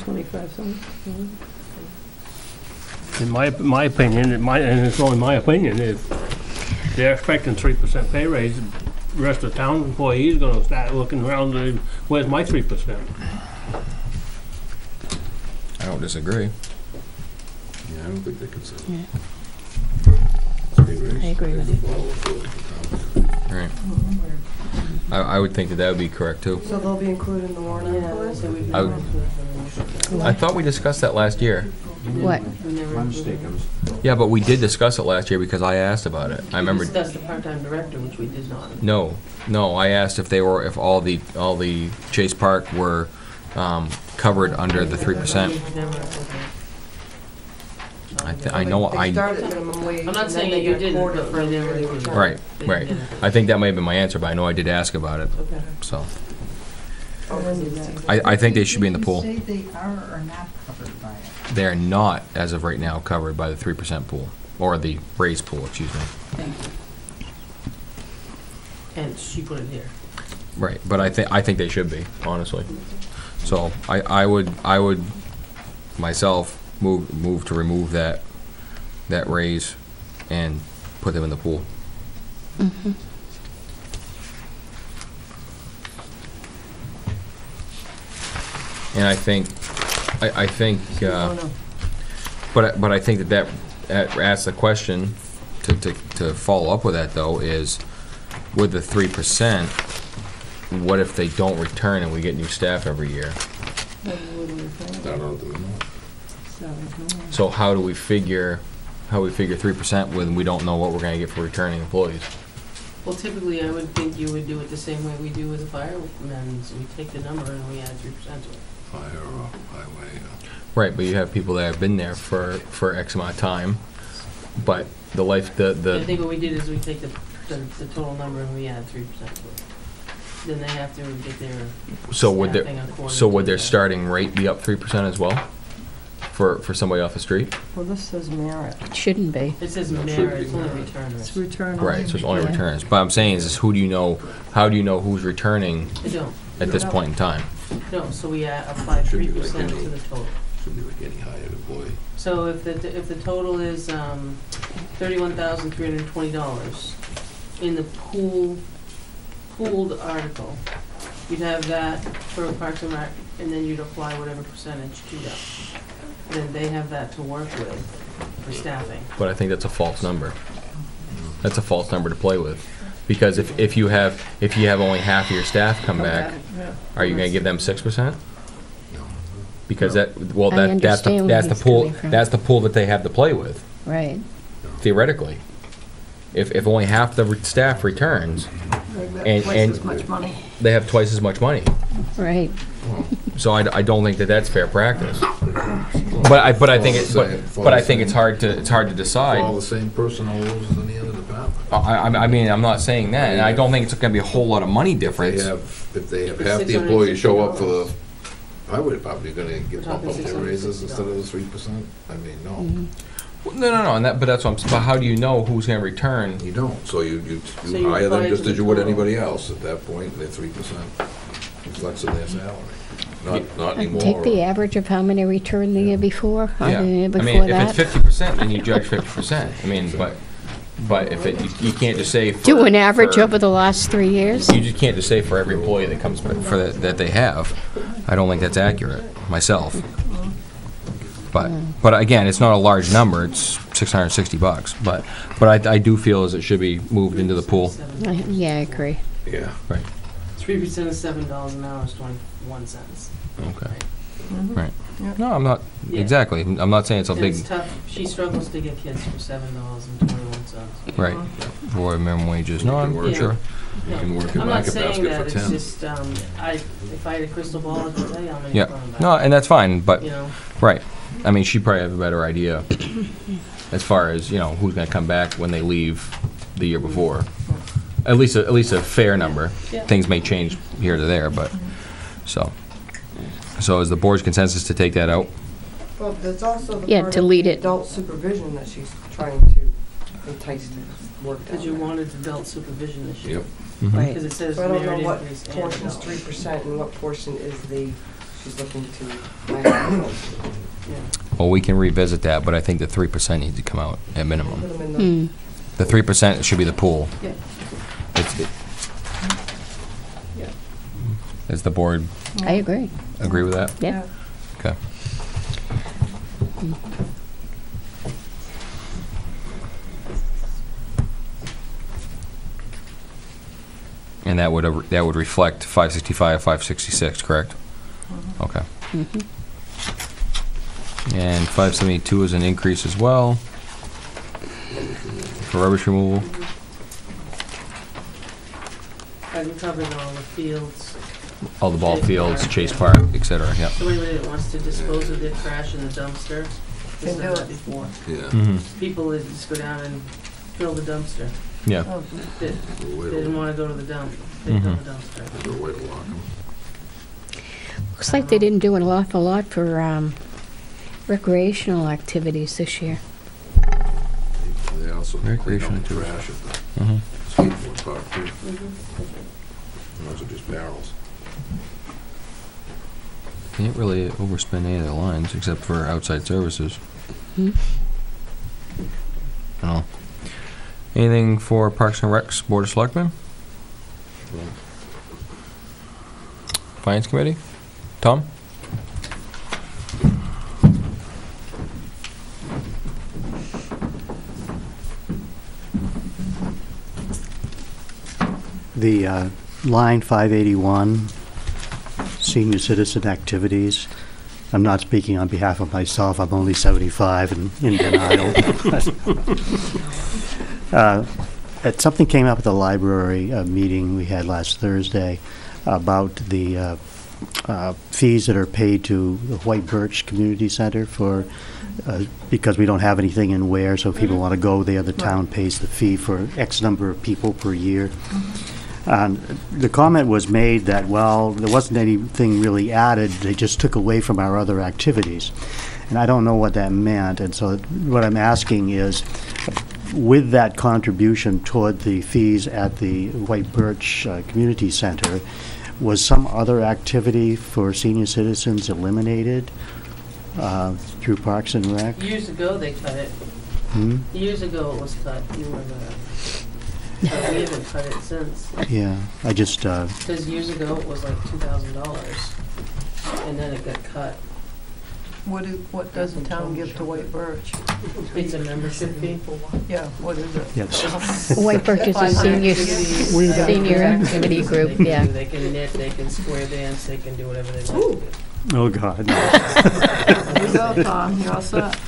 Twenty-five something. In my, my opinion, it might, and it's only my opinion, if they're expecting three percent pay raise, the rest of the town employees gonna start looking around, uh, where's my three percent? I don't disagree. Yeah, I don't think they can say. I agree with you. Right. I, I would think that that would be correct too. So they'll be included in the warrant Yeah, article? we've I would- I thought we discussed that last year. What? My mistake, I was Yeah, but we did discuss it last year because I asked about it. I remember, That's the part-time director, which we did not. no, no, I asked if they were, if all the, all the Chase Park were, um, covered under the three percent. I, thi- I know, They I, start at minimum wage, I'm and not then saying they that you get didn't, quarter but for we where never. they return. right, right. I think that may have been my answer, but I know I did ask about it, Okay. so. Oh, 'cause it's- I, I think they should be in the pool. Say they are or not covered by it. They are not, as of right now, covered by the three percent pool, or the raised pool, excuse me. And she put it here. Right, but I think, I think they should be, honestly. So I, I would, I would myself move, move to remove that, that raise and put them in the pool. Mm-hmm. And I think, I, I think, uh, but, I- but I think that that, that asks the question to, to, to follow up with that though is, with the three percent, what if they don't return and we get new staff every year? I don't know. So how do we figure, how we figure three percent when we don't know what we're gonna get for returning employees? Well, typically, I would think you would do it the same way we do with the firemen, so we take the number and we add three percent to it. Fire or highway, Right, but you have people that have been there for, for X amount of time, but the life, the, I the, think what we did is we take the, the, the total number and we add three percent to it. Then they have to get their so would staffing their, according so would to their that. starting rate be up three percent as well? For, for somebody off the street? Well, this says merit. It shouldn't be. It says No, should merit, be it's only merit. returners. It's return. Right, so it's only Yeah. returns. But I'm saying is, is who do you know, how do you know who's returning They don't, at this point in time? no, so we add, apply Should three like percent any- to the total. should be like any hired employee. So if the, if the total is, um, thirty-one thousand three hundred and twenty dollars, in the pool, pooled article, you'd have that for Parks and Rec, and then you'd apply whatever percentage to that. Then they have that to work with for staffing. But I think that's a false number. That's a false number to play with. Because if, if you have, if you have only half of your staff come back, are you gonna give them six percent? Because that, well, I that, that's the, understand where that's the he's pool, coming from. that's the pool that they have to play with, Right. theoretically. If, if only half the re- staff returns, And- Twice and- as much money. they have twice as much money. Right. So I, I don't think that that's fair practice. But I, but I think, it- but, but I think it's hard to, it's hard to All decide. the same personnel rules as any other department. I, I, I mean, I'm not saying that, and I don't think it's gonna be a whole lot of money They difference. have, if they have half the employees show up for $660. the highway department, you're gonna We're get bump talking up their raises $660. instead of the three percent? I mean, no, No, no, no, and that, but that's what I'm, but how do you know who's gonna return? you don't. So you, you, So you you hire apply them it just to as you would total. anybody else at that point, they're three percent reflects in their salary. Not, not anymore. Take the average of how many returned the year before, or Yeah. the year I before mean, if it's that. fifty percent, then you judge fifty percent. I mean, but, but if it, you- you can't just say. for- Do an average for- over the last three years? You just can't just say for every employee that comes, for that, that they have. I don't think that's accurate, myself. But, but again, it's not a large number, it's six hundred and sixty bucks, but, but I, I do feel as it should be moved into the pool. I- Yeah, I agree. Yeah. Right, Three percent of seven dollars an hour is twenty-one cents. okay, right. Yep. No, I'm not, Yeah. exactly, I'm not saying it's a And big, it's tough, she struggles to get kids for seven dollars and twenty-one cents. right, for minimum wages. No, I'm Yeah. sure. You can work in I'm not Market saying Basket that, for it's ten. just, um, I, if I had a crystal ball, I could tell you how many Yeah, are coming back. no, and that's fine, but, You know, right. I mean, she probably have a better idea as far as, you know, who's gonna come back when they leave the year before. At least, a- at least a fair number. Yeah. Things may change here to there, but, so. So is the board's consensus to take that out? Well, there's also the Yeah, part of delete the it. adult supervision that she's trying to entice to work down cause you there. wanted adult supervision this year. Yep. Mhm. Right. Cause it says So I don't merit know what increase and portion's adult. three percent and what portion is the, she's looking to hire. Yeah. Well, we can revisit that, but I think the three percent needs to come out at Put minimum. them in the, Hmm. The three percent should be the pool. Yeah. It's, it- Yeah. Does the board I agree. agree with that? Yeah. Okay. And that would, uh, that would reflect five sixty-five, five sixty-six, correct? Okay. Mhm. And five seventy-two is an increase as well for rubbish removal. That covering all the fields. All the ball fields, Park, Chase. Park, et cetera, yeah. So anybody that wants to dispose of their trash in the dumpster, this Can do is it. before. Yeah. Mm-hmm, People that just go down and fill the dumpster, yeah. Oh, that There's a way they didn't wanna go to the dump, they fill Mhm. the dumpster. there's a way to lock 'em. Looks like they didn't do an awful lot for um, recreational activities this year. They also clean Recreation up the activities. trash at Mhm. the skateboard park too. Mhm. Those are just barrels. Can't really overspend any of their lines except for outside services. Hmm? I don't know. Anything for Parks and Recs Board of Selectmen? Finance Committee? Tom? The uh, line 581, senior citizen activities. I'm not speaking on behalf of myself. I'm only 75 and in denial. uh, it, something came up at the library uh, meeting we had last Thursday about the uh, uh, fees that are paid to the White Birch Community Center for, uh, because we don't have anything in Weare, so if people want to go there, the town pays the fee for X number of people per year. And the comment was made that, well, there wasn't anything really added, they just took away from our other activities. And I don't know what that meant, and so what I'm asking is, with that contribution toward the fees at the White Birch uh, Community Center, was some other activity for senior citizens eliminated uh, through Parks and Rec? Years ago, they cut it. Hmm? Years ago, it was cut, you remember that. But we haven't cut it since. Yeah, I just, uh, Because years ago, it was like two thousand dollars, and then it got cut. What is, what does the town give to White Birch? It's a membership fee. Yeah, what is it? yes. White Birch is a senior, We senior activity group, They can yeah. do- They can knit, they can square dance, they can do whatever they want to do. Oh, God. There you go, Tom, you're all set.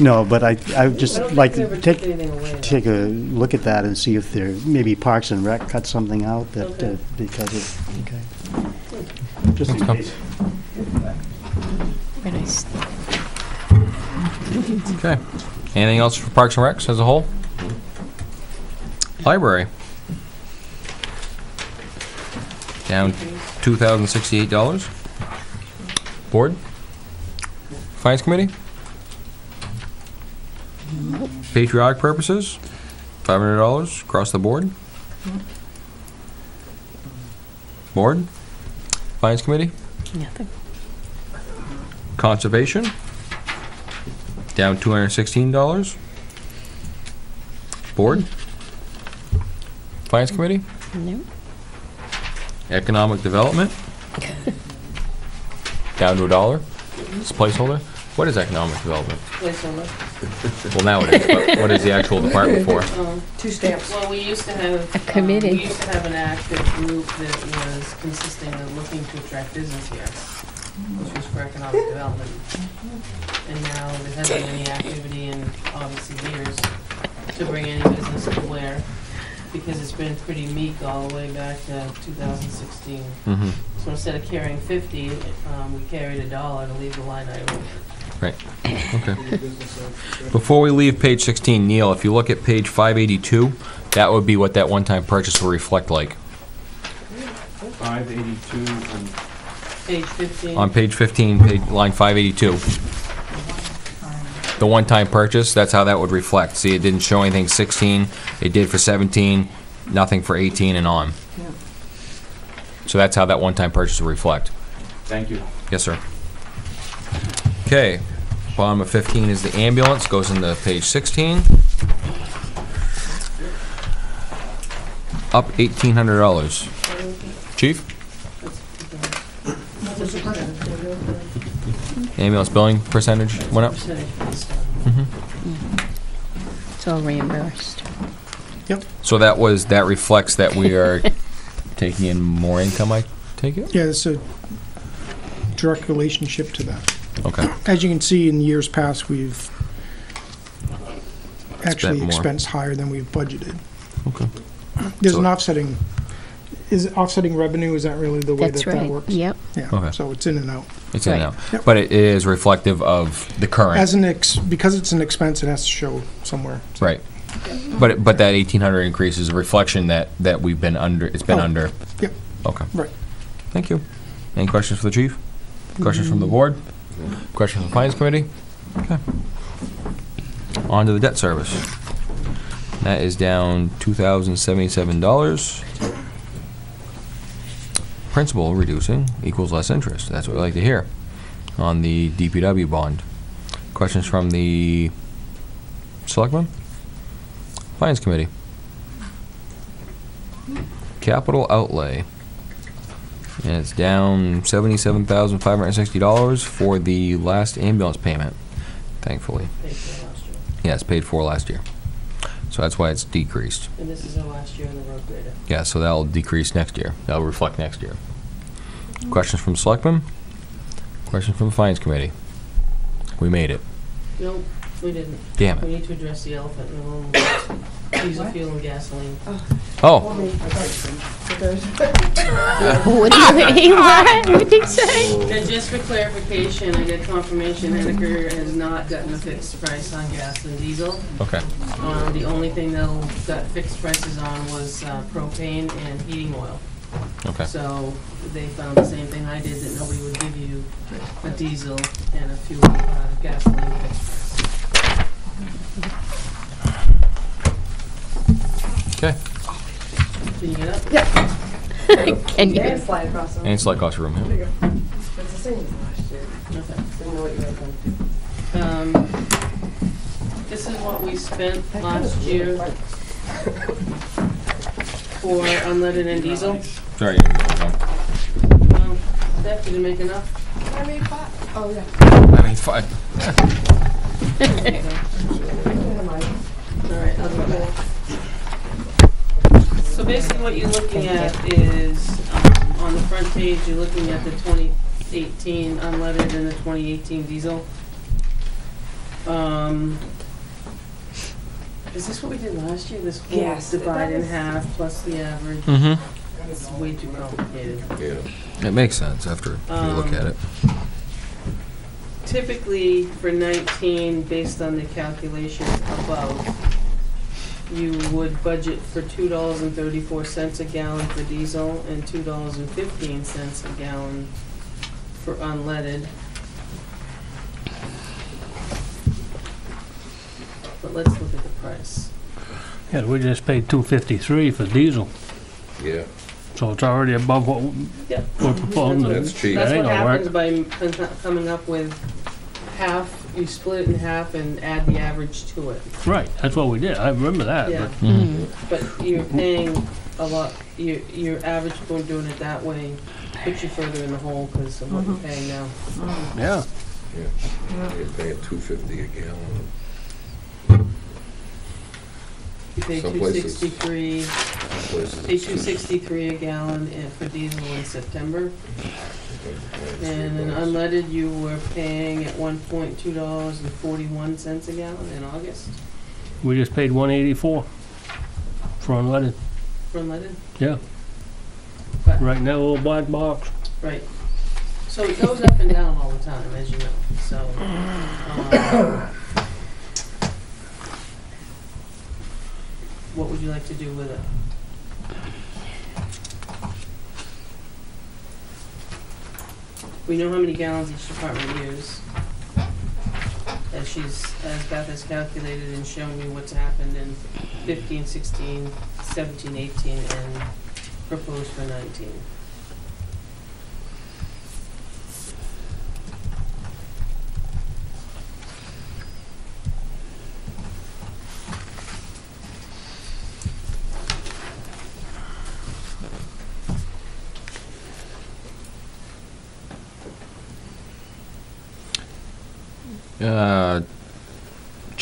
No, but I, I would just don't like to take, took anything away. though. take a look at that and see if there, maybe Parks and Rec cut something out that, uh, Okay. because of, okay. Just in case. Very nice. Okay. Anything else for Parks and Recs as a whole? Library. Down two thousand sixty-eight dollars. Board? Finance Committee? Patriotic purposes, five hundred dollars across the board. Board? Finance Committee? Nothing. Conservation, down two hundred and sixteen dollars. Board? Finance Committee, No. Economic Development, down to a dollar. It's a placeholder. What is economic development? Placeholder. Well, now it is, but what is the actual department for? Um, Two stamps. Well, we used to have. A um, committee. We used to have an active group that was consisting of looking to attract business here, which was for economic development. And now there hasn't been any activity in obviously years to bring any business to Weare, because it's been pretty meek all the way back to two thousand sixteen. Mm-hmm. So instead of carrying fifty, um, we carried a dollar to leave the line item. Right, okay. Before we leave page sixteen, Neil, if you look at page five eighty-two, that would be what that one-time purchase will reflect like. Five eighty-two and Page fifteen. On page fifteen, page, line five eighty-two. The one-time purchase, that's how that would reflect. See, it didn't show anything sixteen, it did for seventeen, nothing for eighteen and on. So that's how that one-time purchase will reflect. thank you. Yes, sir. Okay, bottom of fifteen is the ambulance, goes into page sixteen. Up eighteen hundred dollars. Chief? Ambulance billing percentage went up? Percentage based on- It's all reimbursed. So that was, that reflects that we are taking in more income, I take it? Yeah, it's a direct relationship to that. Okay, As you can see, in years past, we've actually more. expensed higher than we've budgeted. okay. There's So- an offsetting, is offsetting revenue, is that really the way That's that that right. works? Yep. Yeah, Okay. so it's in and out. It's in Right. now. Yep. But it is reflective of the current, As an ex, because it's an expense, it has to show somewhere. right. But, it- but that eighteen hundred increase is a reflection that, that we've been under, it's been Oh, under. yep. Okay. Right. Thank you. Any questions for the chief? Questions from the board? Questions from the finance committee? Okay. On to the debt service. That is down two thousand seventy-seven dollars. Principal reducing equals less interest. That's what we like to hear on the DPW bond. Questions from the selectmen? Finance committee? Capital outlay. And it's down seventy-seven thousand five hundred and sixty dollars for the last ambulance payment, thankfully. paid for last year. Yeah, it's paid for last year. So that's why it's decreased. And this is our last year in the road grader. Yeah, so that'll decrease next year. That'll reflect next year. Questions from Selectmen? Questions from the Finance Committee? We made it. No, we didn't. Damn We need to address the elephant in the room. Diesel fuel and gasoline. Oh, What did you, what? What did you say? And just for clarification, I get confirmation Henniker has not gotten a fixed price on gas and diesel. okay. Um, the only thing they'll, got fixed prices on was uh, propane and heating oil. Okay. So they found the same thing I did, that nobody would give you a diesel and a fuel, uh, gasoline fixed price. Okay. Can you get up? Can you? And slide across them. And it's like across the room. yeah. It's the same as last year. Okay. Didn't know what you guys done. Um, this is what we spent last year for unleaded and diesel. Sorry. Well, Steph, did you make enough? I made five. Oh, yeah. I mean, fine. All right, I'll go back. So basically what you're looking at is, um, on the front page, you're looking at the 2018 unleaded and the 2018 diesel. Um, is this what we did last year? This whole Yes, that divide in was- half plus the average? Mm-hmm. It's way too complicated. Yeah. It makes sense after you look at it. Typically, for 19, based on the calculations above, you would budget for $2.34 a gallon for diesel and $2.15 a gallon for unleaded. But let's look at the price. Yeah, we just paid two fifty-three for diesel, Yeah, so it's already above what Yep. we're proposing. That's cheap. That's ain't what gonna work. happens by m- con- coming up with half, you split it in half and add the average to it. Right, that's what we did, I remember that, Yeah. but Mm-hmm. But you're paying a lot, your, your average for doing it that way puts you further in the hole because of what you're paying now. yeah. you're paying two fifty a gallon. You pay Some two places- sixty-three, pay two sixty-three a gallon in- for diesel in September. And in unleaded, you were paying at one point two dollars and forty-one cents a gallon in August We just paid one eighty-four for unleaded, for unleaded. yeah. But- Right now, little black box. Right. So it goes up and down all the time, as you know, so. um, what would you like to do with it? We know how many gallons each department use. As she's, as Beth has calculated and shown you what's happened in 15, 16, 17, 18, and proposed for 19.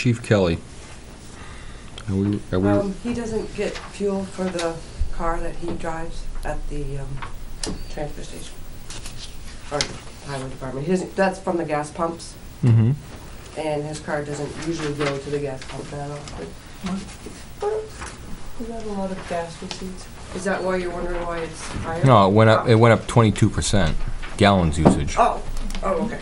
Chief Kelly. Are we, are we, Um, he doesn't get fuel for the car that he drives at the, um, transfer station. Or highway department. He doesn't, that's from the gas pumps, mm-hmm. and his car doesn't usually go to the gas pump that often. We have a lot of gas receipts. Is that why you're wondering why it's higher? No, it went up, it went up twenty-two percent gallons usage. Oh, oh, okay.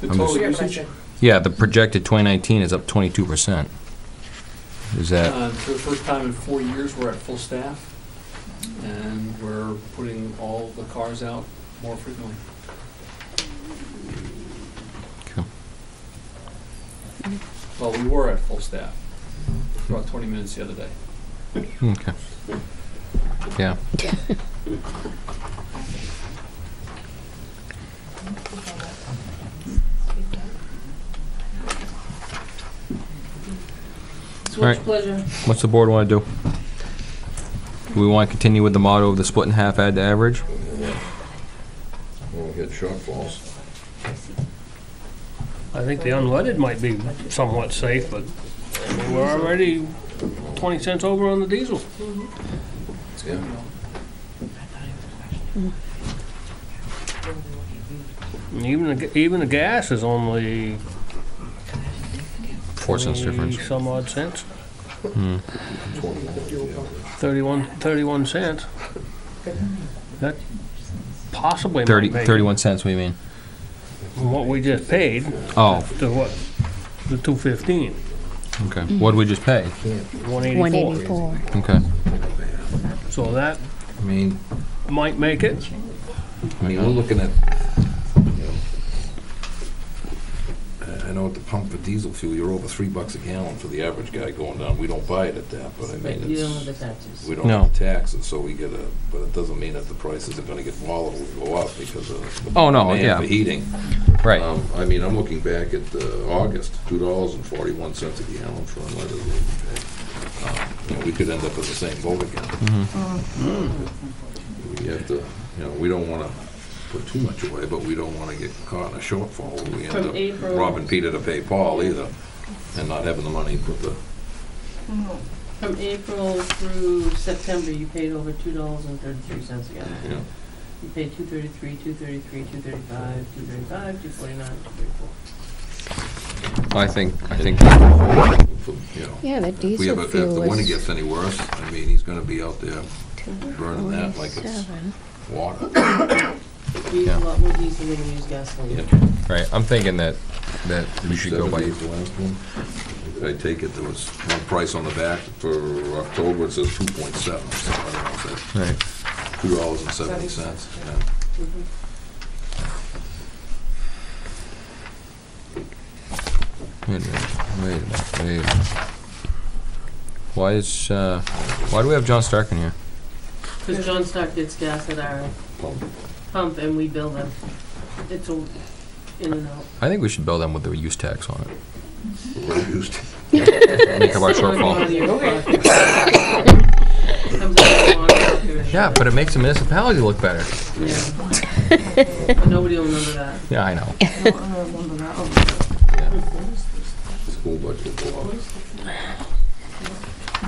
The total just- Forget what I usage, said. Yeah, the projected twenty nineteen is up twenty-two percent. Is that, Uh, For the first time in four years, we're at full staff, and we're putting all the cars out more frequently. Okay. Well, we were at full staff, for about 20 minutes the other day. okay. Yeah, what's right. pleasure. what's the board wanna do? Do we wanna continue with the motto of the split in half, add to average? Well, we had shortfalls. I think the unleaded might be somewhat safe, but I mean, we're already twenty cents over on the diesel. Yeah. And even, the ga- even the gas is only Four cents difference. Some odd cents, Hmm. thirty-one, thirty-one cents. That possibly might Thirty, make thirty-one cents, what do you mean? From What we just paid Oh, to what? The two fifteen, okay. What'd we just pay? one One eighty-four. eighty-four. Okay. So that I mean, might make it. I mean, we're looking at, you know, I- I know at the pump for diesel fuel, you're over three bucks a gallon for the average guy going down. We don't buy it at that, but I Right, mean, you don't have the it's, taxes. we don't No. have the tax, and so we get a, but it doesn't mean that the prices are gonna get volatile and go up because of the Oh, no, demand yeah. for heating. Right. Um, I mean, I'm looking back at uh, August, two dollars and forty-one cents a gallon for unleaded lubricant. Um, You know, we could end up in the same boat again. Mm-hmm. We have to, you know, we don't wanna put too much away, but we don't wanna get caught in a shortfall where we end From up April- robbing Peter to pay Paul either, and not having the money to put the, mm-hmm. From April through September, you paid over two dollars and thirty-three cents a gallon. you know. You paid two thirty-three, two thirty-three, two thirty-five, two thirty-five, two forty-nine, two thirty-four. I think, I think, for, you know. Yeah, the If we diesel have, a- if fuel the winter was gets any worse, I mean, he's gonna be out there burning that like it's 247. water. We use Yeah. a lot more diesel than we use gasoline. Yeah. right, I'm thinking that, that we should go by, 70 is the last one. I take it, there was one price on the back for October, it says two point seven, so I don't know if right. two dollars and seventy cents, yeah. Mhm. Wait a minute, wait a minute, wait a minute. Why is, uh, why do we have John Stark in here? Cause John Stark gets gas at our Pump. Pump and we bill them. It's a in and out. I think we should bill them with the use tax on it. We're used. Make up our Money out of shortfall. Comes out of water, sewer. Yeah, but it makes the municipality look better. Yeah. But nobody will remember that. Yeah, I know. I don't remember that one. Yeah. School budget will go up.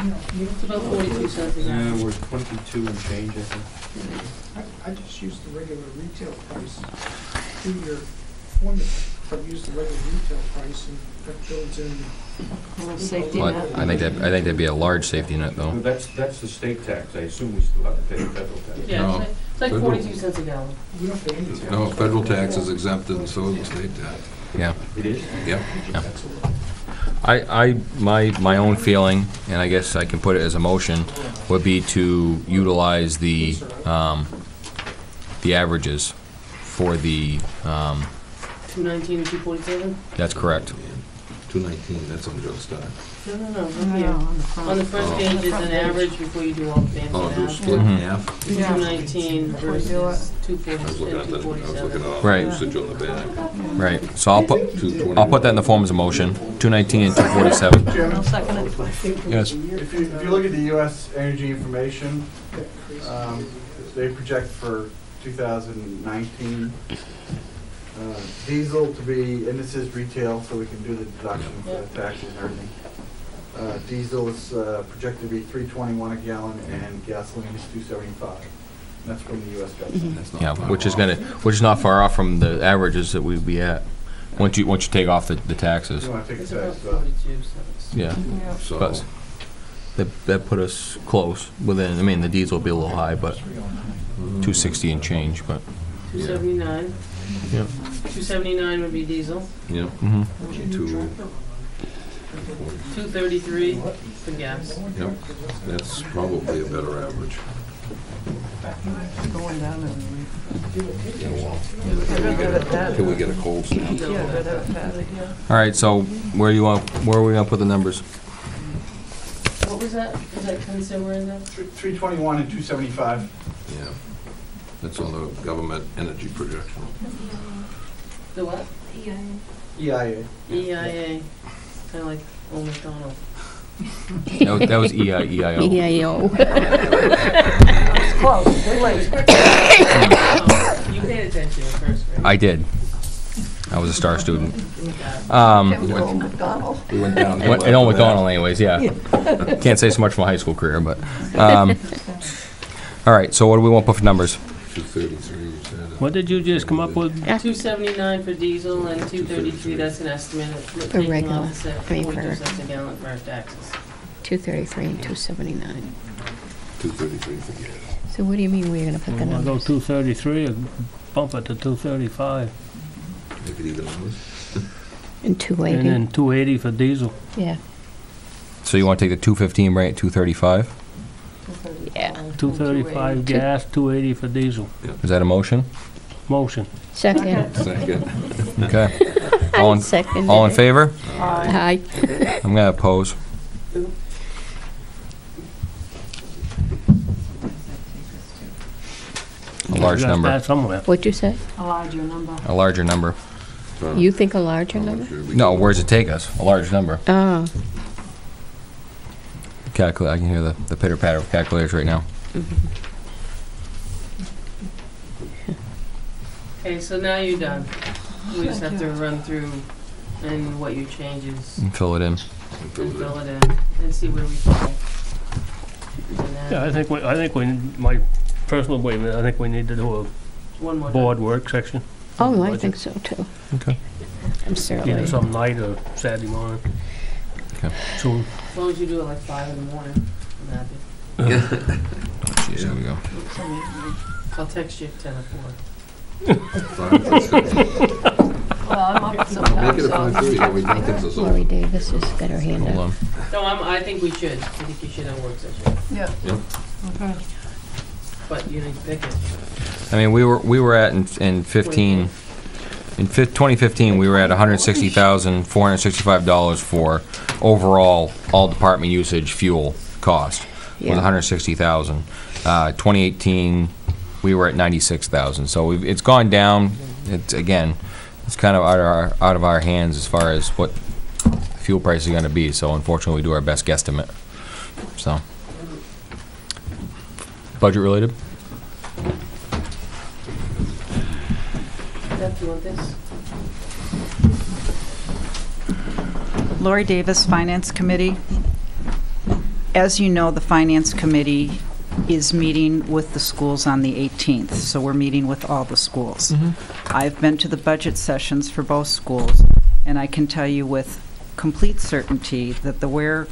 It's about forty-two cents a Yeah, gallon. we're twenty-two and change, I think. I, I just use the regular retail price through your formula, but use the regular retail price and that builds in. Little safety But net. I think that, I think that'd be a large safety net though. That's, that's the state tax. I assume we still have to pay the federal tax. Yeah, No. it's like, it's like Federal- forty-two cents a gallon. We don't pay any tax. No, federal tax is exempted and so is the state tax. Yeah. It is? Yeah. Yeah. I, I, my, my own feeling, and I guess I can put it as a motion, would be to utilize the, um, the averages for the, um, Two nineteen and two forty-seven? that's correct. Two nineteen, that's on Joe's Stark. No, no, no, No, here. on the front. On the first Oh. page is an average before you do all the fancy Oh, do a math. split in Mhm. half? Yeah. Two nineteen Before you do versus two I was forty, looking at the, I was looking forty-seven. at Right. usage on the back. Right, so I'll put, I'll put that in the form as a motion, two nineteen and two forty-seven. I'll second. Yes. If you, if you look at the US Energy Information, um, they project for 2019, uh, diesel to be, and this is retail, so we can do the deduction for the taxes and everything. Uh, Diesel is uh, projected to be 321 a gallon and gasoline is 275. That's from the US government. That's not Yeah, far which is off. gonna, which is not far off from the averages that we'd be at, once you, once you take off the, the taxes. You wanna take It's the about tax forty-two cents. Yeah, Yeah. So, but that, that put us close within, I mean, the diesel will be a little high, but two sixty and change, but, Two seventy-nine. yeah. Two seventy-nine would be diesel. yeah, Mm-hmm. two, Two thirty-three for gas. yep, that's probably a better average. Going down every week. Yeah, well, Get rid of that. Till we get a cold snap. Yeah, rid of that, yeah. All right, so where you want, where are we gonna put the numbers? What was that? Is that consumer in that? Three- 321 and 275. Yeah, that's on the government energy projection. The what? EIA. EIA. EIA, kinda like Old McDonald. That was, that was E EIO. EIO. Close, too late. You paid attention at first, right? I did. I was a star student. Um, That was Old McDonald. We went down. Went- In Old McDonald anyways, yeah. Can't say so much for my high school career, but, um, all right, so what do we want to put for numbers? Two thirty-three, you said. What did you just come up with? Two seventy-nine for diesel and two thirty-three, that's an estimate. of taking regular, off the I mean, Forty-two for- cents a gallon for our taxes. 233 and 279. Two thirty-three for gas. So what do you mean we're gonna put the Want to go numbers? two thirty-three or bump it to two thirty-five? Make it even numbers. And And 280? then two eighty for diesel. Yeah, So you want to take the two fifteen, bring it two thirty-five? Yeah. Two thirty-five gas, two eighty for diesel. Is that a motion? Motion. Second. Second. Okay. All in, Second. all in favor? Aye. I'm gonna oppose. A large You gotta number, start somewhere. What'd you say? A larger number. a larger number. You think a larger number? No, go? where's it take us? A large number. Oh, Calculate, I can hear the, the pitter patter of calculators right now. Okay, so now you're done. We just have to run through and what your changes, And fill it in. and fill it in, and see where we fall. And then Yeah, I think we, I think we, my personal way, I think we need to do One more a time. board work section. oh, I think so too. Okay. I'm Either certainly. some night or Saturday morning. Okay. Soon. As long as you do it like five in the morning, I'm happy. Jeez, here we go. I'll text you at ten or four. Well, I'm up Make sometimes, it a five so. thirty, then we don't think so. Lori Davis has got her hand Hold up. on. No, I'm, I think we should. I think you should have a work session, Yeah. Yeah. Okay. but you didn't pick it. I mean, we were, we were at in, in fifteen, in twenty fifteen, we were at hundred sixty thousand, four hundred sixty-five dollars for overall, all department usage fuel cost. Was Yeah. hundred sixty thousand. Uh, twenty eighteen, we were at ninety-six thousand, so we've, it's gone down. It's, again, it's kind of out of our, out of our hands as far as what fuel price is gonna be, so unfortunately, we do our best guesstimate, so. Budget related? Jeff, you want this? Lori Davis, Finance Committee. As you know, the Finance Committee is meeting with the schools on the 18th, so we're meeting with all the schools. Mm-hmm. I've been to the budget sessions for both schools, and I can tell you with complete certainty that the Weare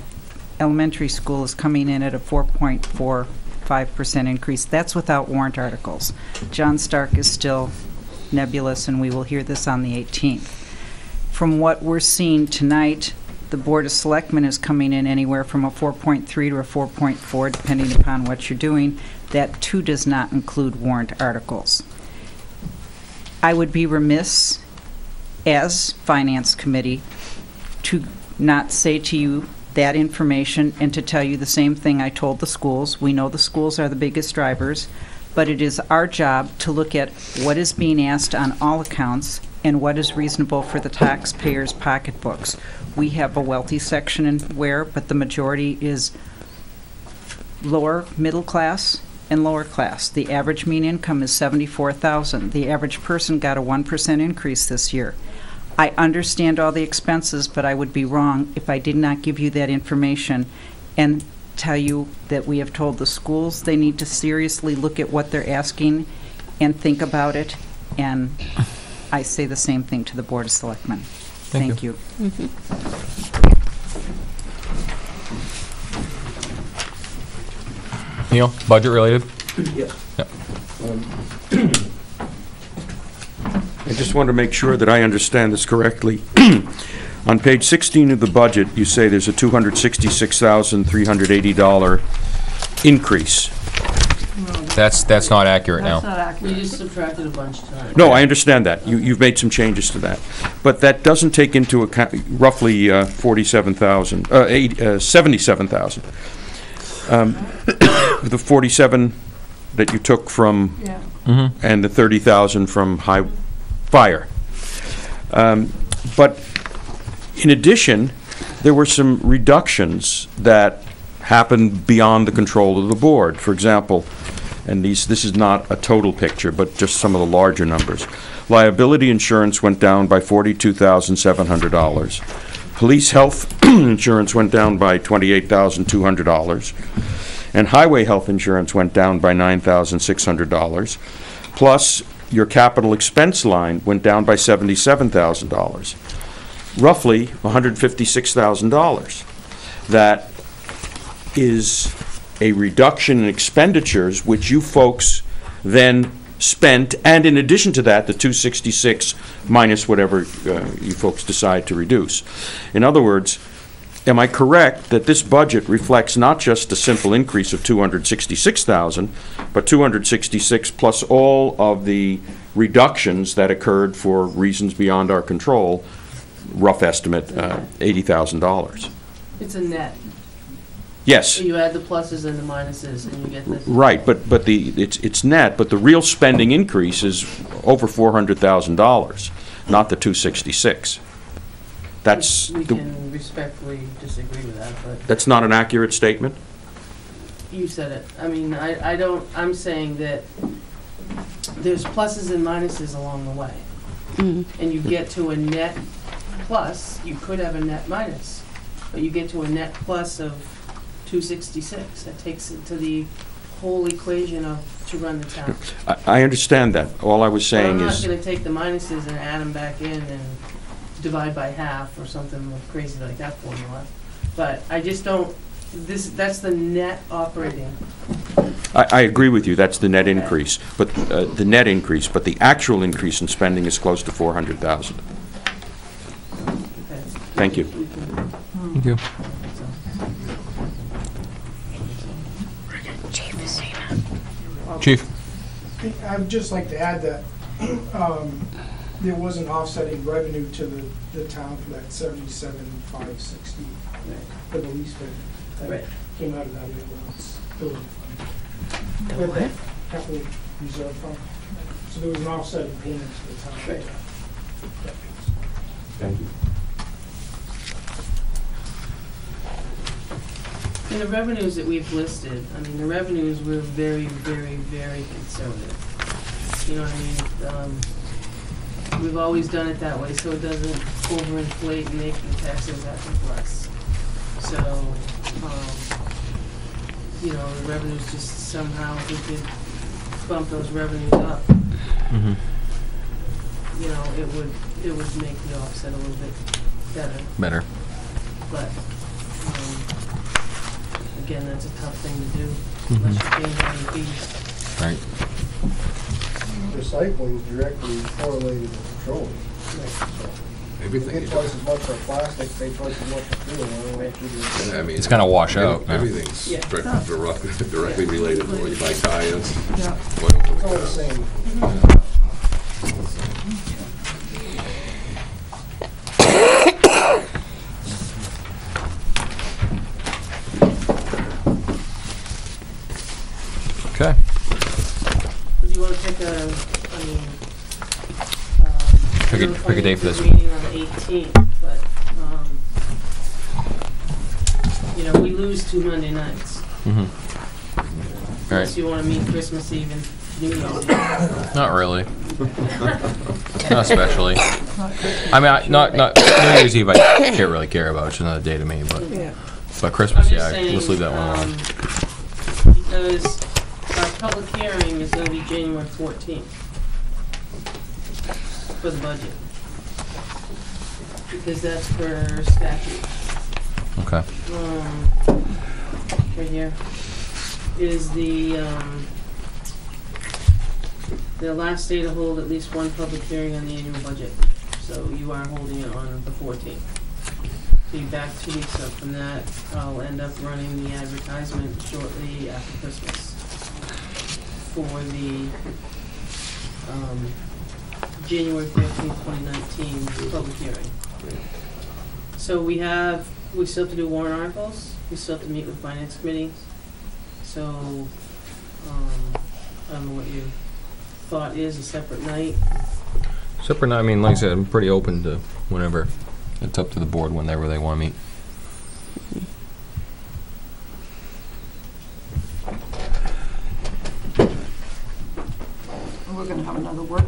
Elementary School is coming in at a 4.45% increase. That's without warrant articles. John Stark is still nebulous, and we will hear this on the 18th from what we're seeing tonight, the Board of Selectmen is coming in anywhere from a 4.3 to a 4.4, depending upon what you're doing. That too does not include warrant articles. I would be remiss, as Finance Committee, to not say to you that information and to tell you the same thing I told the schools. We know the schools are the biggest drivers, but it is our job to look at what is being asked on all accounts and what is reasonable for the taxpayers' pocketbooks. We have a wealthy section in Weare, but the majority is lower middle class and lower class. The average mean income is 74,000. The average person got a 1% increase this year. I understand all the expenses, but I would be wrong if I did not give you that information and tell you that we have told the schools they need to seriously look at what they're asking and think about it. And I say the same thing to the Board of Selectmen. Thank Thank you. Mm-hmm. Neil, budget related? Um, I just want to make sure that I understand this correctly. On page 16 of the budget, you say there's a $266,380 increase. That's, that's not accurate That's now. not accurate. We just subtracted a bunch tonight. No, I understand that. You, you've made some changes to that. But that doesn't take into account roughly uh, 47,000, uh, eight- uh, 77,000. Um, The 47 that you took from Yeah. Mm-hmm. and the 30,000 from high fire. Um, But in addition, there were some reductions that happened beyond the control of the board. For example, and these, this is not a total picture, but just some of the larger numbers. Liability insurance went down by $42,700. Police health insurance went down by $28,200. And highway health insurance went down by $9,600. Plus, your capital expense line went down by $77,000. Roughly $156,000. That is a reduction in expenditures, which you folks then spent, and in addition to that, the 266 minus whatever uh, you folks decide to reduce. In other words, am I correct that this budget reflects not just a simple increase of 266,000, but 266 plus all of the reductions that occurred for reasons beyond our control, rough estimate, uh, $80,000? It's a net. Yes. So you add the pluses and the minuses, and you get the. Right, but, but the, it's, it's net, but the real spending increase is over four hundred thousand dollars, not the two sixty-six. That's, We the- can respectfully disagree with that, but that's not an accurate statement? you said it. I mean, I, I don't, I'm saying that there's pluses and minuses along the way. And you get to a net plus, you could have a net minus, but you get to a net plus of two sixty-six. That takes it to the whole equation of, to run the town. I, I understand that. All I was saying is... I'm not gonna take the minuses and add them back in and divide by half or something crazy like that formula. But I just don't, this, that's the net operating. I, I agree with you, that's the net increase, but, uh, the net increase, but the actual increase in spending is close to four hundred thousand. Okay. Thank you. Thank you. Chief? I would just like to add that um, there was an offsetting revenue to the, the town for that seventy-seven, five sixty for the lease payment. Right. That came out of that ambulance building fund. With that capital reserve fund. So there was an offsetting payment to the town. Right. Thank you. And the revenues that we've listed, I mean, the revenues were very, very, very conservative. You know what I mean? Um, we've always done it that way, so it doesn't overinflate and make the taxes that much less. So, um, you know, the revenues just somehow, if we could bump those revenues up, Mm-hmm. you know, it would, it would make the offset a little bit better. Better. But, um, again, that's a tough thing to do mm-hmm. unless you're paying any fees. Right. Recycling is directly correlated with petroleum. So, Everything Get is, twice as much for plastic, pay twice as much for fuel, I don't know what you do. I mean. It's gonna wash every- out, yeah. Everything's Yeah. direct- direct- directly related to when you buy tires, Yeah. oil for It's the all the car. same. Okay. But do you wanna pick a, I mean, um. Pick a- I don't know if pick a I date for the this. Meeting on the eighteenth, but, um, you know, we lose two Monday nights. Mm-hmm. All Unless right. you wanna meet Christmas Eve and New Year's Not really. Not especially. I mean, I, not, not, New Year's Eve I can't really care about, it's another day to me, but, Yeah. but I'm Christmas, just yeah, saying, let's leave that one alone. um, Because our public hearing is gonna be January fourteenth for the budget. Because that's for statute. Okay. Um, right here is the, um, the last day to hold at least one public hearing on the annual budget. So you are holding it on the fourteenth. So you're back two weeks up from that. I'll end up running the advertisement shortly after Christmas for the, um, January thirteenth, twenty nineteen public hearing. So we have, we still have to do warrant articles, we still have to meet with finance committee. So, um, I don't know what your thought is, a separate night. Separate, night, I mean, like I said, I'm pretty open to whenever. It's up to the board whenever they want to meet.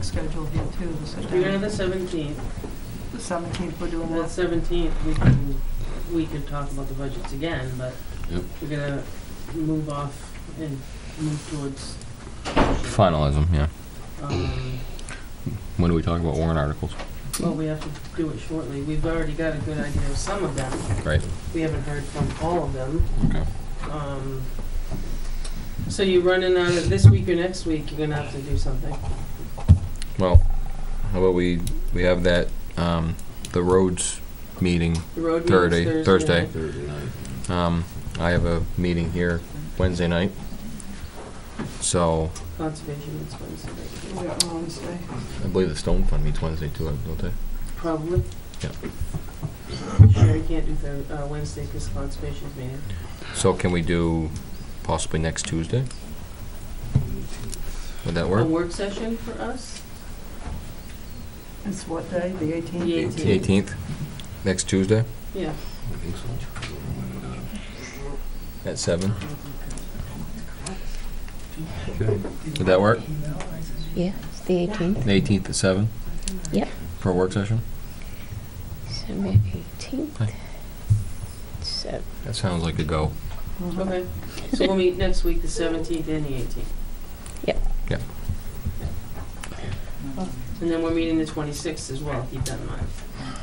Schedule here too, to sit You're gonna have down. the seventeenth. The seventeenth, we're doing Well, that. seventeenth, we can, we can talk about the budgets again, but Yep. we're gonna move off and move towards, Finalism, yeah. um, When do we talk about warrant articles? well, we have to do it shortly. We've already got a good idea of some of them. Right. We haven't heard from all of them. Okay. Um, so you're running out of, this week or next week, you're gonna have to do something. Well, how about we, we have that, um, the roads meeting The road Thursday, meeting's Thursday. Thursday night. Um, I have a meeting here Wednesday night. So, Conservation is Wednesday. We got Wednesday. I believe the Stone Fund meets Wednesday too, don't they? Probably. Yeah. Sure, you can't do Thur- uh, Wednesday because conservation's meeting. So can we do possibly next Tuesday? Would that work? A work? work session for us? It's what day, the eighteenth? The The eighteenth, next Tuesday Yeah. I think so. at seven? Okay. Would that work? Yeah, it's the 18th. The eighteenth at seven? Yep. For a work session? December 18th. Hi. So, That sounds like a go. Mm-hmm. Okay. So we'll meet next week, the seventeenth and the eighteenth. Yep. Yep. And then we're meeting the twenty-sixth as well, keep that in mind.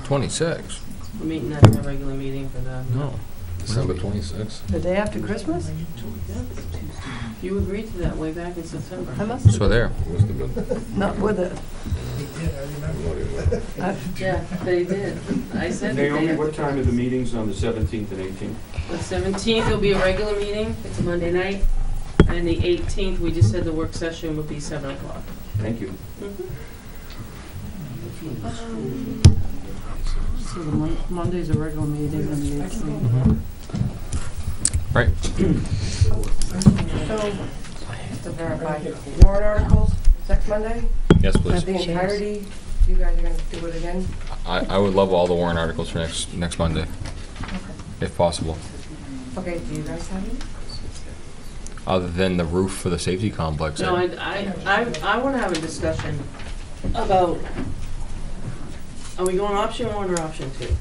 Twenty-six? We're meeting, at our regular meeting for the. No. December twenty-sixth? The day after Christmas? You agreed to that way back in September. I September. must So there. Must have been. not with it. I- Yeah, they did. I said that Naomi, they, what time are the meetings on the 17th and 18th? the seventeenth will be a regular meeting, it's a Monday night. And the eighteenth, we just said the work session would be seven o'clock. Thank you. So the Mon- Monday's a regular meeting and the eighteenth. Right. So, just to verify, warrant articles, next Monday? Yes, please. The entirety, you guys are gonna do it again? I, I would love all the warrant articles for next, next Monday, if possible. Okay, do you guys have any? Other than the roof for the safety complex. No, I- I, I, I, I wanna have a discussion about, are we going option one or option two?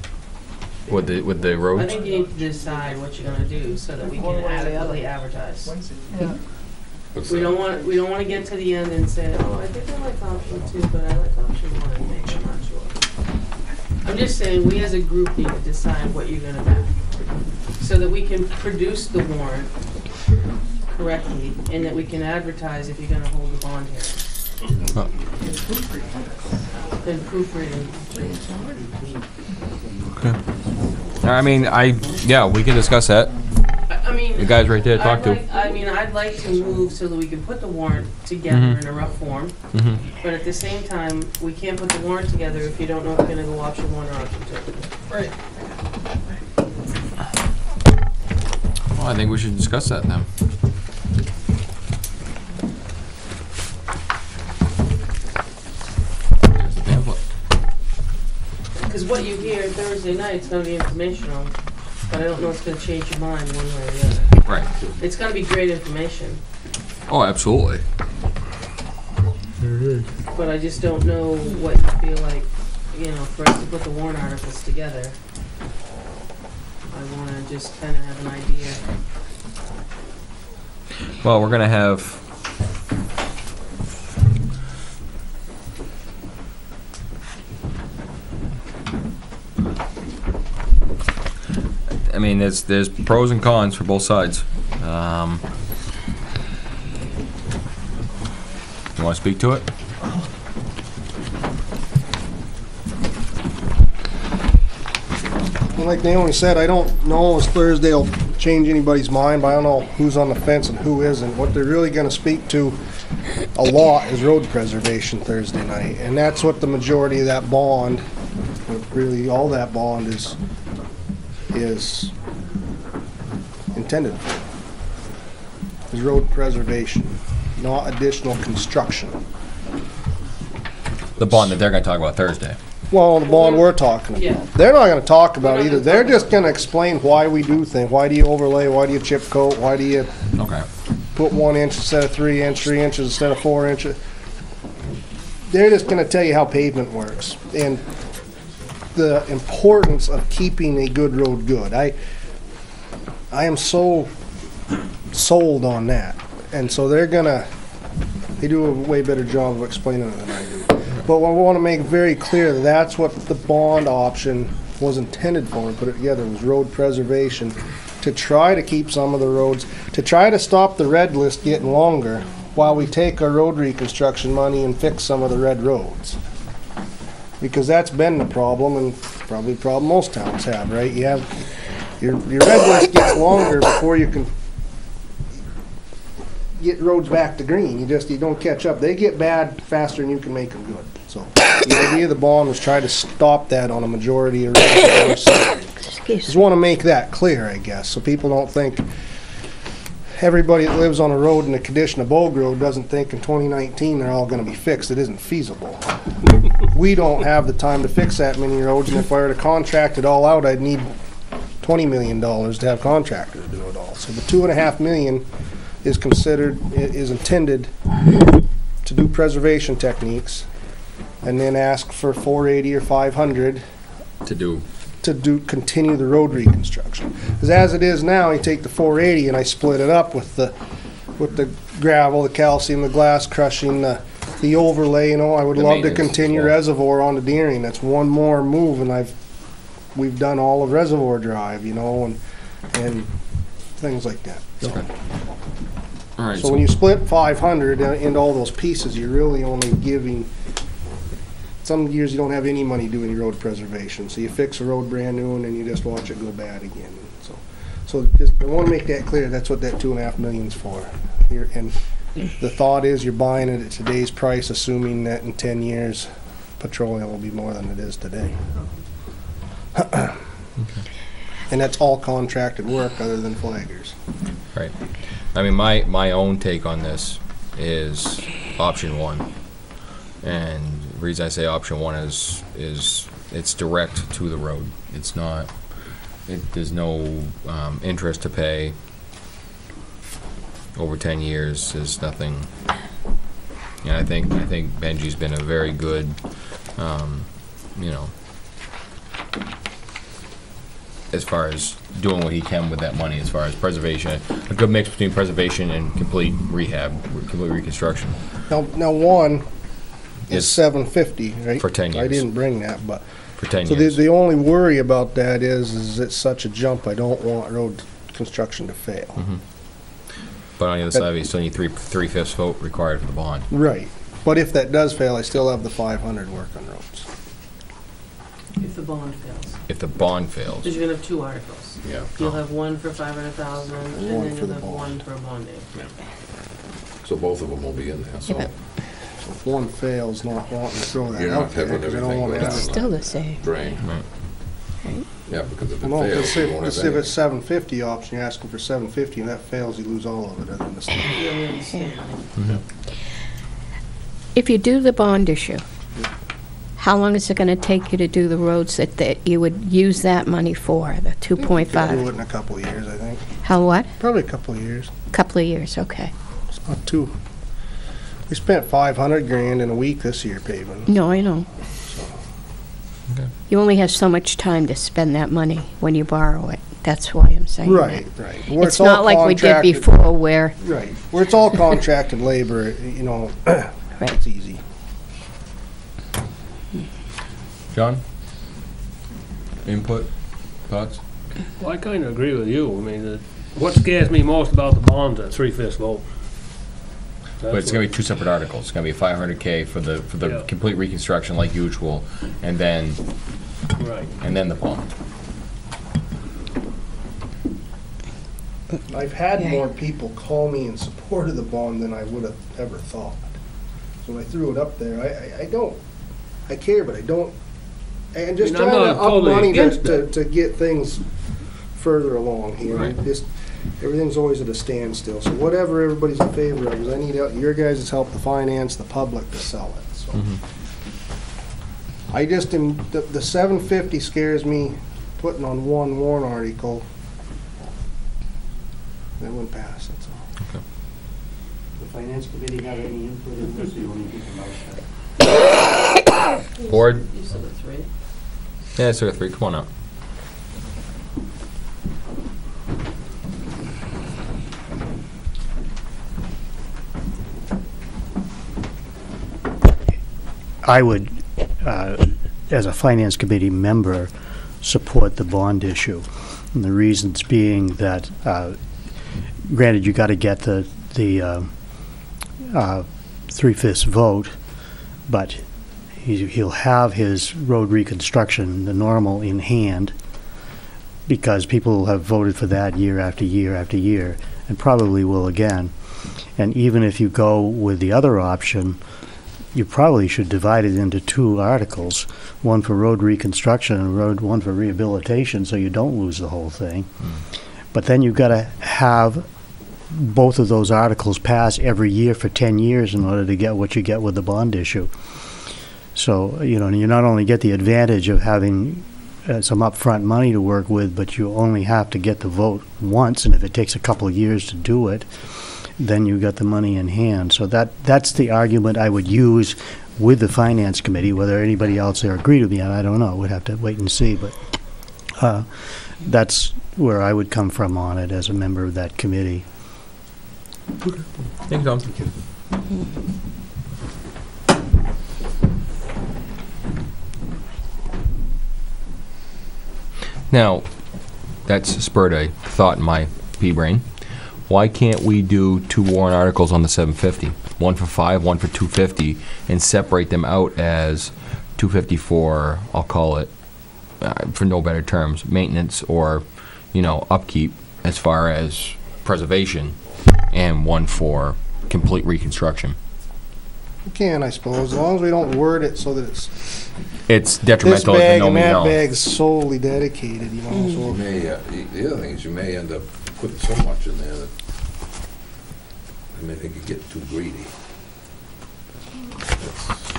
With the, with the I roads? think you need to decide what you're gonna do so that we can way or the other. adequately advertise. Yeah. What's We that? don't want, we don't wanna get to the end and say, oh, I think I like option two, but I like option one, I think, I'm not sure. I'm just saying, we as a group need to decide what you're gonna do, so that we can produce the warrant correctly, and that we can advertise if you're gonna hold the bond hearing. Huh. And proofreading. I mean, I, yeah, we can discuss that. I, I mean. The guy's right there to talk I'd to. like- I mean, I'd like to move so that we can put the warrant together Mhm. in a rough form, Mhm. but at the same time, we can't put the warrant together if you don't know if you're gonna go option one or option two. Right. Well, I think we should discuss that then. Here's the pamphlet. Because what you hear Thursday night is gonna be informational, but I don't know if it's gonna change your mind one way or the other. Right. It's gonna be great information, Oh, absolutely. but I just don't know what you feel like, you know, for us to put the warrant articles together. I wanna just kinda have an idea. Well, we're gonna have. I mean, there's, there's pros and cons for both sides. Um, You wanna speak to it? Like Naomi said, I don't know if Thursday will change anybody's mind, but I don't know who's on the fence and who isn't. What they're really gonna speak to a lot is road preservation Thursday night, and that's what the majority of that bond, really all that bond is, is intended for. Is road preservation, not additional construction. The bond that they're gonna talk about Thursday. Well, the bond we're talking Yeah. about. They're not gonna talk about We're either. They're just gonna explain why we do things. Why do you overlay? Why do you chip coat? Why do you Okay. put one inch instead of three inch, three inches instead of four inches? they're just gonna tell you how pavement works and the importance of keeping a good road good. I, I am so sold on that. And so they're gonna, they do a way better job of explaining it than I do. But what I wanna make very clear, that that's what the bond option was intended for, put it together, was road preservation. To try to keep some of the roads, to try to stop the red list getting longer, while we take our road reconstruction money and fix some of the red roads. Because that's been the problem, and probably the problem most towns have, right? You have, your, your red list gets longer before you can get roads back to green. You just, you don't catch up. They get bad faster than you can make them good. So the idea of the bond was try to stop that on a majority of roads. Just want to make that clear, I guess, so people don't think everybody that lives on a road in the condition of Bogue Road doesn't think in 2019 they're all going to be fixed. It isn't feasible. We don't have the time to fix that many roads, and if I were to contract it all out, I'd need 20 million dollars to have contractors do it all. So the two and a half million is considered, i- is intended to do preservation techniques, and then ask for 480 or 500 To do, to do, continue the road reconstruction. Because as it is now, I take the four eighty and I split it up with the, with the gravel, the calcium, the glass crushing, the, the overlay, you know, I would The love to continue yeah. reservoir the Deering, that's one more move, and I've, we've done all of Reservoir Drive, you know, and, and things like that. So- all right, So when you split five hundred into all those pieces, you're really only giving, some years you don't have any money doing your road preservation, so you fix a road brand new and then you just watch it go bad again, so. So just, I wanna make that clear, that's what that two and a half million's for. Here, and the thought is you're buying it at today's price, assuming that in ten years, petroleum will be more than it is today. And that's all contracted work other than flaggers. right. I mean, my, my own take on this is option one. And reason I say option one is, is it's direct to the road. It's not, it, there's no, um, interest to pay over ten years, there's nothing. And I think, I think Benji's been a very good, um, you know, as far as doing what he can with that money, as far as preservation, a good mix between preservation and complete rehab, complete reconstruction. Now, now one Is is seven fifty, right? for 10 years. I didn't bring that, but, For ten so the, years. the only worry about that is, is it's such a jump, I don't want road construction to fail. Mhm. But on the other side, you still need three, three-fifths vote required for the bond. Right, but if that does fail, I still have the five hundred work on roads. If the bond fails. If the bond fails, Because you're gonna have two articles. Yeah, You'll have one for five hundred thousand, and One then for you'll the have bond. one for bonding. so both of them will be in there, so. So if one fails, not wanting to throw that You're not out there, having 'cause I don't everything wanna go have down. it. Still the same. Drain. Right. Yeah, because if it No, fails, let's you see, won't let's have see if any. it's seven fifty option, you're asking for seven fifty, and that fails, you lose all of it, other than the stuff. You understand. If you do the bond issue, how long is it gonna take you to do the roads that, that you would use that money for, the two point Could Do five? it in a couple of years, I think, How what? probably a couple of years, A Couple of years, okay. it's not too. We spent five hundred grand in a week this year paving. No, I know. Okay. You only have so much time to spend that money when you borrow it. That's why I'm saying that. Right, right. Where It's all not like we did contracted- before where, Right, where it's all contracted labor, you know, it's easy. John? Input, thoughts? Well, I kind of agree with you. I mean, the- what scares me most about the bonds are three-fifths vote. But it's gonna be two separate articles. It's gonna be five hundred K for the, for the Yeah. complete reconstruction like usual, and then, Right. and then the bond. I've had more people call me in support of the bond than I would have ever thought. So when I threw it up there, I, I, I don't, I care, but I don't, and just I mean, trying I'm to not up totally money to, against to, to get things further along here. Right. Just, everything's always at a standstill, so whatever everybody's in favor of, is I need out- your guys' help to finance the public to sell it, so. Mm-hmm. I just am, the, the seven fifty scares me, putting on one warrant article. That wouldn't pass, that's all. Okay. The finance committee have any input in this, or you want to keep them out? Board? You said the three. Yeah, sir, three, come on up. I would, uh, as a finance committee member, support the bond issue. And the reasons being that, uh, granted, you got to get the, the uh, uh, three-fifths vote, but he- he'll have his road reconstruction, the normal, in hand, because people have voted for that year after year after year, and probably will again. And even if you go with the other option, you probably should divide it into two articles, one for road reconstruction and road, one for rehabilitation, so you don't lose the whole thing. But then you've got to have both of those articles pass every year for 10 years in order to get what you get with the bond issue. So, you know, you not only get the advantage of having uh, some upfront money to work with, but you only have to get the vote once, and if it takes a couple of years to do it, then you got the money in hand. So that, that's the argument I would use with the Finance Committee. Whether anybody else there agreed with me, I don't know. We'd have to wait and see, but uh, that's where I would come from on it as a member of that committee. Thank you, Tom. Now, that's spurred a thought in my pea brain. Why can't we do two warrant articles on the 750? One for five, one for 250, and separate them out as 250 for, I'll call it, uh, for no better terms, maintenance or, you know, upkeep as far as preservation, and one for complete reconstruction. We can, I suppose, as long as we don't word it so that it's It's this detrimental to bag no and mean that no. bag's solely dedicated, you know, You so. may, uh, the other thing is you may end up putting so much in there that I may think you get too greedy. That's-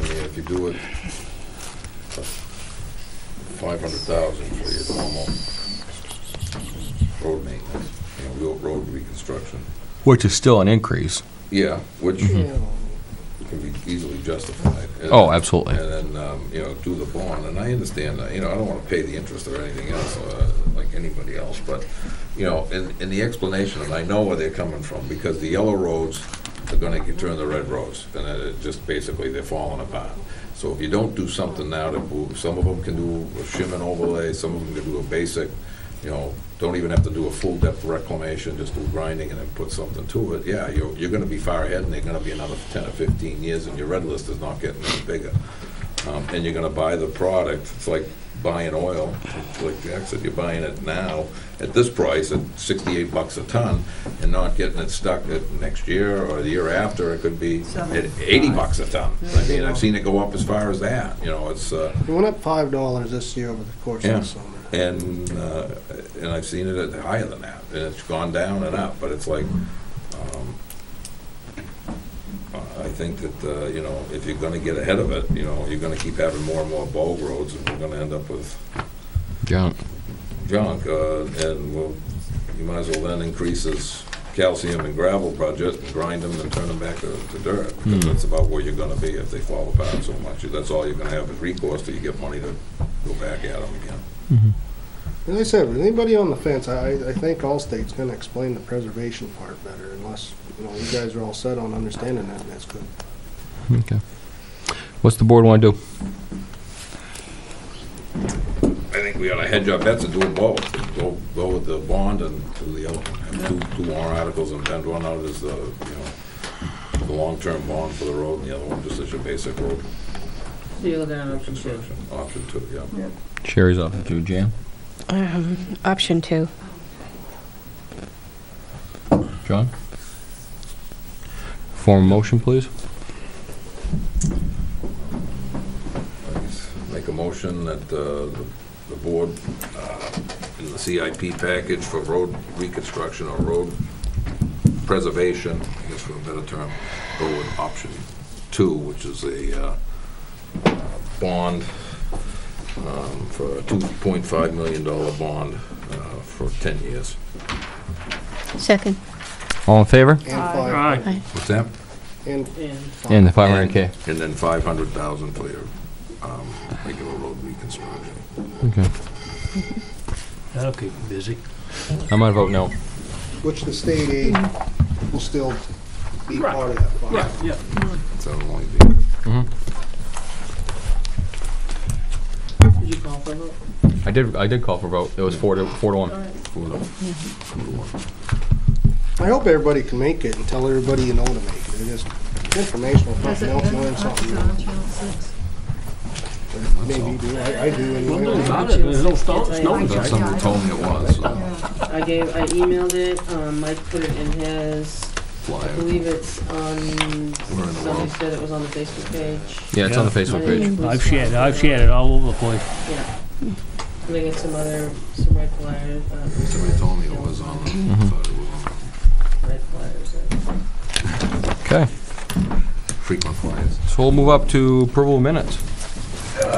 I mean, if you do it, five hundred thousand for your normal road maintenance, you know, real road reconstruction. Which is still an increase. Yeah, which know, can be easily justified. And- Oh, absolutely. And then, um, you know, do the bond, and I understand, that, you know, I don't wanna pay the interest or anything else, uh, like anybody else, but, you know, in, in the explanation, and I know where they're coming from, because the yellow roads are gonna turned to red roads, and it just, basically, they're falling apart. So if you don't do something now to move, some of them can do a shim and overlay, some of them can do a basic, you know, don't even have to do a full depth reclamation, just do grinding and then put something to it, yeah, you're, you're gonna be far ahead and they're gonna be another ten or fifteen years and your red list is not getting any bigger. Um, and you're gonna buy the product, it's like buying oil, like Jack said, you're buying it now at this price at sixty-eight bucks a ton and not getting it stuck at next year or the year after, it could be at eighty bucks a ton. I mean, I've seen it go up as far as that, you know, it's, uh, It went up five dollars this year over the course of Yeah. the summer. and, uh, and I've seen it at higher than that, and it's gone down and up, but it's like, um, I think that, uh, you know, if you're gonna get ahead of it, you know, you're gonna keep having more and more bog roads, and we're gonna end up with Junk. junk, uh, and well, you might as well then increase this calcium and gravel budget and grind them and turn them back to, to dirt. Because that's about where you're gonna be if they fall apart so much. That's all you're gonna have is recourse till you get money to go back at them again. As I said, with anybody on the fence, I, I I think Allstate's gonna explain the preservation part better unless, you know, you guys are all set on understanding that, and that's good. Okay. What's the board want to do? I think we ought to hedge our bets and do them both. Go, go with the bond and do the other. Have two, two warrant articles and then one out as the, you know, the long-term bond for the road and the other one just as your basic road So you're looking at option two. construction. Option two, yeah. Sherry's off to Jan. Um, option two. John? Form motion, please. Make a motion that uh, the the board, uh, in the CIP package for road reconstruction or road preservation, I guess for a better term, go with option two, which is a uh, uh, bond um, for a $2.5 million bond uh, for 10 years. Second. All in favor? And five, What's that? and And And the 500K. And then 500,000 for your um, regular road reconstruction. Okay. That'll keep you busy. I'm gonna vote no. Which the state aid will still be part of that fund. Right, yeah. So it'll only be, Mhm. Did you call for a vote? I did, I did call for vote. It was four to, four to one. four to, four to one. I hope everybody can make it and tell everybody you know to make it. It is informational, if nothing else, learn something. Maybe you do, I, I do anyway. There's no snow, snow That's somebody told me it was, so, I gave, I emailed it, um, Mike put it in his, I flyer. believe it's on, Where in the somebody world? said it was on the Facebook page. Yeah, it's on the Facebook page. I've shared it, I've shared it all over the place. Yeah. And they get some other, some red flyers, uh, Somebody told me it was on, the- Mm-hmm. thought it was red flyers. uh, Okay, frequent flyers. so we'll move up to approval of minutes. All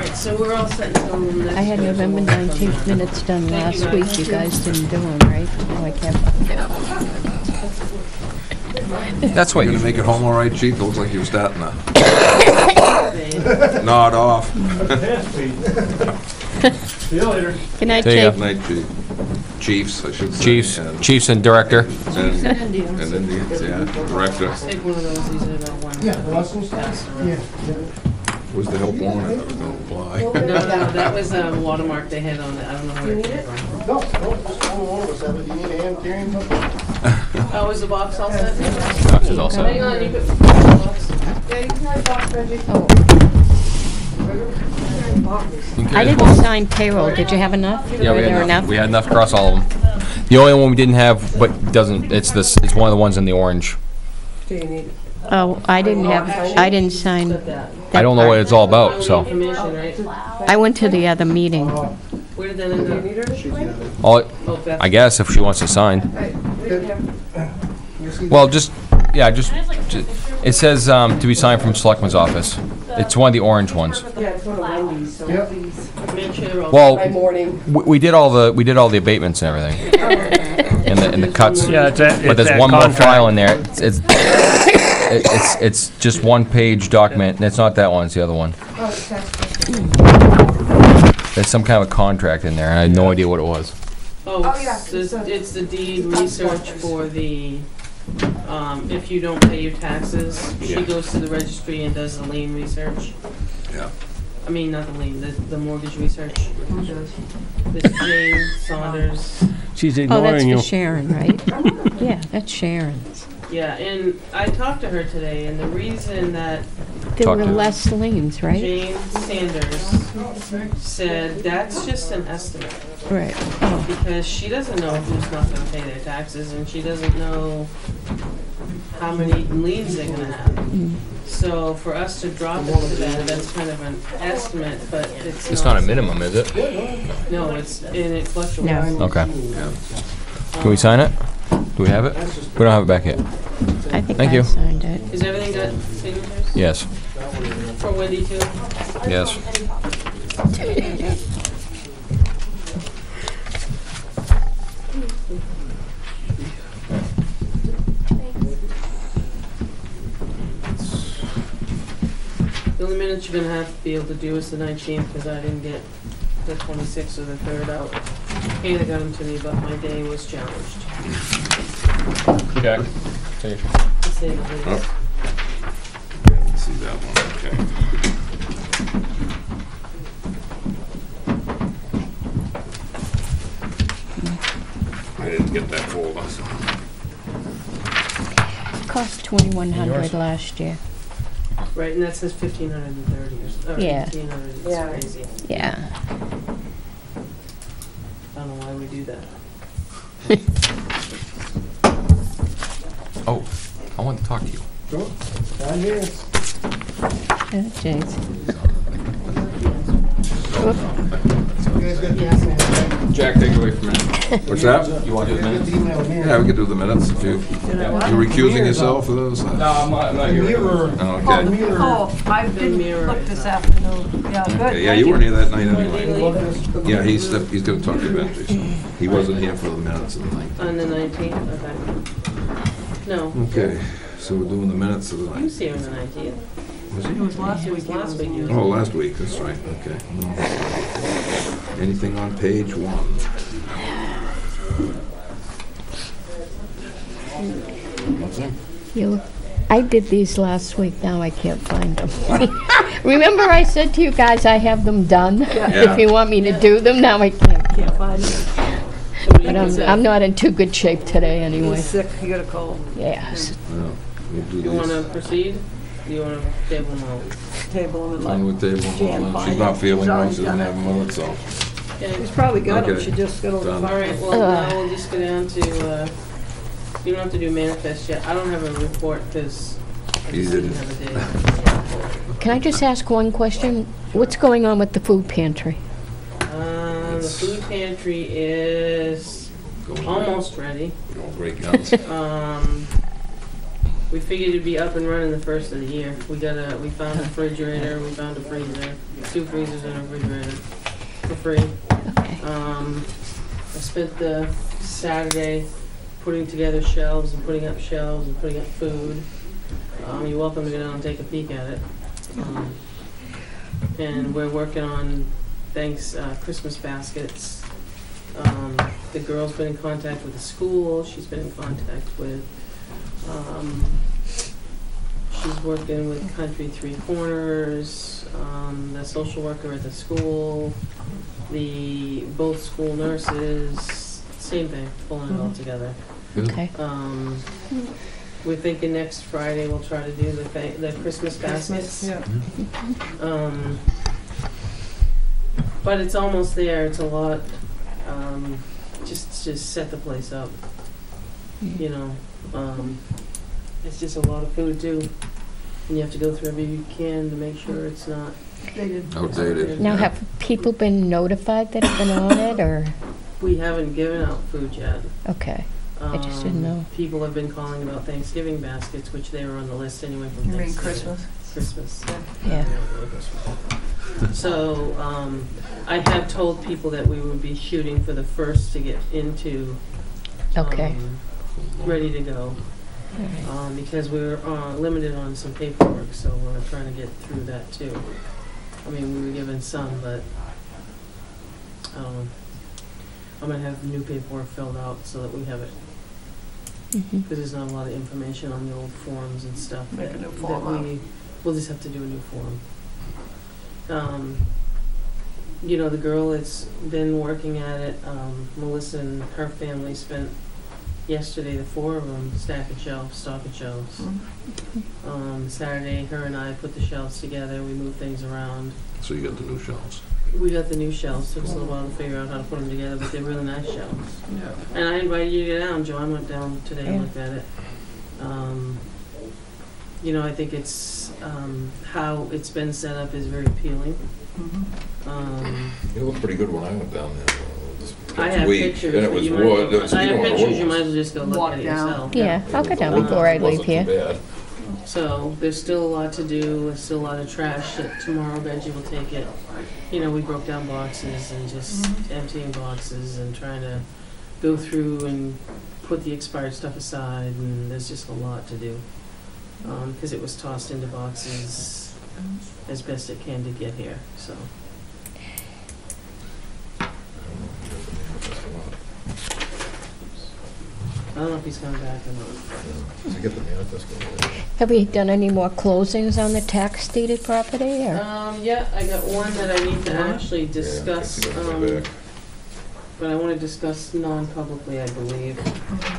right, so we're all set until next. I had November 19th minutes done Thank you, last week. You guys didn't do them, right? Oh, I kept That's what You you, gonna make it home all right, chief? It looks like you're starting to nod off. See you later. Good night, There you Chief. Night, chief. Chiefs, I should say. chiefs, and- chiefs and director. And and Indians, yeah, director. Take one of those, these are the ones. Yeah, the lessons? Pass. Yeah. Was the help wanted? That was gonna apply. No, no, that was a watermark they had on it, I don't know where it came from. No, no, just only one of us have it. Do you need a hand carrying something? Oh, is the box all set? Box is all set. Hang on, you could, box. I didn't sign payroll. Did you have enough? Yeah, Were we there had enough, enough? we had enough across all of them. The only one we didn't have, but doesn't, it's this, it's one of the ones in the orange. Do you need? Oh, I didn't have, I didn't sign. Said that. I don't know what it's all about, so. Information, right? I went to the other meeting. Where did that end up? All, Oh, Beth. I guess if she wants to sign. Well, just, yeah, just, ju- it says, um, to be signed from Selectman's office. It's one of the orange ones. Yeah, it's one of Wendy's, so Yep. please. Make sure they're all. Well, morning. we, we did all the, we did all the abatements and everything, and the, and the cuts. Yeah, it's that, But it's there's that one more contract. file in there. It's, it's, it- it's, it's just one page document, and it's not that one, it's the other one. Oh, it's tax- There's some kind of a contract in there, and I had no idea what it was. Oh, Oh, yeah, it's, it's the- a- it's the deed research for the, um, if you don't pay your taxes, she Yeah. goes to the registry and does the lien research. Yeah. I mean, not the lien, the, the mortgage research. This Jane Saunders, She's Oh, that's ignoring you. for Sharon, right? Yeah, that's Sharon's. Yeah, and I talked to her today, and the reason that There Talk were to less liens, right? Jane Sanders said that's just an estimate, Right. Oh, because she doesn't know who's not gonna pay their taxes, and she doesn't know how many liens they're gonna have. mm. So for us to drop it to that, that's kind of an estimate, but it's not. It's not a minimum, is it? No, it's, and it fluctuates. No. Okay. Can we sign it? Do we have it? We don't have it back yet. I think Thank I you. signed it. Is everything got signatures? Yes, For Wendy too? yes. The only minutes you're gonna have to be able to do is the nineteenth, because I didn't get the twenty-sixth or the third out. Hannah got them to me, but my day was challenged. Jack? To say the least. Oh. Didn't See that one, okay. I didn't get that folder, so. Cost 2,100 last year. Right, and that says fifteen hundred and thirty or, s- Yeah. fifteen hundred, it's Yeah. crazy. Yeah. I don't know why we do that. Oh, I want to talk to you. Sure. I'm here. Yeah, James. You guys got the email, Jack, take it away from me. What's that? You want to do the minutes? The email here. Yeah, we could do the minutes if you, you recusing yourself for those? No, I'm not, I'm not here. Oh, the Okay. mirror. Oh, I The didn't look this afternoon. Yeah, good. Okay, yeah, you weren't here that night anyway. Yeah, he's, step- he's gonna talk to you about this. He wasn't here for the minutes of the night. On the nineteenth, okay. No, Okay, so we're doing the minutes of the you night. see her on the nineteenth. Was It he? was last week. last week, you Oh, last week, that's right, okay. Anything on page one? Nothing? You, I did these last week, now I can't find them. Remember I said to you guys I have them done? Yeah. If you want me to do them, now I can't. Can't find them. But I'm, I'm not in too good shape today anyway. He's sick, he got a cold. Yes. No, we'll do You wanna proceed? Do you wanna table them all? Table him and Fine like, with table, Jan hold she's not feeling well, already she doesn't have it. them with her, so. Okay. he's probably got him, Okay. she just got Done. over. All right, well, Ugh. now we'll just go down to, uh, you don't have to do manifest yet. I don't have a report, cause I You just didn't didn't. have a day. Can I just ask one question? What's going on with the food pantry? Uh, the food pantry is Going almost ready. great. Going great guns. Um, we figured it'd be up and running the first of the year. We got a, we found a refrigerator, we found a freezer, two freezers and a refrigerator for free. Okay. Um, I spent the Saturday putting together shelves and putting up shelves and putting up food. Um, you're welcome to go down and take a peek at it. Um, and we're working on thanks, uh, Christmas baskets. Um, the girl's been in contact with the school, she's been in contact with, um, she's working with Country Three Corners, um, the social worker at the school, the, both school nurses, same thing, pulling it all together. Okay. Um, we're thinking next Friday we'll try to do the fa- the Christmas baskets. Yeah. Um, but it's almost there, it's a lot, um, just, just set the place up, you know, um, it's just a lot of food too. And you have to go through every you can to make sure it's not. They. Outdated. Now, have people been notified that have been on it, or, We haven't given out food yet. okay, I just didn't Um, know. People have been calling about Thanksgiving baskets, which they were on the list anyway from You mean Thanksgiving. Christmas? Christmas. Yeah. So, um, I have told people that we would be shooting for the first to get into, Okay. um, ready to go. Um, because we were, uh, limited on some paperwork, so we're trying to get through that too. I mean, we were given some, but, um, I'm gonna have new paperwork filled out so that we have it Mhm. because there's not a lot of information on the old forms and stuff. Make a that- new that form up. we- We'll just have to do a new form. Um, you know, the girl that's been working at it, um, Melissa and her family spent yesterday, the four of them, stacking shelves, stocking shelves. Mm-hmm. Um, Saturday, her and I put the shelves together, we moved things around. So you got the new shelves. We got the new shelves, took us a little while to figure out how to put them together, but they're really nice shelves. Yeah. And I invited you to get down, Joe, I went down today and looked at it. Um, you know, I think it's, um, how it's been set up is very appealing. Mhm. Um, It looked pretty good when I went down there. This I past have week, pictures, And it but was you might, wood. as It I you have know what pictures, you might as well just go look Walk at it down. yourself. Yeah, I'll go down before I leave here. So there's still a lot to do, there's still a lot of trash that tomorrow Benji will take it. You know, we broke down boxes and just emptying boxes and trying to go through and put the expired stuff aside and there's just a lot to do. Um, cause it was tossed into boxes as best it can to get here, so. I don't know if he's coming back or not. To get the manifest going. Have we done any more closings on the tax deeded property, or? Um, yeah, I got one that I need to actually discuss, um, but I wanna discuss non-publicly, I believe,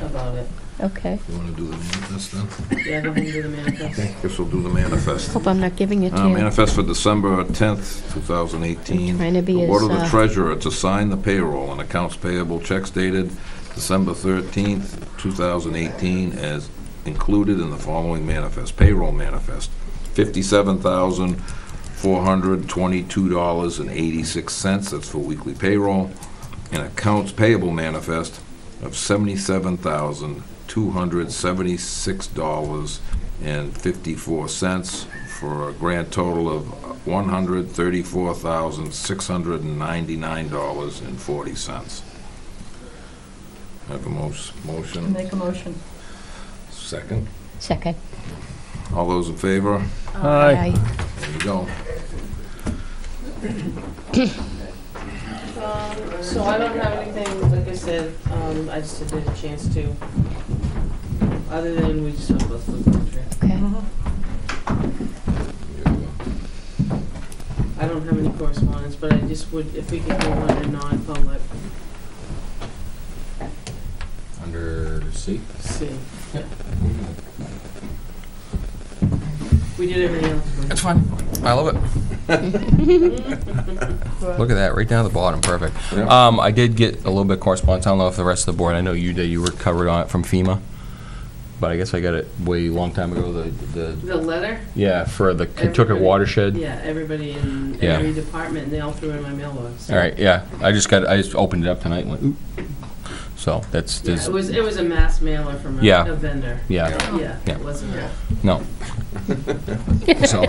about it. Okay. You wanna do the manifest then? Yeah, go ahead and do the manifest. Okay, guess we'll do the manifest. Hope I'm not giving it to Uh, you. Manifest for December 10th, 2018. I'm trying to be The as, Order the uh, treasurer to sign the payroll and accounts payable checks dated December 13th, 2018, as included in the following manifest. Payroll manifest, $57,422.86, that's for weekly payroll. And accounts payable manifest of $77,276.54 for a grand total of $134,699.40. I have a mo- motion, Make a motion. second. Second. All those in favor? Aye. There you go. Um, so I don't have anything, like I said, um, I just didn't get a chance to, other than we just talked about the food trip. Okay. I don't have any correspondence, but I just would, if we could go under non-public, Under C? see. We did everything else. That's fine. I love it. Look at that, right down to the bottom, perfect. Yeah. Um, I did get a little bit of correspondence, I don't know if the rest of the board, I know you did, you were covered on it from FEMA, but I guess I got it way long time ago, the, the, The letter? yeah, for the Kentucky Everybody- watershed. Yeah, everybody in Yeah. every department, they all threw in my mailbox. All right, yeah, I just got, I just opened it up tonight and went, oop. So, that's, Yeah, there's, it was, it was a mass mailer from a Yeah. a vendor. yeah, Yeah, Yeah. it wasn't, no. So,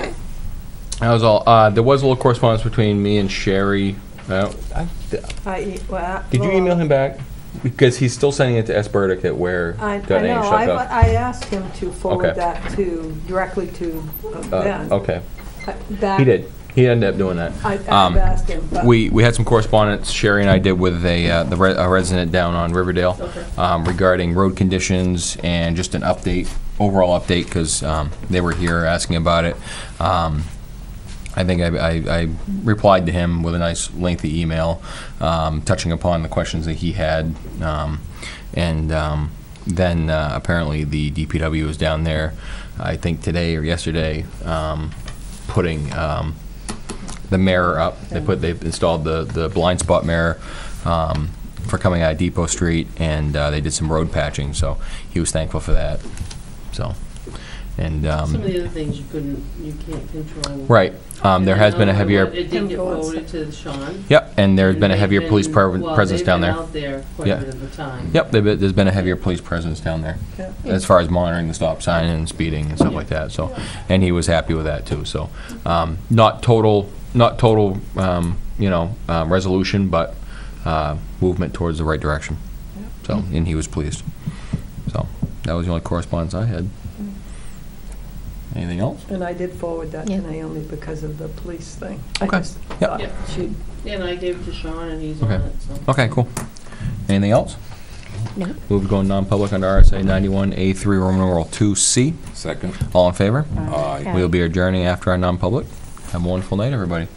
that was all, uh, there was a little correspondence between me and Sherry, uh, I- I, e- well, Did you email him back? Because he's still sending it to S. Burdick at Weare. I, I dot know, shut I, up. I asked him to forward Okay. that to, directly to uh, Uh, Ben. Okay, Uh, that- he did. He ended up doing that. I, Um, I've asked him, but. We, we had some correspondence, Sherry and I did with a, uh, the re- a resident down on Riverdale Okay. um, regarding road conditions and just an update, overall update, because they were here asking about it. Um, I think I, I, I replied to him with a nice lengthy email, um, touching upon the questions that he had. Um, and um, then uh, apparently the DPW was down there, I think today or yesterday, um, putting um, the mirror up. They put, they've installed the, the blind spot mirror um, for coming out of Depot Street, and uh, they did some road patching, so he was thankful for that. So, and, um, Some of the other things you couldn't, you can't control. right, um, there has been a heavier, It did get forwarded to Sean. yep, and there's and been a they've heavier police been- pre- well, presence they've down been there. out there quite Yeah. a bit of the time. Yep, they've been- there's been a heavier police presence down there, Yeah. as far as monitoring the stop sign and speeding and stuff like that, so, and he was happy with that too, so. um, Not total, not total, um, you know, um, resolution, but uh, movement towards the right direction. So, and he was pleased. So, that was the only correspondence I had. Anything else? And I did forward that Yeah. to Naomi because of the police thing. I Okay. just Yep. thought Yep. she, And I gave it to Sean and he's on Okay. it, so. Okay, cool. Anything else? No. Move to go non-public under RSA 91A3 Roman numeral 2C. Second. All in favor? Aye. We'll be adjourning after our non-public. Have a wonderful night, everybody.